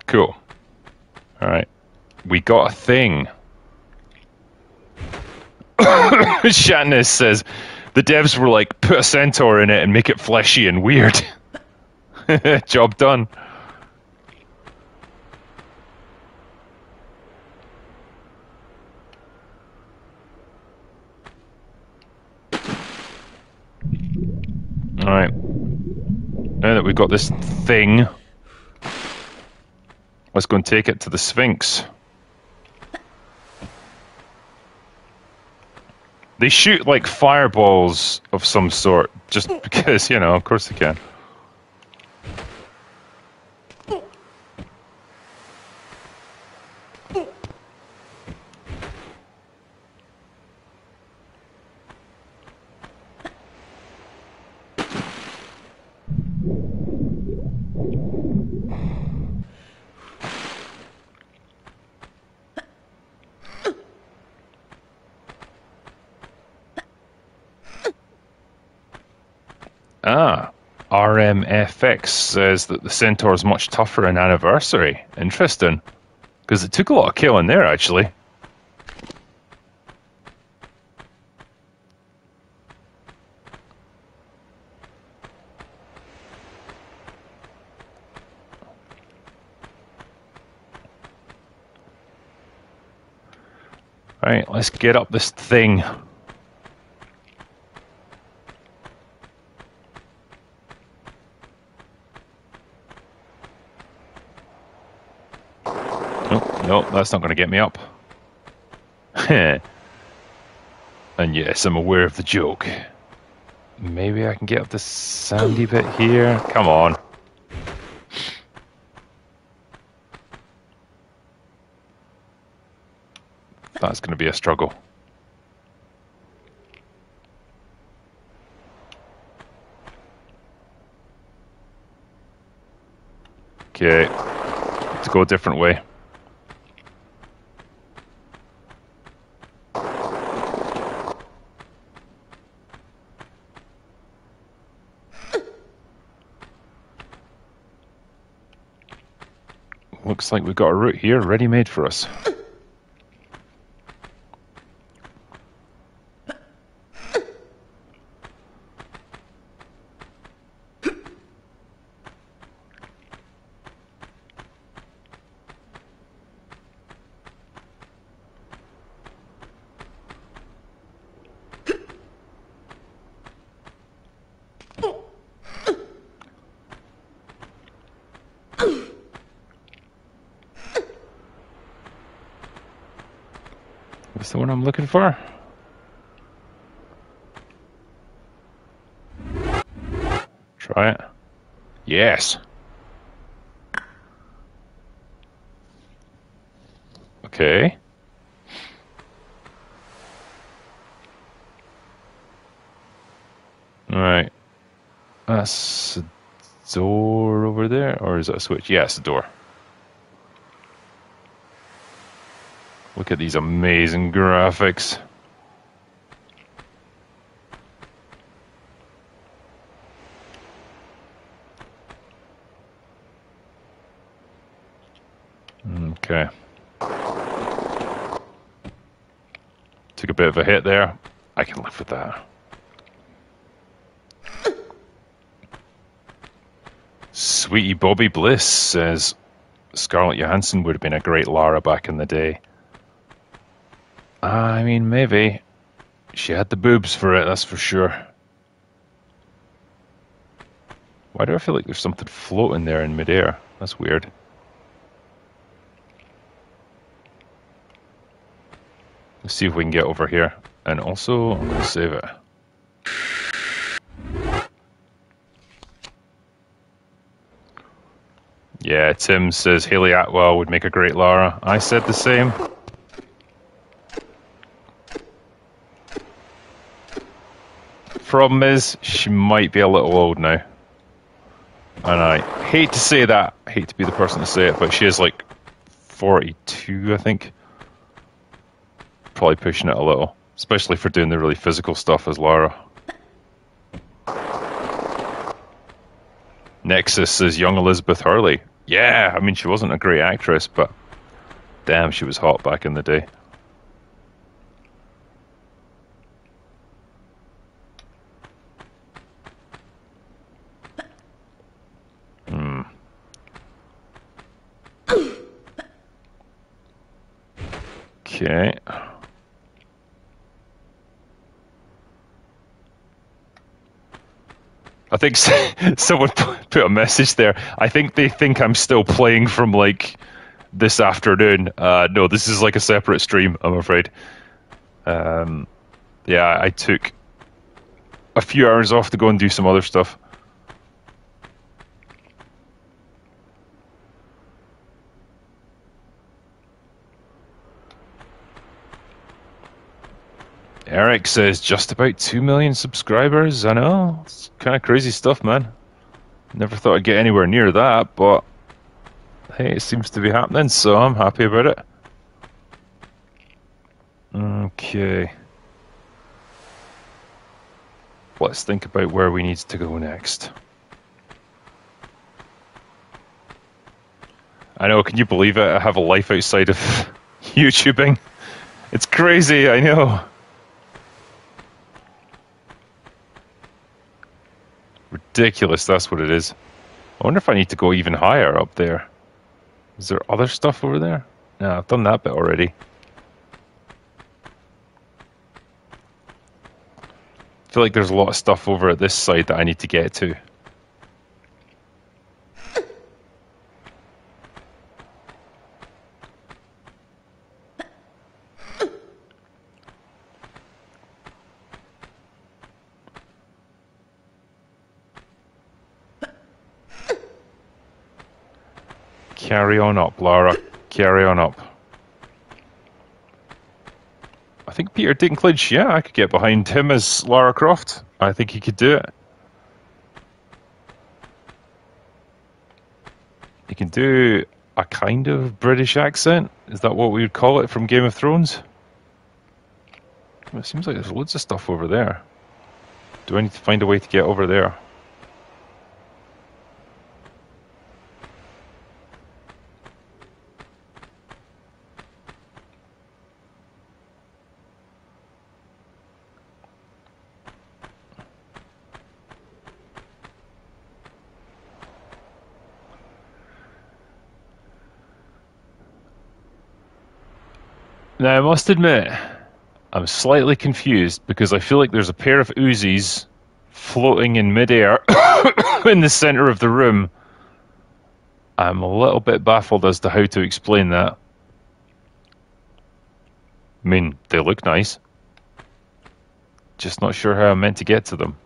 [LAUGHS] cool. Alright. we got a thing. [COUGHS] Shatnez says the devs were like, put a centaur in it and make it fleshy and weird. [LAUGHS] Job done. Alright. Now that we've got this thing, let's go and take it to the Sphinx. They shoot like fireballs of some sort, just [LAUGHS] because, you know, of course they can. Ah, RMFX says that the Centaur is much tougher in Anniversary. Interesting. Because it took a lot of killing there, actually. Alright, let's get up this thing. Nope, that's not going to get me up. [LAUGHS] and yes, I'm aware of the joke. Maybe I can get up this sandy bit here. Come on. That's going to be a struggle. Okay, let's go a different way. Looks like we've got a route here ready made for us. Is the one I'm looking for? Try it. Yes. Okay. Alright. That's a door over there, or is that a switch? Yes, a door. At these amazing graphics. Okay. Took a bit of a hit there. I can live with that. Sweetie Bobby Bliss says Scarlett Johansson would have been a great Lara back in the day. Mean, maybe. She had the boobs for it, that's for sure. Why do I feel like there's something floating there in midair? That's weird. Let's see if we can get over here. And also, save it. Yeah, Tim says Hayley Atwell would make a great Lara. I said the same. Problem is, she might be a little old now. And I hate to say that, hate to be the person to say it, but she is like 42, I think. Probably pushing it a little, especially for doing the really physical stuff as Lara. Nexus is young Elizabeth Hurley. Yeah, I mean, she wasn't a great actress, but Damn, she was hot back in the day. Hmm. Okay. I think [LAUGHS] someone put a message there. I think they think I'm still playing from like this afternoon. Uh, no, this is like a separate stream. I'm afraid. Um, yeah, I took a few hours off to go and do some other stuff. Eric says just about 2 million subscribers. I know. It's kind of crazy stuff, man. Never thought I'd get anywhere near that, but hey, it seems to be happening, so I'm happy about it. Okay. Let's think about where we need to go next. I know, can you believe it? I have a life outside of [LAUGHS] YouTubing. It's crazy, I know. Ridiculous, that's what it is. I wonder if I need to go even higher up there. Is there other stuff over there? No, I've done that bit already. I feel like there's a lot of stuff over at this side that I need to get to. Carry on up, Lara. Carry on up. I think Peter Dinklage, yeah, I could get behind him as Lara Croft. I think he could do it. He can do a kind of British accent. Is that what we would call it from Game of Thrones? It seems like there's loads of stuff over there. Do I need to find a way to get over there? Now, I must admit, I'm slightly confused because I feel like there's a pair of Uzis floating in midair [COUGHS] in the center of the room. I'm a little bit baffled as to how to explain that. I mean, they look nice. Just not sure how I'm meant to get to them.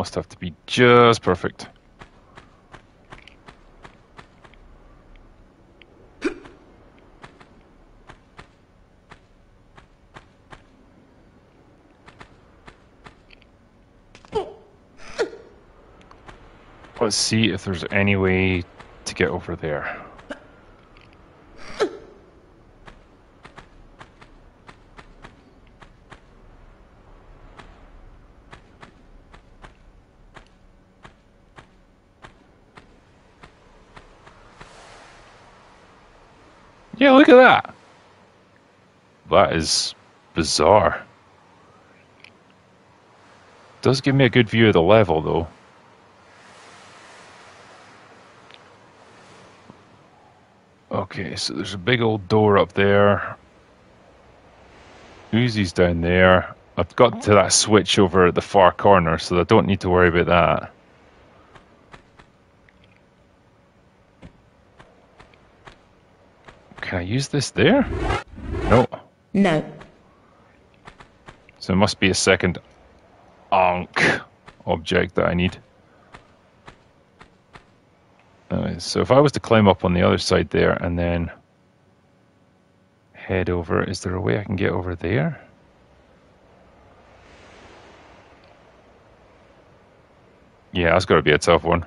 Must have to be just perfect. Let's see if there's any way to get over there. Yeah, look at that. That is bizarre. Does give me a good view of the level, though. Okay, so there's a big old door up there. Uzi's down there. I've got to that switch over at the far corner, so I don't need to worry about that. Can I use this there? No. So it must be a second Ankh object that I need. so if I was to climb up on the other side there and then head over, is there a way I can get over there? Yeah, that's got to be a tough one.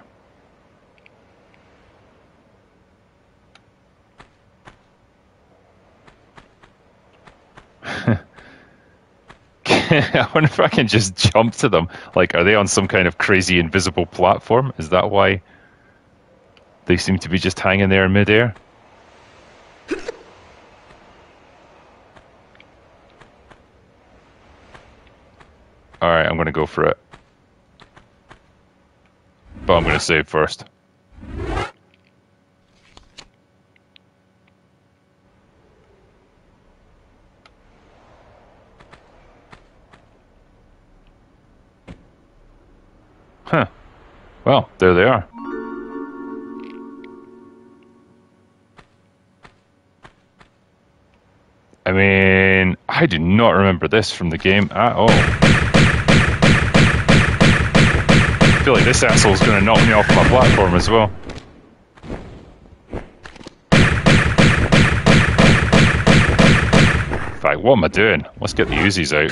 [LAUGHS] I wonder if I can just jump to them. Like, are they on some kind of crazy invisible platform? Is that why they seem to be just hanging there in midair? Alright, I'm to go for it. But I'm to save first. Huh. Well, there they are. I mean, I do not remember this from the game at all. I feel like this asshole's gonna knock me off my platform as well. In fact, what am I doing? Let's get the Uzis out.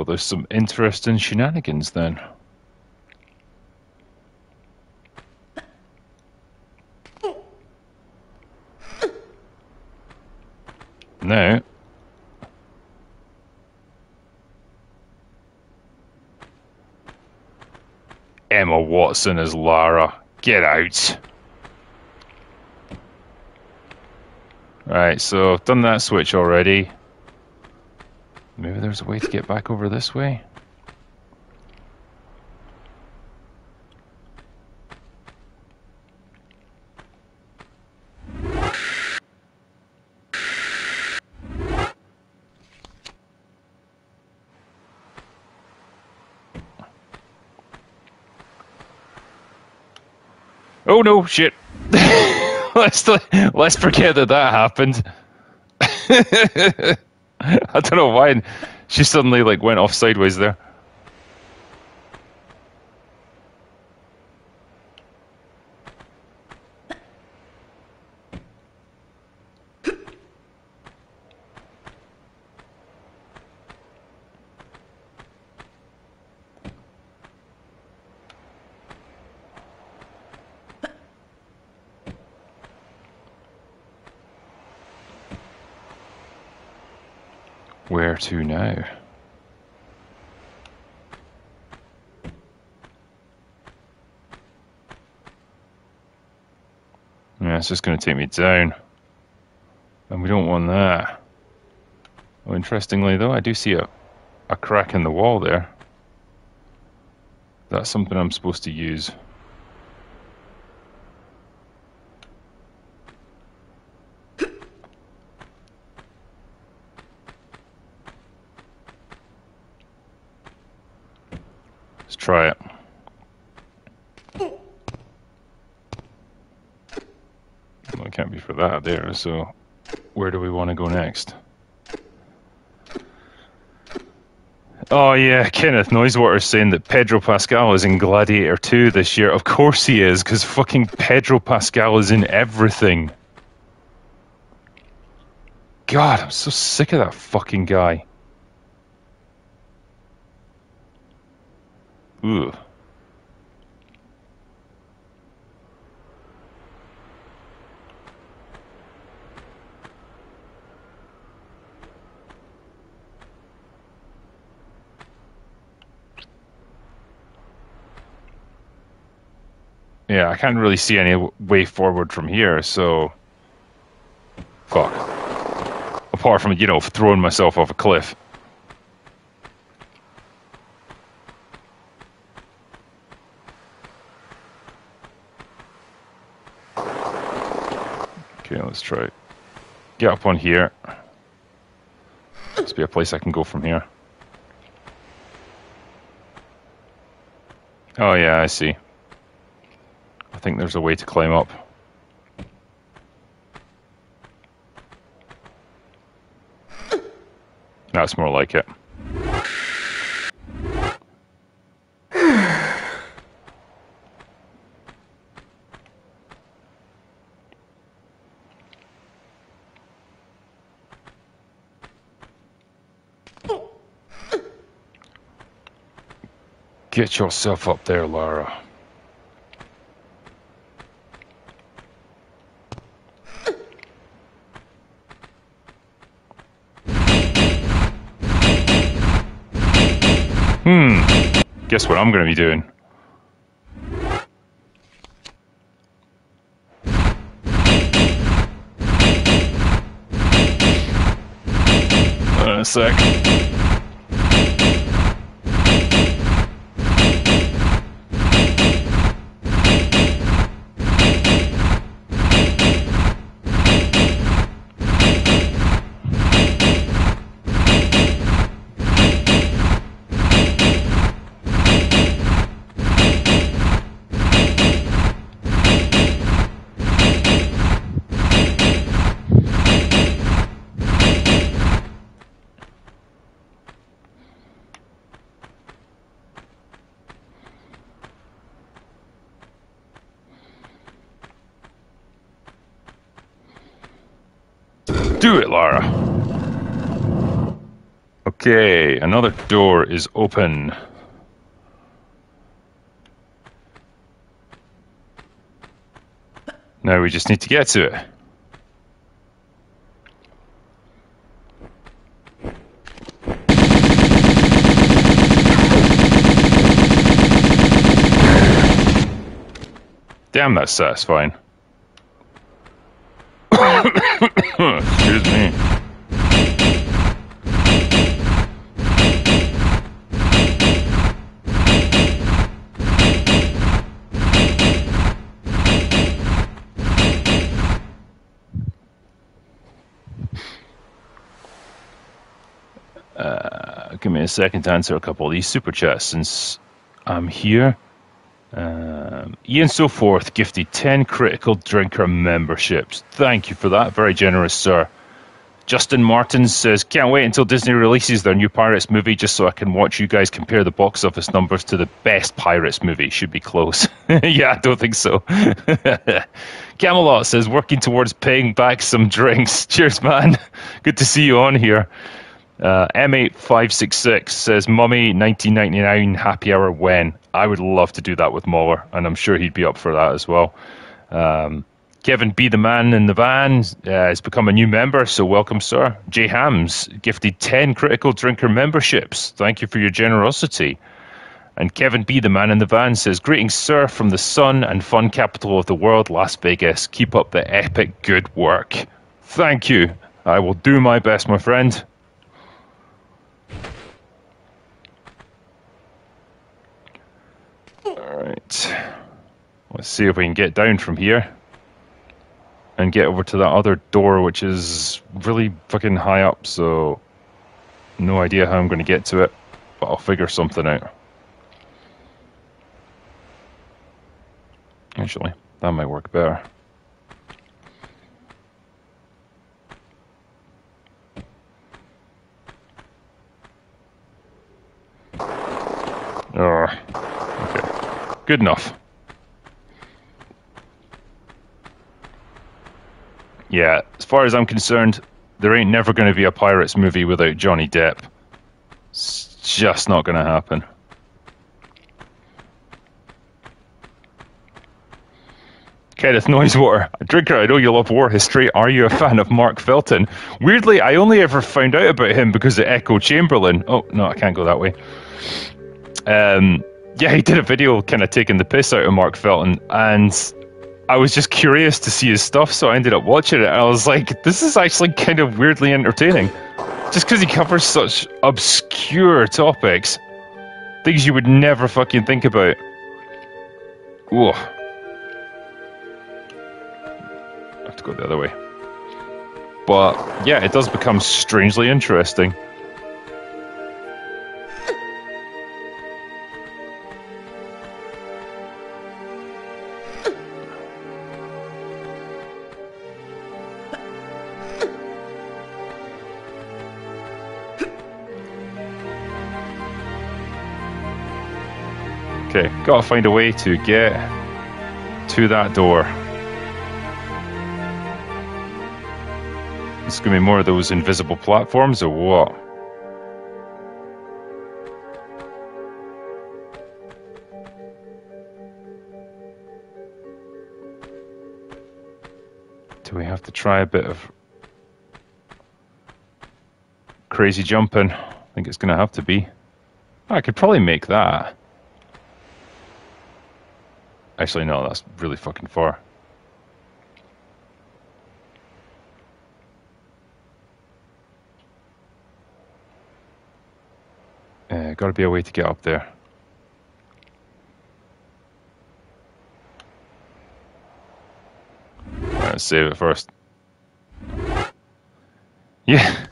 well, there's some interesting shenanigans then. Now, Emma Watson as Lara. Get out. Right, so I've done that switch already. There's a way to get back over this way? Oh no, shit. [LAUGHS] let's let's forget that that happened. [LAUGHS] I don't know why she suddenly like went off sideways there. Where to now? Yeah, it's just going to take me down. And we don't want that. Well, interestingly, though, I do see a, a crack in the wall there. That's something I'm supposed to use. Let's try it. Well, it can't be for that there, so where do we want to go next? Oh yeah, [LAUGHS] Kenneth Noisewater saying that Pedro Pascal is in Gladiator 2 this year. Of course he is, because fucking Pedro Pascal is in everything. God, I'm so sick of that fucking guy. Ooh. can't really see any way forward from here. So, fuck. Apart from you know throwing myself off a cliff. Okay, let's try it. Get up on here. Must be a place I can go from here. Oh yeah, I see. There's a way to climb up. That's more like it. Get yourself up there, Lara. Hmm. Guess what I'm going to be doing? On a sec. Do it, Lara. Okay, another door is open. Now we just need to get to it. Damn, that's satisfying. [COUGHS] Excuse me. Uh, give me a second to answer a couple of these super chats since I'm here. Um, Ian So Forth gifted 10 critical drinker memberships. Thank you for that. Very generous, sir. Justin Martin says, Can't wait until Disney releases their new Pirates movie just so I can watch you guys compare the box office numbers to the best Pirates movie. Should be close. [LAUGHS] yeah, I don't think so. [LAUGHS] Camelot says, Working towards paying back some drinks. [LAUGHS] Cheers, man. Good to see you on here. Uh, M8566 says, Mummy 1999 happy hour when? I would love to do that with Mauler, and I'm sure he'd be up for that as well. Um, Kevin B. the Man in the Van uh, has become a new member, so welcome, sir. Jay Hams gifted 10 critical drinker memberships. Thank you for your generosity. And Kevin B. the Man in the Van says, Greetings, sir, from the sun and fun capital of the world, Las Vegas. Keep up the epic good work. Thank you. I will do my best, my friend. Alright. Let's see if we can get down from here. And get over to that other door, which is really fucking high up, so no idea how I'm going to get to it, but I'll figure something out. Actually, that might work better. Oh, okay. Good enough. Yeah, as far as I'm concerned, there ain't never going to be a Pirates movie without Johnny Depp. It's just not going to happen. Kenneth Noisewater, drinker, I know you love war history. Are you a fan of Mark Felton? Weirdly, I only ever found out about him because of Echo Chamberlain. Oh, no, I can't go that way. Um, yeah, he did a video kind of taking the piss out of Mark Felton, and I was just curious to see his stuff, so I ended up watching it. And I was like, this is actually kind of weirdly entertaining. Just because he covers such obscure topics, things you would never fucking think about. Whoa. I have to go the other way. but yeah, it does become strangely interesting. Gotta find a way to get to that door. It's gonna be more of those invisible platforms or what? Do we have to try a bit of crazy jumping? I think it's gonna have to be. I could probably make that. Actually, no, that's really fucking far. Uh, gotta be a way to get up there. Save it first. Yeah.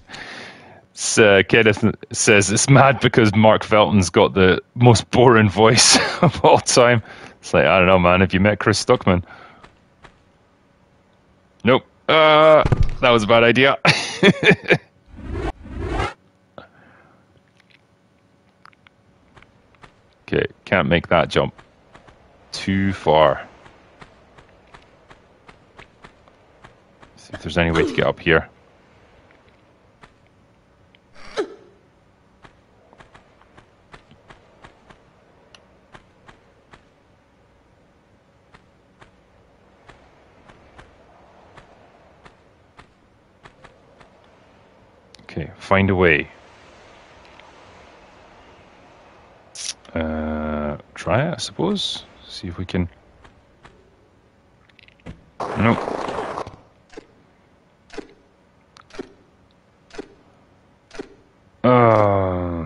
Uh, Kenneth says it's mad because Mark Felton's got the most boring voice [LAUGHS] of all time. It's like, I don't know, man. Have you met Chris Stuckmann? Nope. Uh, that was a bad idea. [LAUGHS] okay, can't make that jump. Too far. See if there's any way to get up here. Okay, find a way. Uh, try it, I suppose. See if we can. Nope. Uh.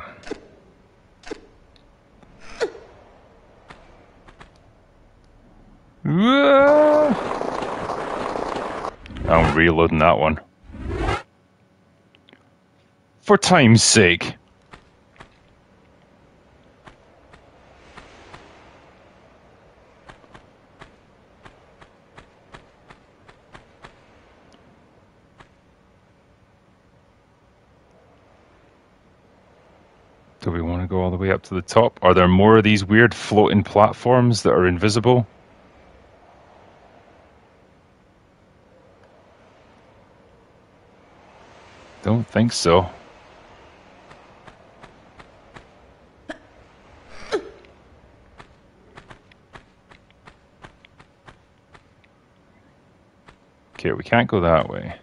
I'm reloading that one. For time's sake. Do we want to go all the way up to the top? Are there more of these weird floating platforms that are invisible? Don't think so. Okay, we can't go that way.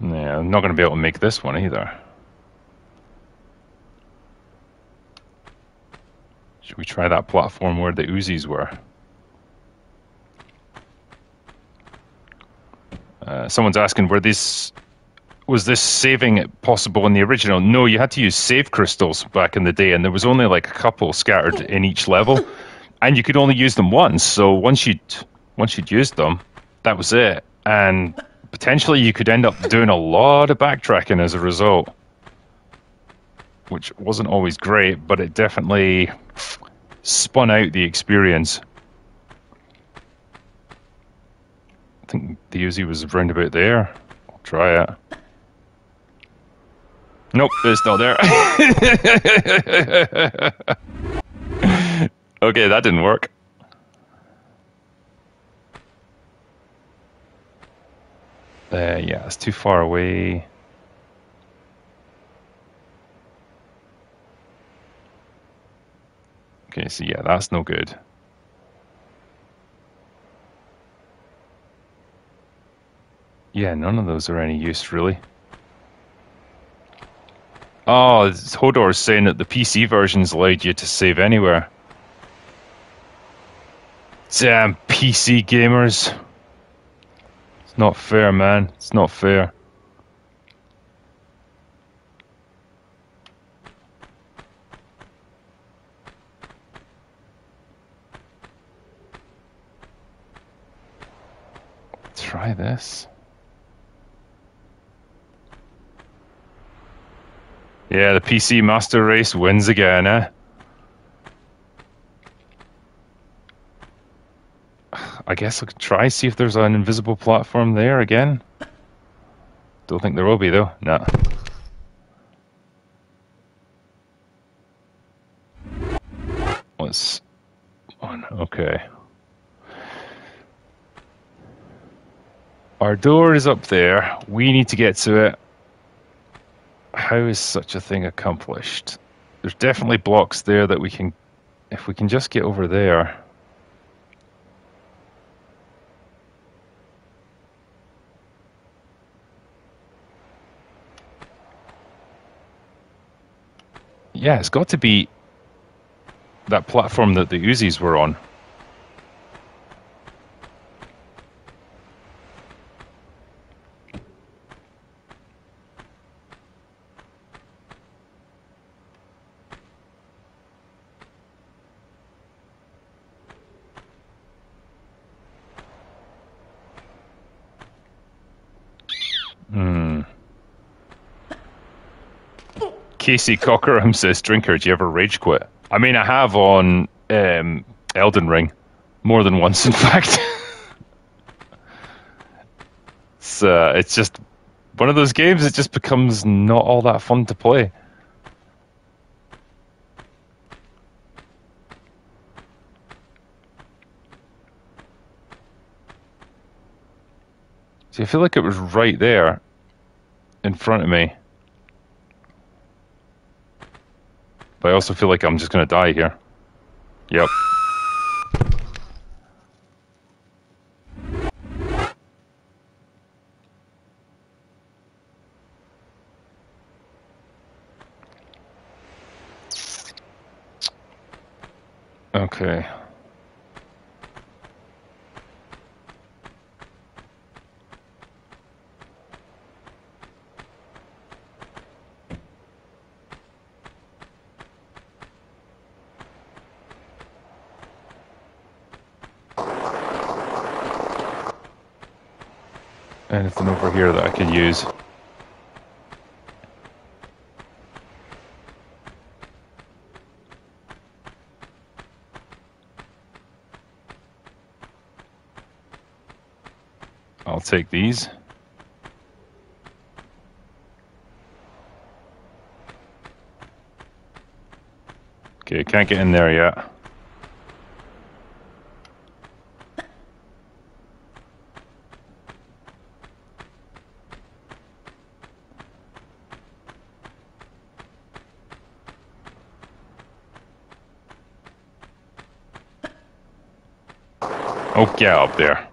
Yeah, I'm not going to be able to make this one either. Should we try that platform where the Uzis were? Uh, someone's asking, where this was this saving possible in the original? No, you had to use save crystals back in the day, and there was only like a couple scattered in each level, [LAUGHS] and you could only use them once. So once you'd once you'd used them, that was it, and potentially you could end up doing a lot of backtracking as a result, which wasn't always great, but it definitely spun out the experience. I think the Uzi was round about there. I'll try it. Nope, it's not there. [LAUGHS] okay, that didn't work. Uh, yeah, it's too far away. Okay, so yeah, that's no good. Yeah, none of those are any use, really. Oh, Hodor is saying that the PC versions allowed you to save anywhere. Damn PC gamers. It's not fair, man. It's not fair. Try this. Yeah, the PC Master Race wins again, eh? I guess I'll try see if there's an invisible platform there again. Don't think there will be though. Nah. What's on? Okay. Our door is up there. We need to get to it. How is such a thing accomplished? There's definitely blocks there that we can, if we can just get over there. Yeah, it's got to be that platform that the Uzis were on. Hmm. Casey Cockerham says, "Drinker, do you ever rage quit?" I mean, I have on um, Elden Ring more than once, in [LAUGHS] fact. it's uh, it's just one of those games. It just becomes not all that fun to play. See, I feel like it was right there in front of me. But I also feel like I'm just gonna die here. Yep. Okay. Anything over here that I could use? I'll take these. Okay, can't get in there yet. Oh, get up there.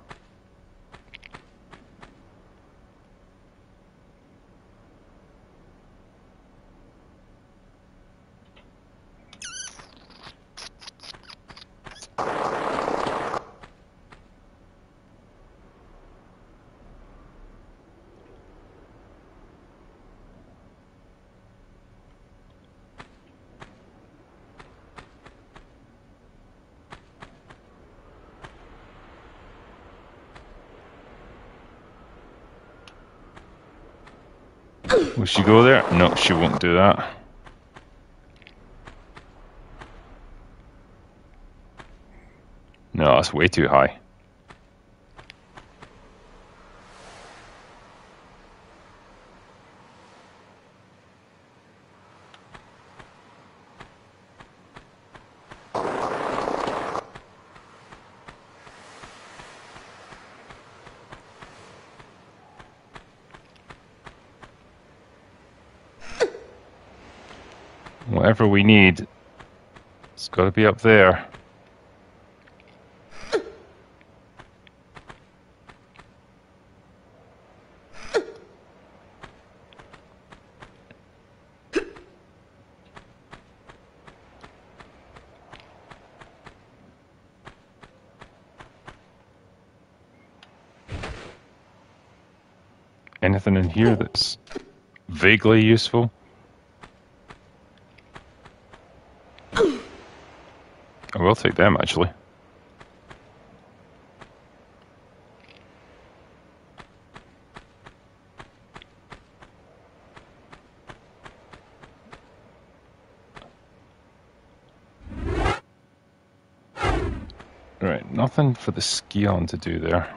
Will she go there? Won't do that. No, that's way too high. Whatever we need, it's got to be up there. Anything in here that's vaguely useful? we'll take them actually. Right, nothing for the Scion to do there.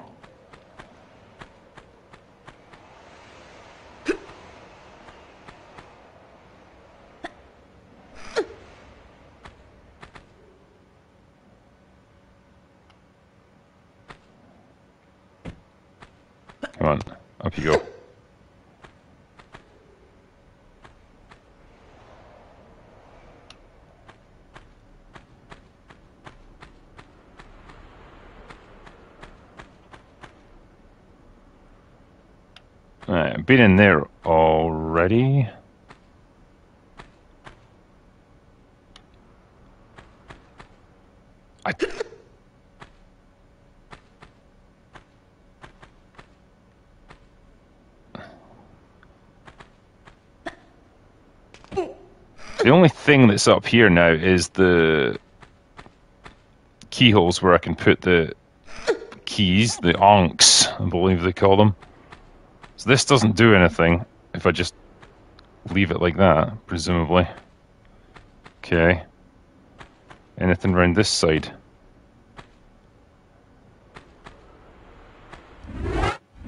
Been in there already. I... The only thing that's up here now is the keyholes where I can put the keys, the Ankhs, I believe they call them. So this doesn't do anything if I just leave it like that, presumably. Okay. Anything around this side?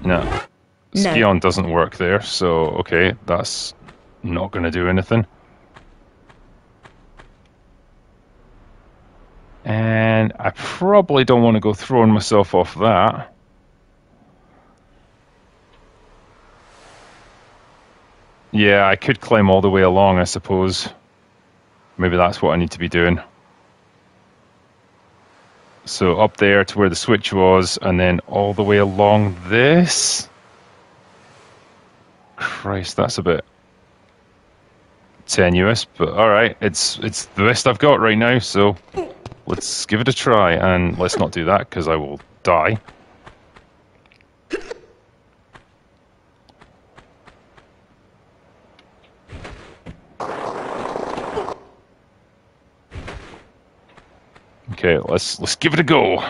No. No. Scion doesn't work there, so okay, that's not going to do anything. And I probably don't want to go throwing myself off that. Yeah, I could climb all the way along, I suppose. Maybe that's what I need to be doing. So up there to where the switch was, and then all the way along this. Christ, that's a bit tenuous, but all right, it's it's the best I've got right now. So let's give it a try, and let's not do that because I will die. Okay, let's let's give it a go.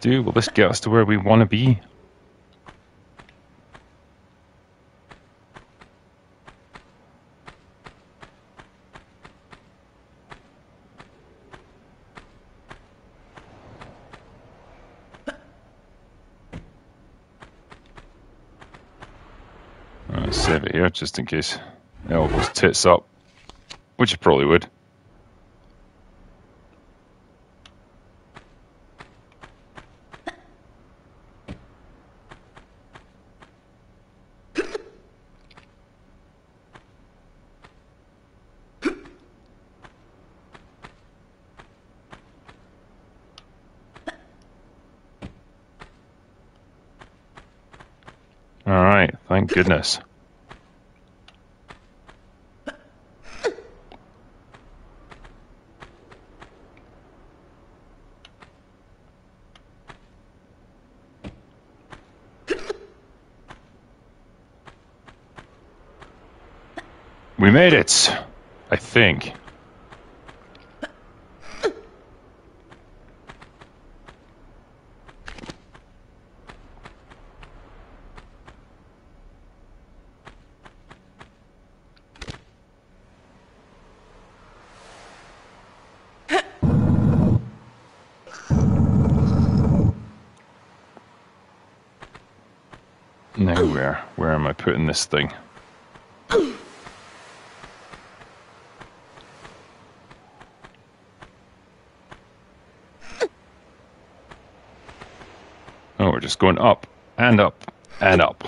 Do? Will this get us to where we want to be? Save it here just in case goes tits up, which it probably would. All right, thank goodness. We made it, I think. Now where? Where am I putting this thing? Oh, we're just going up and up and up.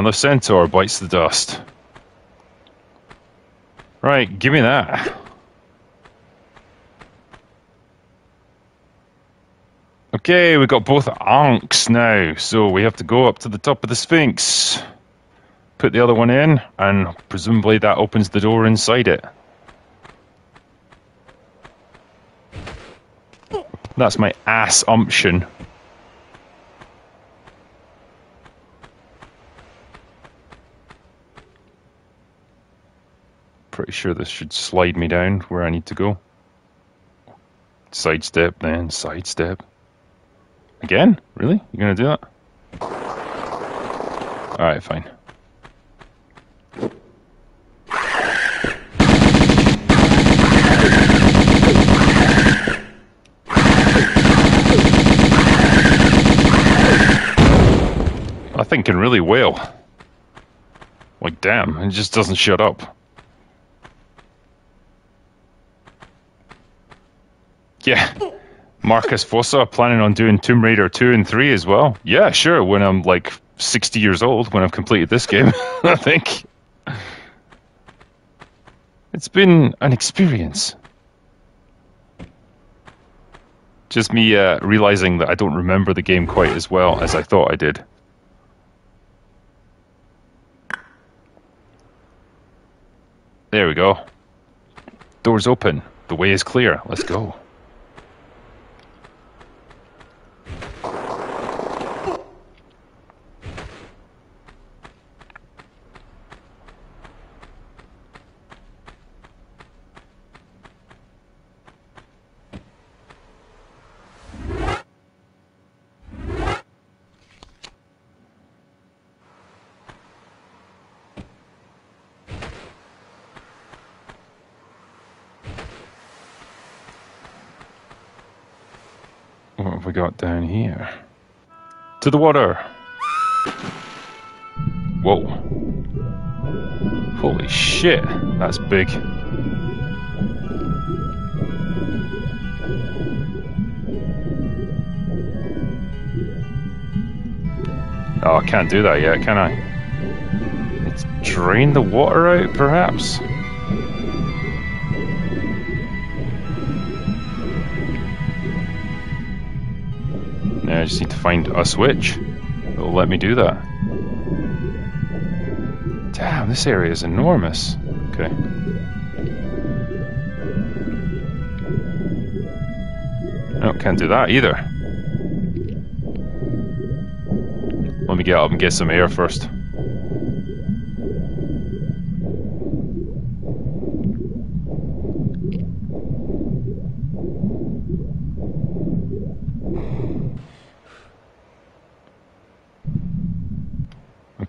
another centaur bites the dust. Right, give me that. Okay, we've got both ankhs now, so we have to go up to the top of the Sphinx, put the other one in, and presumably that opens the door inside it. That's my ass assumption. Pretty sure this should slide me down where I need to go. Sidestep, then sidestep. Again? Really? You're gonna do that? Alright, fine. I think can really well. Like, damn, it just doesn't shut up. Yeah. Marcus Fossa planning on doing Tomb Raider 2 and 3 as well? Yeah, sure, when I'm like 60 years old, when I've completed this game, [LAUGHS] I think. It's been an experience. Just me uh, realizing that I don't remember the game quite as well as I thought I did. There we go. Doors open. The way is clear. Let's go. What have we got down here? The water! Whoa. Holy shit, that's big. Oh, I can't do that yet, can I? Let's drain the water out, perhaps? I just need to find a switch that'll let me do that. Damn, this area is enormous. Okay. No, can't do that either. Let me get up and get some air first.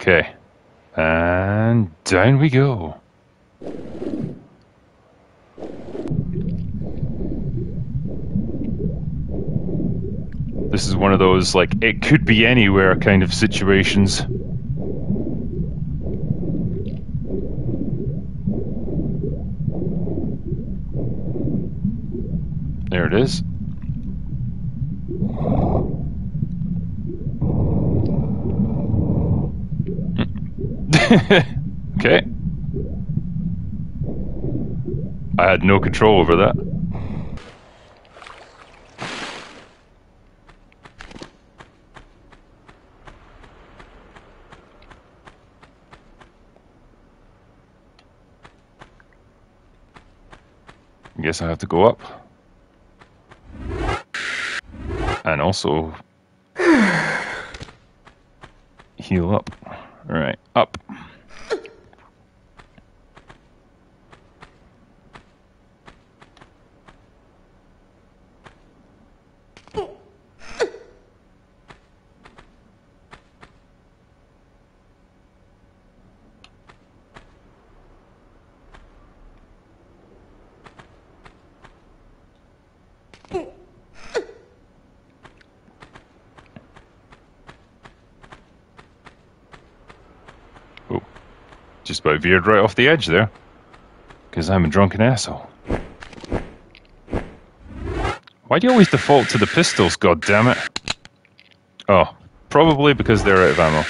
Okay. And down we go. This is one of those, like, it could be anywhere kind of situations. There it is. [LAUGHS] okay. I had no control over that. I guess I have to go up. And also [SIGHS] heal up. Alright, up. Veered right off the edge there. Because I'm a drunken asshole. Why do you always default to the pistols, God damn it? Oh, probably because they're out of ammo.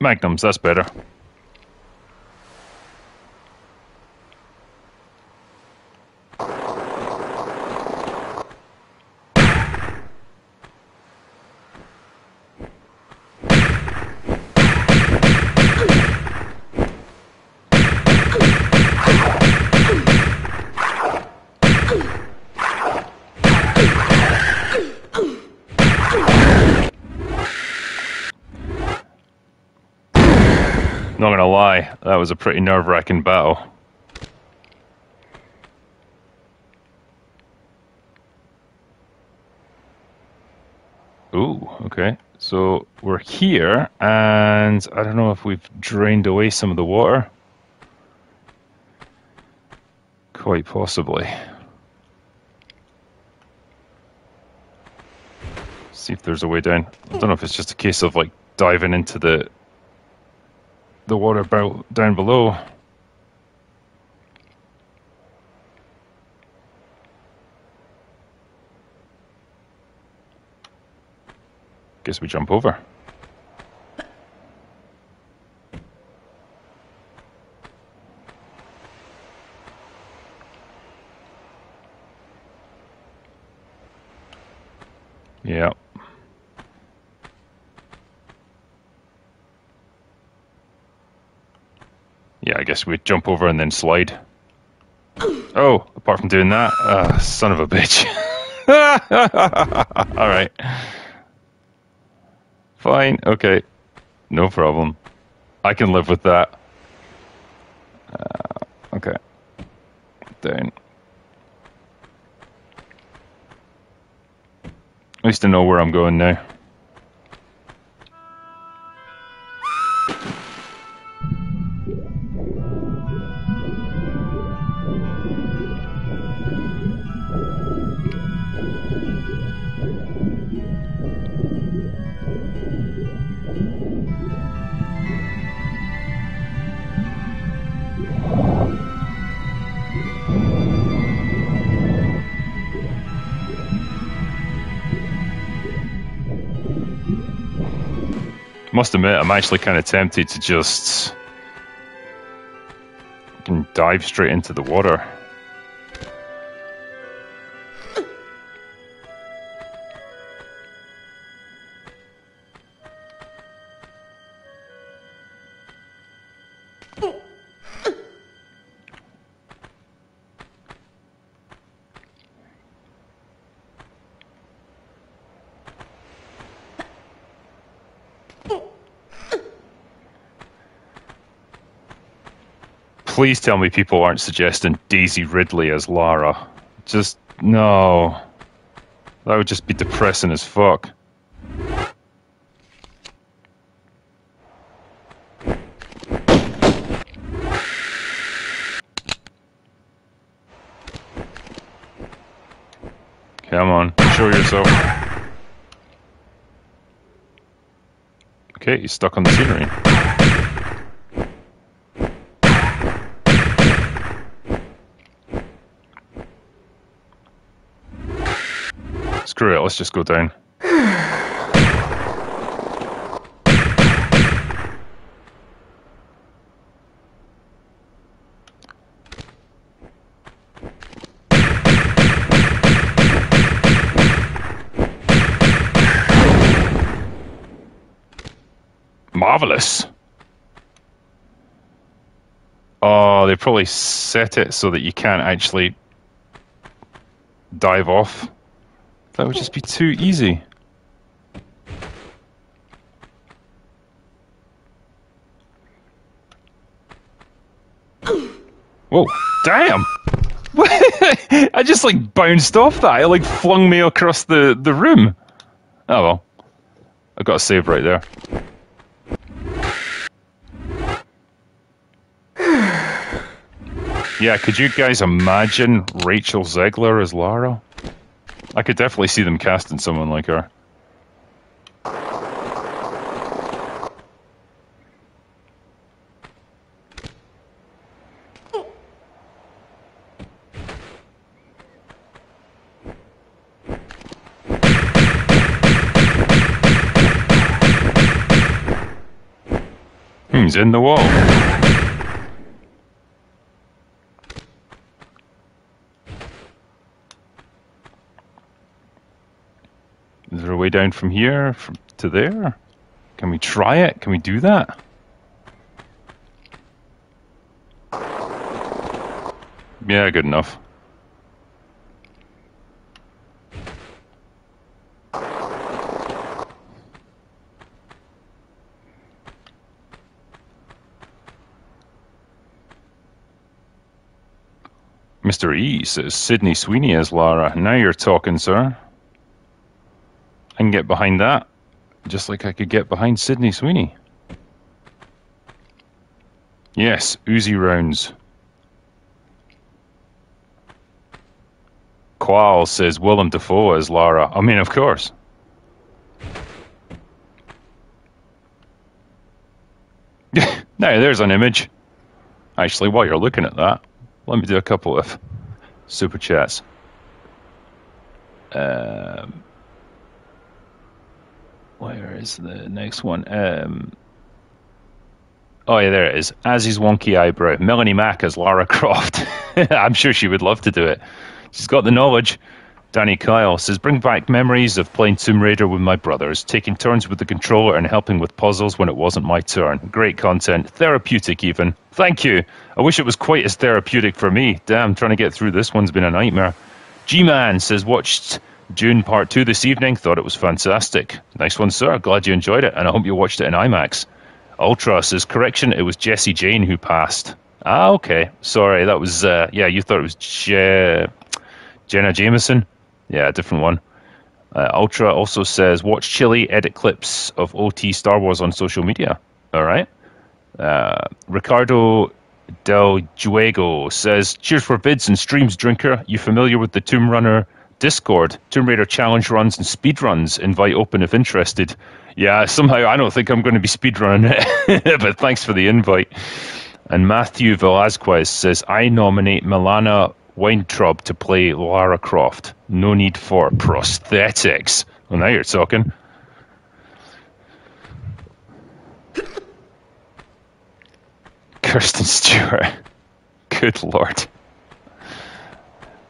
Magnums, that's better. Not gonna lie, that was a pretty nerve wracking battle. Ooh, okay. So we're here, and I don't know if we've drained away some of the water. Quite possibly. See if there's a way down. I don't know if it's just a case of like diving into the the water bow down below. Guess we jump over. Yeah. Yeah, I guess we'd jump over and then slide. Oh, apart from doing that, uh, son of a bitch. [LAUGHS] All right. Fine, okay. No problem. I can live with that. Uh, okay. Down. At least I know where I'm going now. Must admit, I'm actually kind of tempted to just dive straight into the water. Please tell me people aren't suggesting Daisy Ridley as Lara. Just no. That would just be depressing as fuck. Come on, show yourself. Okay, he's stuck on the scenery. Screw it, let's just go down. Marvelous. Oh, they probably set it so that you can't actually dive off. That would just be too easy. Whoa, damn! [LAUGHS] I just like bounced off that. It like flung me across the, the room. Oh well. I got a save right there. [SIGHS] Yeah, could you guys imagine Rachel Zegler as Lara? I could definitely see them casting someone like her. Hmm, he's in the wall. Is there a way down from here from to there? Can we try it? Can we do that? Yeah, good enough. Mr. E says Sydney Sweeney as Lara. Now you're talking, sir. I can get behind that, just like I could get behind Sydney Sweeney. Yes, Uzi rounds. Qual says Willem Dafoe is Lara. I mean, of course. [LAUGHS] now, there's an image. Actually, while you're looking at that, let me do a couple of super chats. Um, where is the next one? Um, oh yeah, there it is. Azzy's wonky eyebrow. Melonie Mac as Lara Croft. [LAUGHS] I'm sure she would love to do it. She's got the knowledge. Danny Kyle says, bring back memories of playing Tomb Raider with my brothers, taking turns with the controller and helping with puzzles when it wasn't my turn. Great content, therapeutic even. Thank you. I wish it was quite as therapeutic for me. Damn, trying to get through this one's been a nightmare. G Man says, watched Dune Part 2 this evening, thought it was fantastic. Nice one, sir. Glad you enjoyed it, and I hope you watched it in IMAX. Ultra says, correction, it was Jesse Jane who passed. Ah, okay. Sorry, that was, uh, yeah, you thought it was Je- Jenna Jameson? Yeah, a different one. Uh, Ultra also says, watch Chili edit clips of OT Star Wars on social media. All right. Uh, Ricardo Del Juego says, cheers for bids and streams, drinker. You familiar with the Tomb Runner Discord? Tomb Raider challenge runs and speed runs. Invite open if interested. Yeah, somehow I don't think I'm going to be speedrunning it, [LAUGHS] but thanks for the invite. And Matthew Velasquez says, I nominate Milana Weintraub to play Lara Croft. No need for prosthetics. Well, now you're talking. [LAUGHS] Kristen Stewart. Good lord.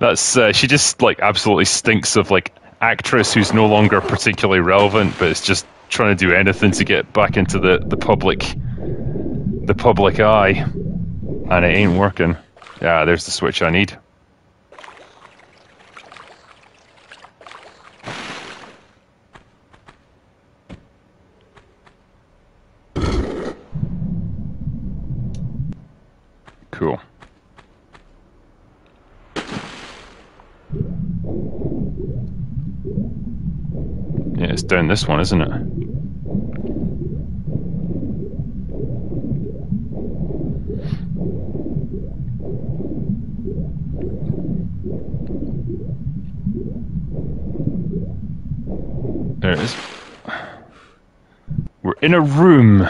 That's uh, she just like absolutely stinks of like actress who's no longer particularly relevant, but is just trying to do anything to get back into the, the public the public eye, and it ain't working. Yeah, there's the switch I need. Cool. Yeah, it's down this one, isn't it? There it is. We're in a room.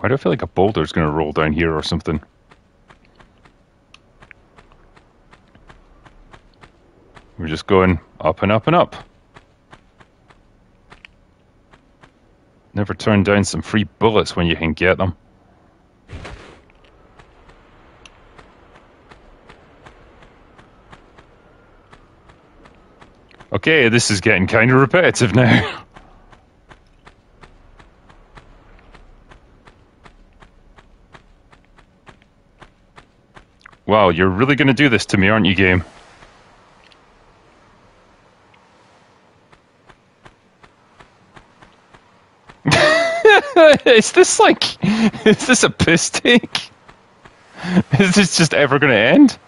Why do I feel like a boulder's going to roll down here or something? We're just going up and up and up. Never turn down some free bullets when you can get them. Okay, this is getting kind of repetitive now. [LAUGHS] Wow, you're really going to do this to me, aren't you, game? [LAUGHS] is this like. [LAUGHS] Is this a piss take? [LAUGHS] Is this just ever going to end?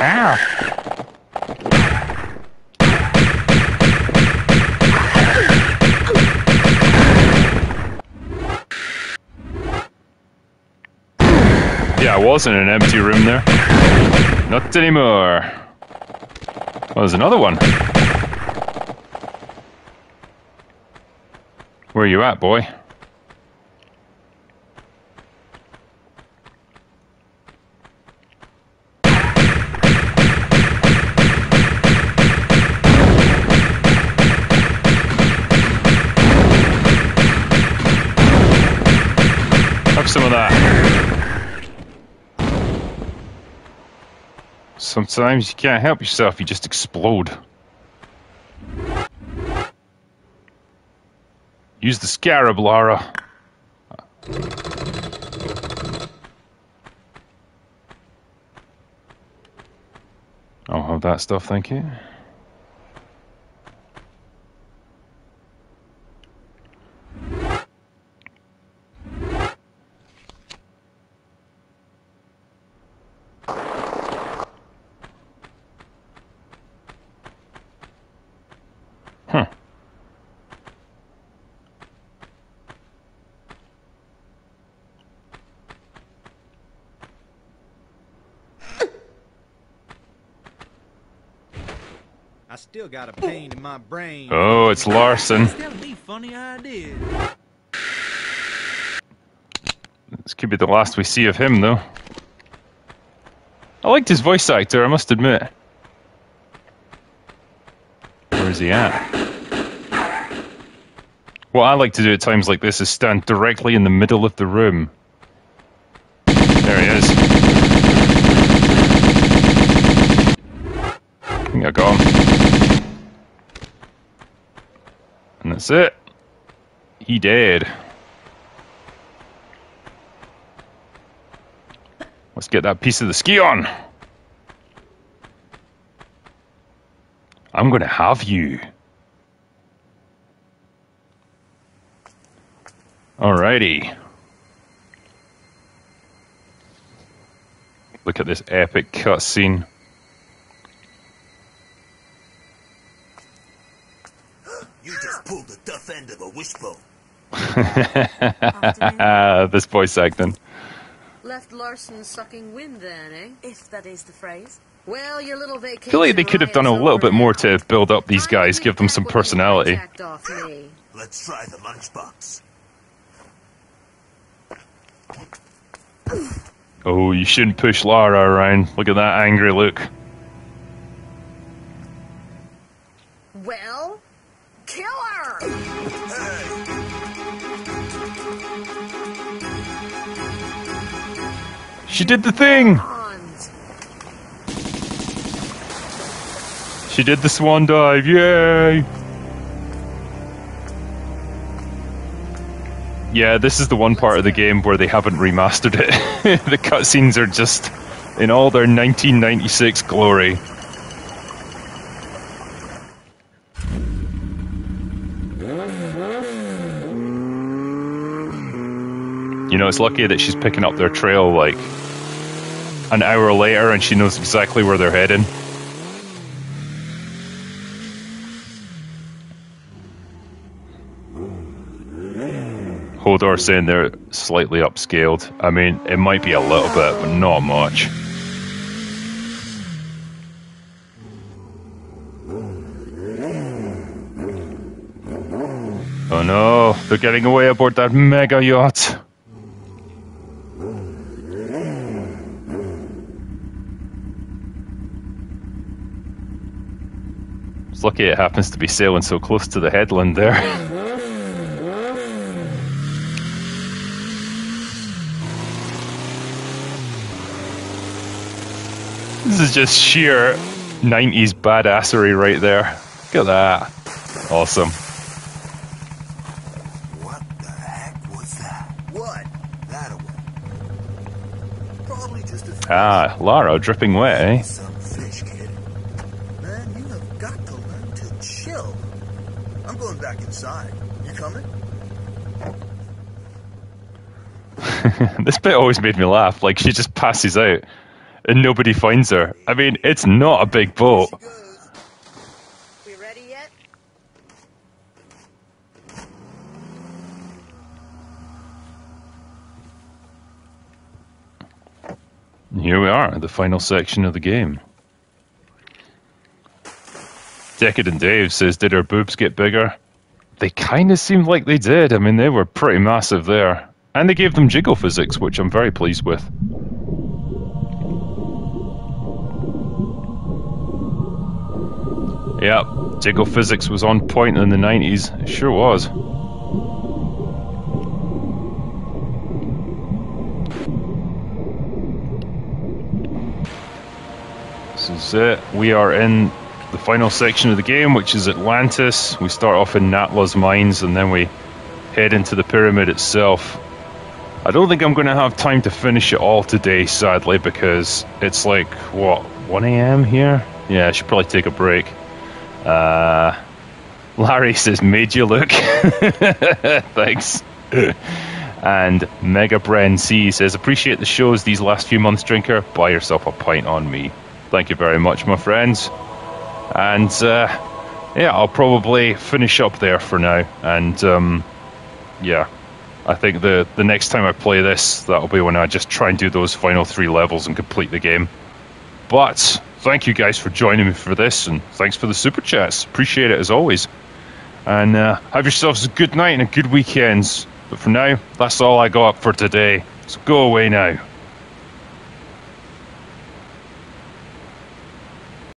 Ow. Yeah, I was in an empty room there. Not anymore. Oh, there's another one. Where are you at, boy? Sometimes you can't help yourself, you just explode. Use the scarab, Lara. Oh, I'll have that stuff, thank you. Still got a pain in my brain. Oh, it's Larson. Still me funny ideas. This could be the last we see of him, though. I liked his voice actor, I must admit. Where is he at? What I like to do at times like this is stand directly in the middle of the room. There he is. I think I got him. And that's it. He dead. Let's get that piece of the Scion. I'm gonna have you. Alrighty. Look at this epic cutscene. You just pulled the tough end of a wishbone. [LAUGHS] This voice acting. Left Larson sucking wind then, eh? If that is the phrase. Well, your little vacation. I feel like they could have done a little bit more to build up these guys, give them some personality. hijacked off me. Let's try the lunchbox. Oh, you shouldn't push Lara around. Look at that angry look. Well, She did the thing! She did the swan dive, yay! Yeah, this is the one part of the game where they haven't remastered it. [LAUGHS] the cutscenes are just in all their 1996 glory. You know, it's lucky that she's picking up their trail like an hour later and she knows exactly where they're heading. Hodor saying they're slightly upscaled. I mean, it might be a little bit, but not much. Oh no, they're getting away aboard that mega yacht. It's lucky it happens to be sailing so close to the headland there. [LAUGHS] This is just sheer 90s badassery right there. Look at that. Awesome. What the heck was that? What? That away. Probably just a. Ah, Lara dripping wet, eh? Inside. You coming? [LAUGHS] this bit always made me laugh. Like, she just passes out and nobody finds her. I mean, it's not a big boat. She goes. We ready yet? Here we are, the final section of the game. Decadent Dave says, Did her boobs get bigger? They kind of seemed like they did. I mean, they were pretty massive there. And they gave them jiggle physics, which I'm very pleased with. Yep, jiggle physics was on point in the 90s. It sure was. This is it. We are in the final section of the game, which is Atlantis. We start off in Natla's mines and then we head into the pyramid itself. I don't think I'm going to have time to finish it all today, sadly, because it's like, what, 1 a.m. here? Yeah, I should probably take a break. Uh, Larry says, made you look. [LAUGHS] Thanks. and Mega Bren C says, appreciate the shows these last few months, drinker. Buy yourself a pint on me. Thank you very much, my friends. And uh, yeah, I'll probably finish up there for now. And um, yeah, I think the the next time I play this, that'll be when I just try and do those final three levels and complete the game. But thank you guys for joining me for this, and thanks for the super chats. Appreciate it as always. And uh, have yourselves a good night and a good weekend. But for now, that's all I got for today. So go away now.